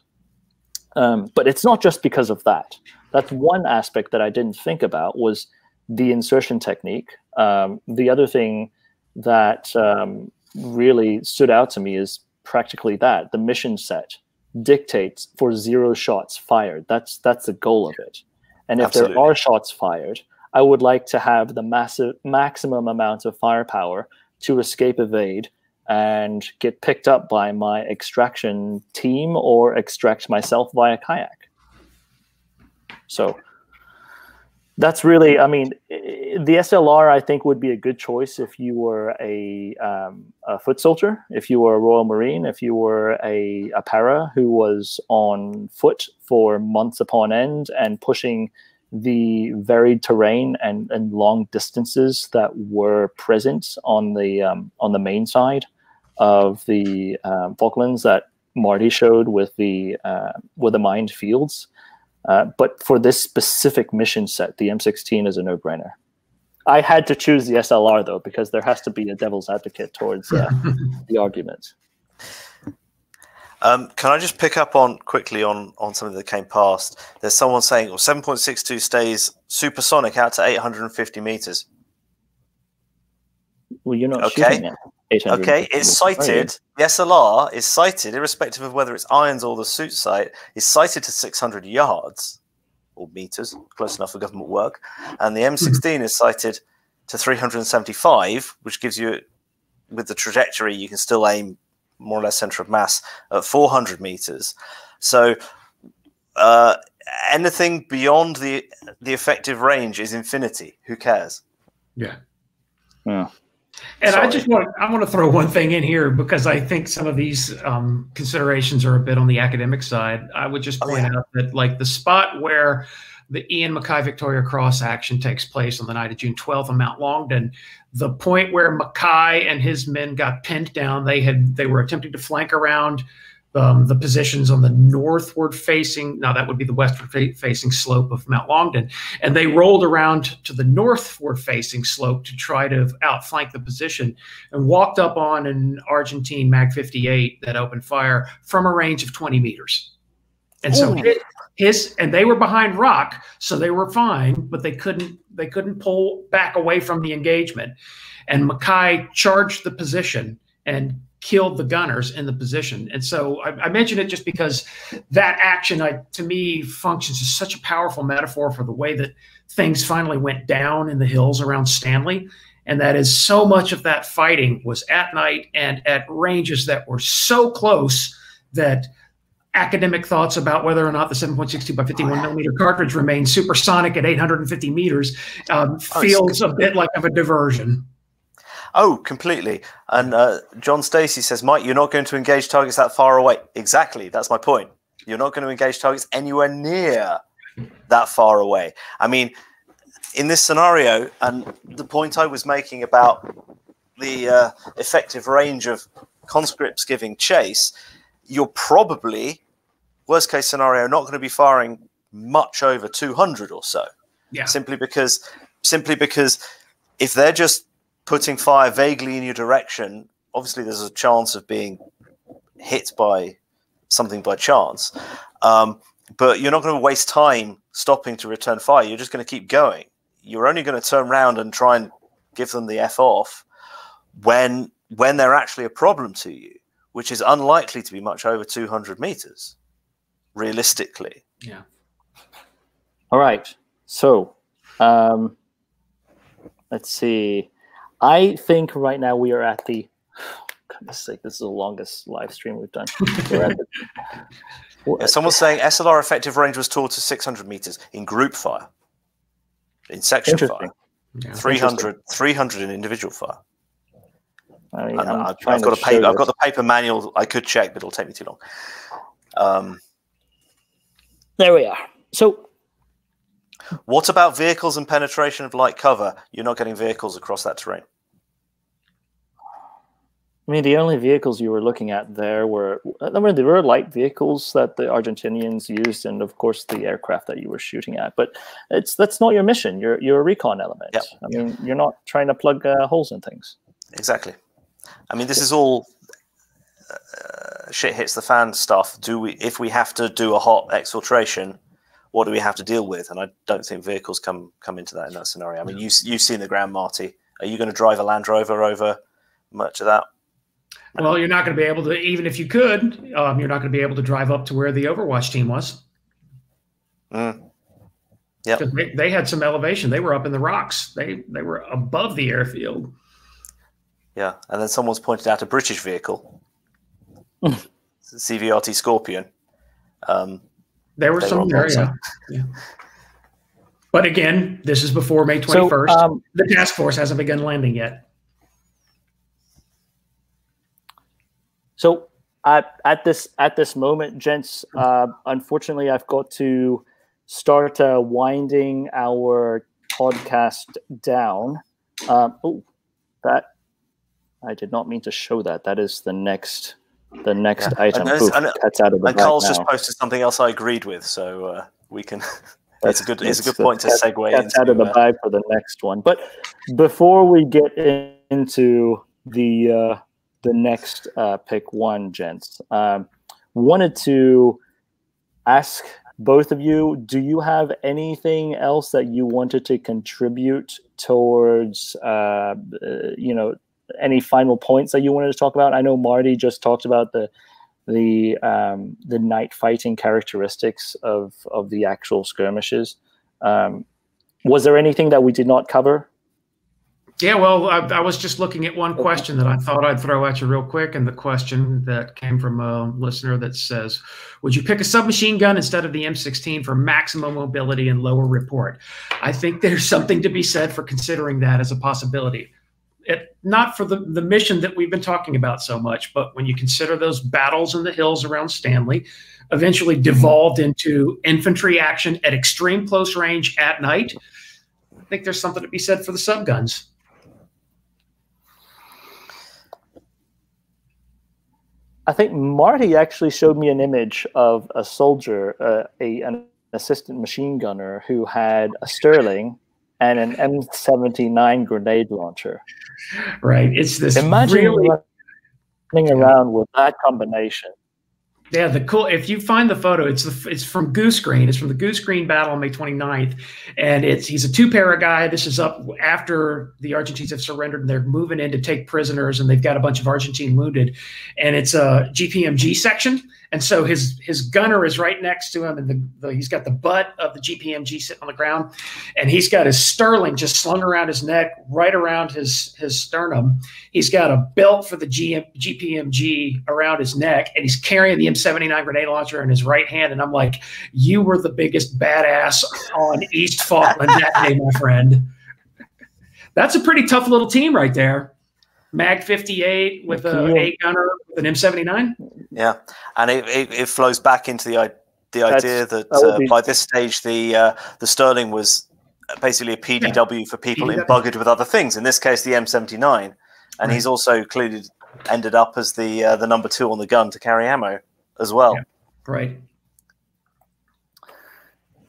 Um, but it's not just because of that. That's one aspect that I didn't think about was the insertion technique. Um, the other thing that um, really stood out to me is practically that the mission set dictates for zero shots fired. That's that's the goal of it. And if Absolutely. there are shots fired, I would like to have the massive maximum amount of firepower to escape evade and get picked up by my extraction team or extract myself via kayak. So that's really, I mean, the SLR I think would be a good choice if you were a, um, a foot soldier, if you were a Royal Marine, if you were a, a para who was on foot for months upon end and pushing the varied terrain and, and long distances that were present on the um, on the main side of the um, Falklands that Marty showed with the uh, with the mined fields. Uh, but for this specific mission set, the M16 is a no-brainer. I had to choose the SLR though because there has to be a devil's advocate towards uh, the argument. Um, can I just pick up on quickly on on something that came past? There's someone saying, "Well, 7.62 stays supersonic out to 850 meters." Well, you're not Okay. shooting at 800 Okay, it's sighted. The SLR is sighted, irrespective of whether it's irons or the SUIT sight, is sighted to 600 yards or meters, close enough for government work, and the M16 is sighted to 375, which gives you, with the trajectory, you can still aim more or less center of mass at 400 meters. So. Uh, anything beyond the the effective range is infinity. Who cares? Yeah. Yeah. And I just want I want to throw one thing in here because I think some of these um, considerations are a bit on the academic side. I would just Oh, point yeah. out that like the spot where the Ian McKay Victoria Cross action takes place on the night of June 12th on Mount Longdon, the point where McKay and his men got pinned down, they had they were attempting to flank around um, the positions on the northward facing, now that would be the westward fa- facing slope of Mount Longdon, and they rolled around to the northward facing slope to try to outflank the position and walked up on an Argentine Mag 58 that opened fire from a range of 20 meters. And so his, his and they were behind rock, so they were fine, but they couldn't they couldn't pull back away from the engagement. And McKay charged the position and killed the gunners in the position. And so I, I mention it just because that action, I, to me, functions as such a powerful metaphor for the way that things finally went down in the hills around Stanley. And that is so much of that fighting was at night and at ranges that were so close that academic thoughts about whether or not the 7.62 by 51 millimeter cartridge remains supersonic at 850 meters um, Oh, feels a bit like of a diversion. Oh, completely. And uh, John Stacey says, Mike, you're not going to engage targets that far away. Exactly. That's my point. You're not going to engage targets anywhere near that far away. I mean, in this scenario, and the point I was making about the uh, effective range of conscripts giving chase, you're probably, worst case scenario, not going to be firing much over 200 or so. Yeah. simply because simply because if they're just putting fire vaguely in your direction obviously there's a chance of being hit by something by chance. Um, but you're not going to waste time stopping to return fire. You're just going to keep going. You're only going to turn around and try and give them the f off when when they're actually a problem to you which is unlikely to be much over 200 meters realistically Yeah. All right. So, um, let's see. I think right now we are at the. Goodness sake, this is the longest live stream we've done. We're the, Yeah, someone's saying SLR effective range was taught to 600 meters in group fire. in section fire. Yeah. 300, 300 in individual fire. I mean, And I'm I've, trying I've got a paper. I've got the paper manual. I could check, but it'll take me too long. Um, There we are. So what about vehicles and penetration of light cover? You're not getting vehicles across that terrain. I mean, the only vehicles you were looking at there were I mean, there were light vehicles that the Argentinians used, and of course the aircraft that you were shooting at. But it's that's not your mission. You're you're a recon element. Yep. I mean, you're not trying to plug uh, holes in things. Exactly. I mean, this is all uh, shit hits the fan stuff. Do we, if we have to do a hot exfiltration, what do we have to deal with? And I don't think vehicles come come into that in that scenario. I mean, you you've seen the ground, Marty. Are you going to drive a Land Rover over much of that? Well, you're not going to be able to, even if you could, um, you're not going to be able to drive up to where the Overwatch team was. Mm. 'Cause They, they had some elevation. They were up in the rocks. They they were above the airfield. Yeah, and then someone's pointed out a British vehicle, CVRT Scorpion. Um, There were some there, yeah. yeah. But again, this is before May So, 21st. um, the task force hasn't begun landing yet. So at at this at this moment, gents, uh, unfortunately, I've got to start uh, winding our podcast down. Um, oh, that I did not mean to show that. That is the next the next Yeah. item. And Oof, and- that's out of the and bag Karl's now. just posted something else I agreed with, so uh, we can. it's a good. It's a good point to segue That's out of into. the uh, bag for the next one. But before we get in- into the uh, the next uh, pick one, gents, um, wanted to ask both of you: Do you have anything else that you wanted to contribute towards? Uh, uh, you know, any final points that you wanted to talk about? I know Marty just talked about the the um, the night fighting characteristics of of the actual skirmishes. Um, was there anything that we did not cover? Yeah, well, I, I was just looking at one question that I thought I'd throw at you real quick, and the question that came from a listener that says, "Would you pick a submachine gun instead of the M16 for maximum mobility and lower report?" I think there's something to be said for considering that as a possibility. It, not for the, the mission that we've been talking about so much, but when you consider those battles in the hills around Stanley, eventually devolved into infantry action at extreme close range at night, I think there's something to be said for the subguns. I think Marty actually showed me an image of a soldier, uh, a an assistant machine gunner who had a Sterling and an M79 grenade launcher. Right. It's this Imagine really running around with that combination. yeah, the cool if you find the photo, it's the it's from Goose Green. It's from the Goose Green battle on May 29th. And it's he's a two-para guy. This is up after the Argentines have surrendered and they're moving in to take prisoners and they've got a bunch of Argentine wounded. And it's a GPMG section. And so his his gunner is right next to him, and the, the he's got the butt of the GPMG sitting on the ground, and he's got his Sterling just slung around his neck, right around his his sternum. He's got a belt for the GM, GPMG around his neck, and he's carrying the M79 grenade launcher in his right hand. And I'm like, you were the biggest badass on East Falkland that day, my friend. That's a pretty tough little team right there. Mag 58 with a you- eight gunner with an M79. Yeah, and it, it, it flows back into the i- the That's- idea that that uh, be- by this stage the uh, the Sterling was basically a PDW for people PDW. embuggered with other things. In this case, the M79, and Right. he's also included ended up as the uh, the number two on the gun to carry ammo as well. Yeah. Right.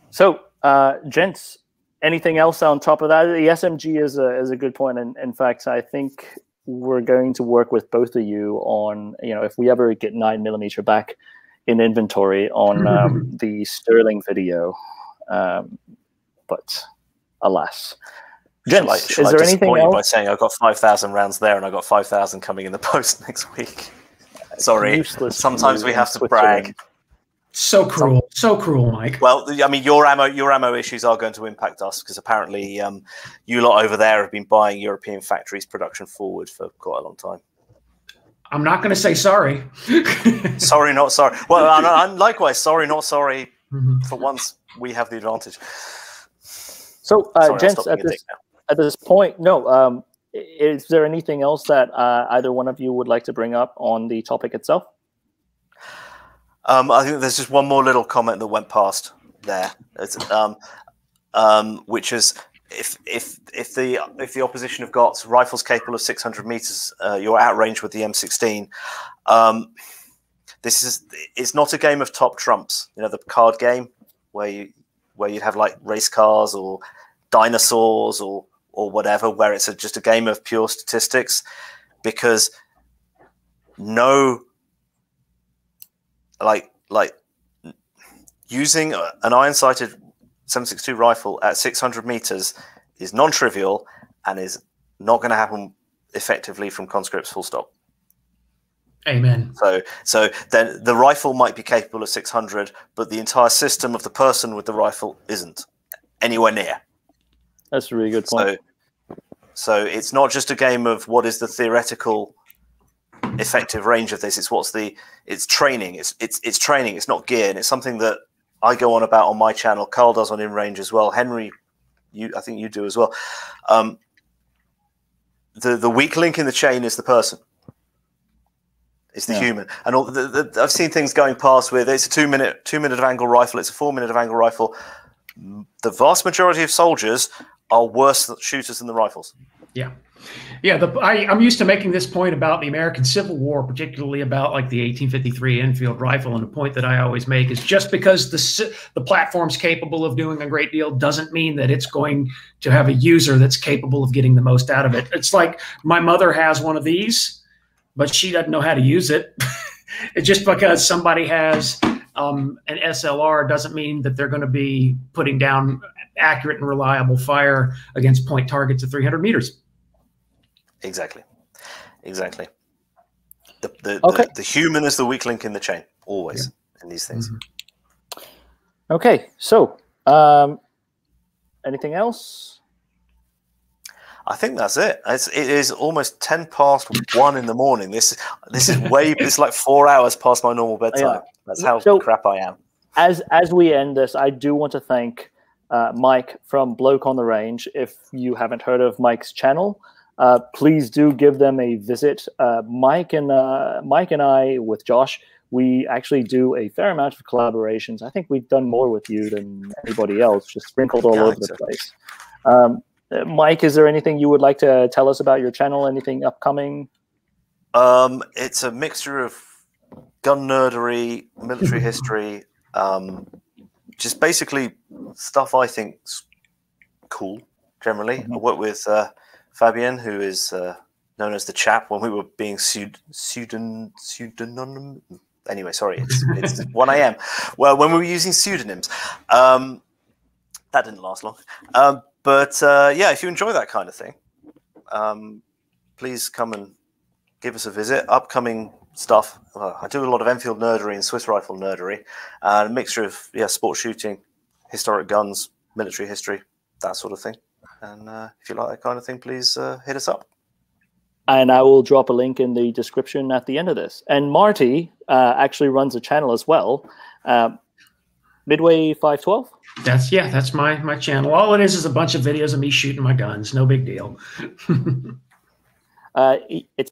So, uh, gents, anything else on top of that? The SMG is a is a good point, and in fact, I think we're going to work with both of you on you know if we ever get nine millimeter back in inventory on um, the Sterling video, um, but alas, gents, is I there anything you by saying I've got five thousand rounds there and I got five thousand coming in the post next week? Sorry. Useless Sometimes we have to brag. So cruel. So cruel, Mike. Well, I mean, your ammo, your ammo issues are going to impact us because apparently um, you lot over there have been buying European factories production forward for quite a long time. I'm not going to say sorry. Sorry, not sorry. Well, I'm likewise, sorry, not sorry. Mhm. For once, we have the advantage. So, uh, Sorry, gents, at this at this point, no. Um, is there anything else that uh, either one of you would like to bring up on the topic itself? Um, I think there's just one more little comment that went past there, um, um, which is if if if the if the opposition have got rifles capable of 600 meters, uh, you're outrange with the M16. Um, this is it's not a game of top trumps. You know the card game where you where you'd have like race cars or dinosaurs or or whatever, where it's a, just a game of pure statistics, because no like like using a- an iron sighted 762 rifle at 600 meters is non-trivial and is not going to happen effectively from conscripts full stop Amen. so so then the rifle might be capable of 600 but the entire system of the person with the rifle isn't anywhere near That's a really good point. so so it's not just a game of what is the theoretical effective range of this. It's what's the it's training. It's it's it's training. It's not gear. And it's something that i go on about on my channel. Karl does on InRange as well. Henry you i think you do as well. Um the the weak link in the chain is the person. It's the Yeah. human. And all the, the, i've seen things going past with it's a two minute two minute of angle rifle. It's a four minute of angle rifle. The vast majority of soldiers are worse shooters than the rifles. Yeah. Yeah, the, I, I'm used to making this point about the American Civil War, particularly about like the 1853 Enfield rifle. And the point that I always make is just because the the platform's capable of doing a great deal doesn't mean that it's going to have a user that's capable of getting the most out of it. It's like my mother has one of these, but she doesn't know how to use it. just because somebody has um, an SLR doesn't mean that they're going to be putting down accurate and reliable fire against point targets at 300 meters. Exactly. Exactly. The the, Okay. the, the human is the weak link in the chain, always in these things. Okay, so um, anything else? I think that's it. It's, it is almost ten past one in the morning. This this is way. it's like four hours past my normal bedtime. That's how So- crap I am. As as we end this, I do want to thank uh, Mike from Bloke on the Range. If you haven't heard of Mike's channel, uh, please do give them a visit. Uh, Mike and uh, Mike and I, with Josh, we actually do a fair amount of collaborations. I think we've done more with you than anybody else, just sprinkled all Yeah, over think the place. Um, uh, Mike, is there anything you would like to tell us about your channel? Anything upcoming? Um, it's a mixture of gun nerdery, military history, um, just basically stuff I think's cool. Generally, I work with uh, Fabian, who is uh, known as the chap when we were being pseud- pseudonym pseudonym. Anyway, sorry, it's, it's one a.m. Well, when we were using pseudonyms, um, that didn't last long. Um, but uh, yeah, if you enjoy that kind of thing, um, please come and give us a visit. Upcoming stuff. Uh, I do a lot of Enfield nerdery and Swiss rifle nerdery, and a mixture of yeah, sport shooting, historic guns, military history, that sort of thing. And uh, if you like that kind of thing, please uh, hit us up. and I will drop a link in the description at the end of this. And Marty uh, actually runs a channel as well, um, Midway Five Twelve. That's yeah, that's my my channel. All it is is a bunch of videos of me shooting my guns. No big deal. Uh, he, it's,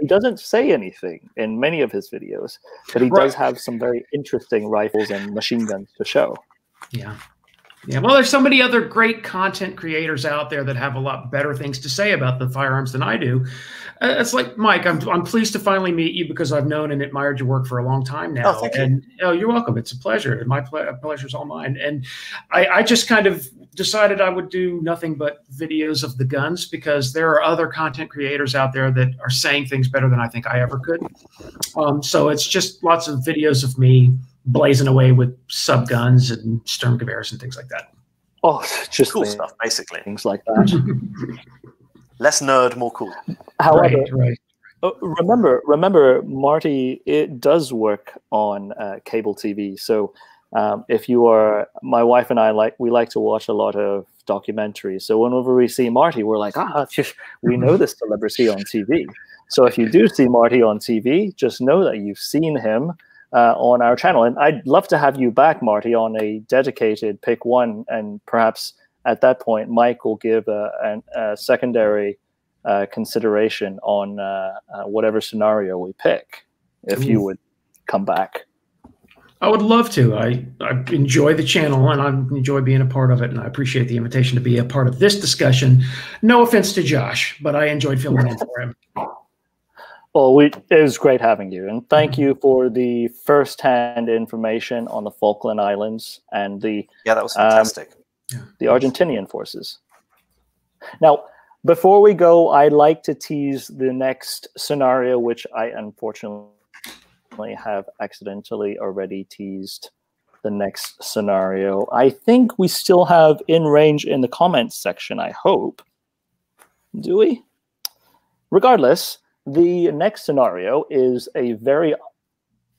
he doesn't say anything in many of his videos, but he does have some very interesting rifles and machine guns to show. Yeah. Yeah. Well, there's so many other great content creators out there that have a lot better things to say about the firearms than I do. Uh, it's like Mike. I'm I'm pleased to finally meet you because I've known and admired your work for a long time now. Oh, thank you. oh, you're welcome. It's a pleasure. My ple- pleasure's all mine. And I, I just kind of decided I would do nothing but videos of the guns because there are other content creators out there that are saying things better than I think I ever could. Um, so it's just lots of videos of me blazing away with sub guns and Sturmgewehrs and things like that. Oh, just Cool things, stuff, basically. things like that. Less nerd, more cool. However, right, right. Uh, remember, remember, Marty, it does work on uh, cable TV. So um, if you are, my wife and I like, we like to watch a lot of documentaries. So whenever we see Marty, we're like, ah, we know this celebrity on TV. So if you do see Marty on TV, just know that you've seen him uh, on our channel. And I'd love to have you back, Marty, on a dedicated pick one and perhaps at that point, Mike will give a, an- a secondary uh, consideration on uh, uh, whatever scenario we pick. If you would come back. I would love to. I, I enjoy the channel and I enjoy being a part of it. And I appreciate the invitation to be a part of this discussion. No offense to Josh, but I enjoyed filling in for him. Well, we, it was great having you, and thank you for the first-hand information on the Falkland Islands and the Yeah, that was Um, fantastic. the Argentinian forces. Now, before we go, I'd like to tease the next scenario, which I unfortunately have accidentally already teased. The next scenario. I think we still have InRange in the comments section. I hope. Do we? Regardless, the next scenario is a very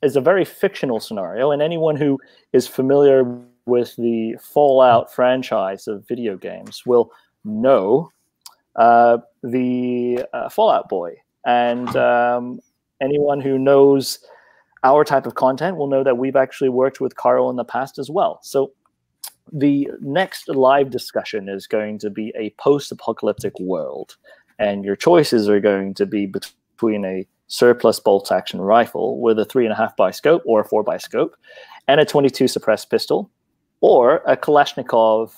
is a very fictional scenario, and anyone who is familiar with the Fallout franchise of video games will know uh, the uh, Fallout Boy, and um, anyone who knows our type of content will know that we've actually worked with Karl in the past as well. So the next live discussion is going to be a post-apocalyptic world, and your choices are going to be between a surplus bolt action rifle with a three and a half by scope or a four by scope, and a 22 suppressed pistol, or a Kalashnikov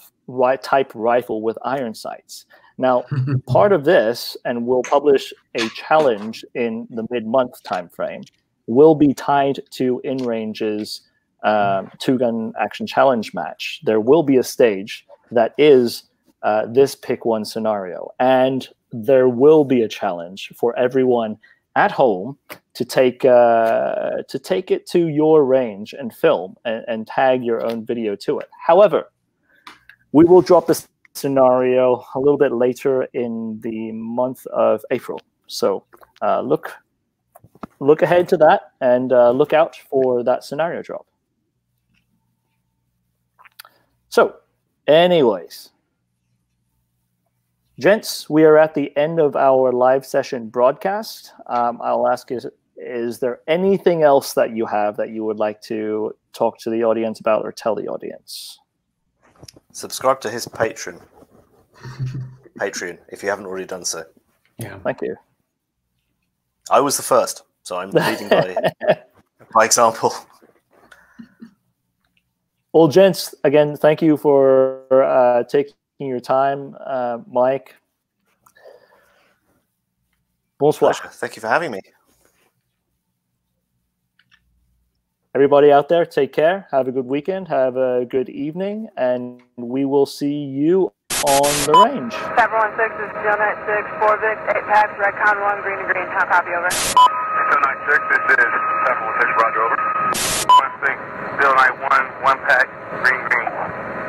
type rifle with iron sights. Now, part of this, and we'll publish a challenge in the mid-month timeframe, will be tied to InRange's um, two-gun action challenge match. There will be a stage that is uh, this pick one scenario, and there will be a challenge for everyone at home to take uh, to take it to your range and film and, and tag your own video to it. However, we will drop this scenario a little bit later in the month of April. So uh, look look ahead to that and uh, look out for that scenario drop. So, anyways, gents, we are at the end of our live session broadcast. Um, I'll ask is is there anything else that you have that you would like to talk to the audience about or tell the audience? Subscribe to his Patreon. Patreon, if you haven't already done so. Yeah. Thank you. I was the first, so I'm leading by, by example. Well, gents, again, thank you for uh, taking your time, uh, Mike. Bonsoir. Pleasure. Thank you for having me. Everybody out there, take care. Have a good weekend. Have a good evening, and we will see you on the range. 716 is Steel Knight 6, 4 Vic, 8 packs, Redcon 1, green to green. How copy over? Steel Knight 6, this is 716, roger, over. 16, Steel Knight 1, 1 pack, green, green,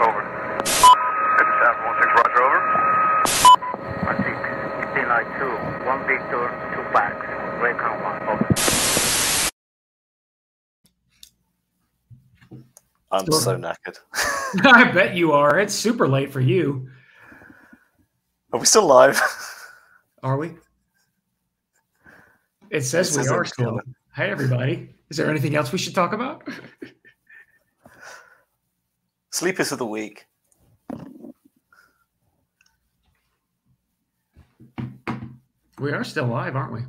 over. This is 716, roger, over. Pacific, Steel Knight 2, 1 Victor, 2 Recon 1, over. I'm Sure. so knackered. I bet you are. It's super late for you. Are we still live? Are we? It says It we are still. coming. Hey, everybody. Is there anything else we should talk about? Sleepers of the week. We are still live, aren't we?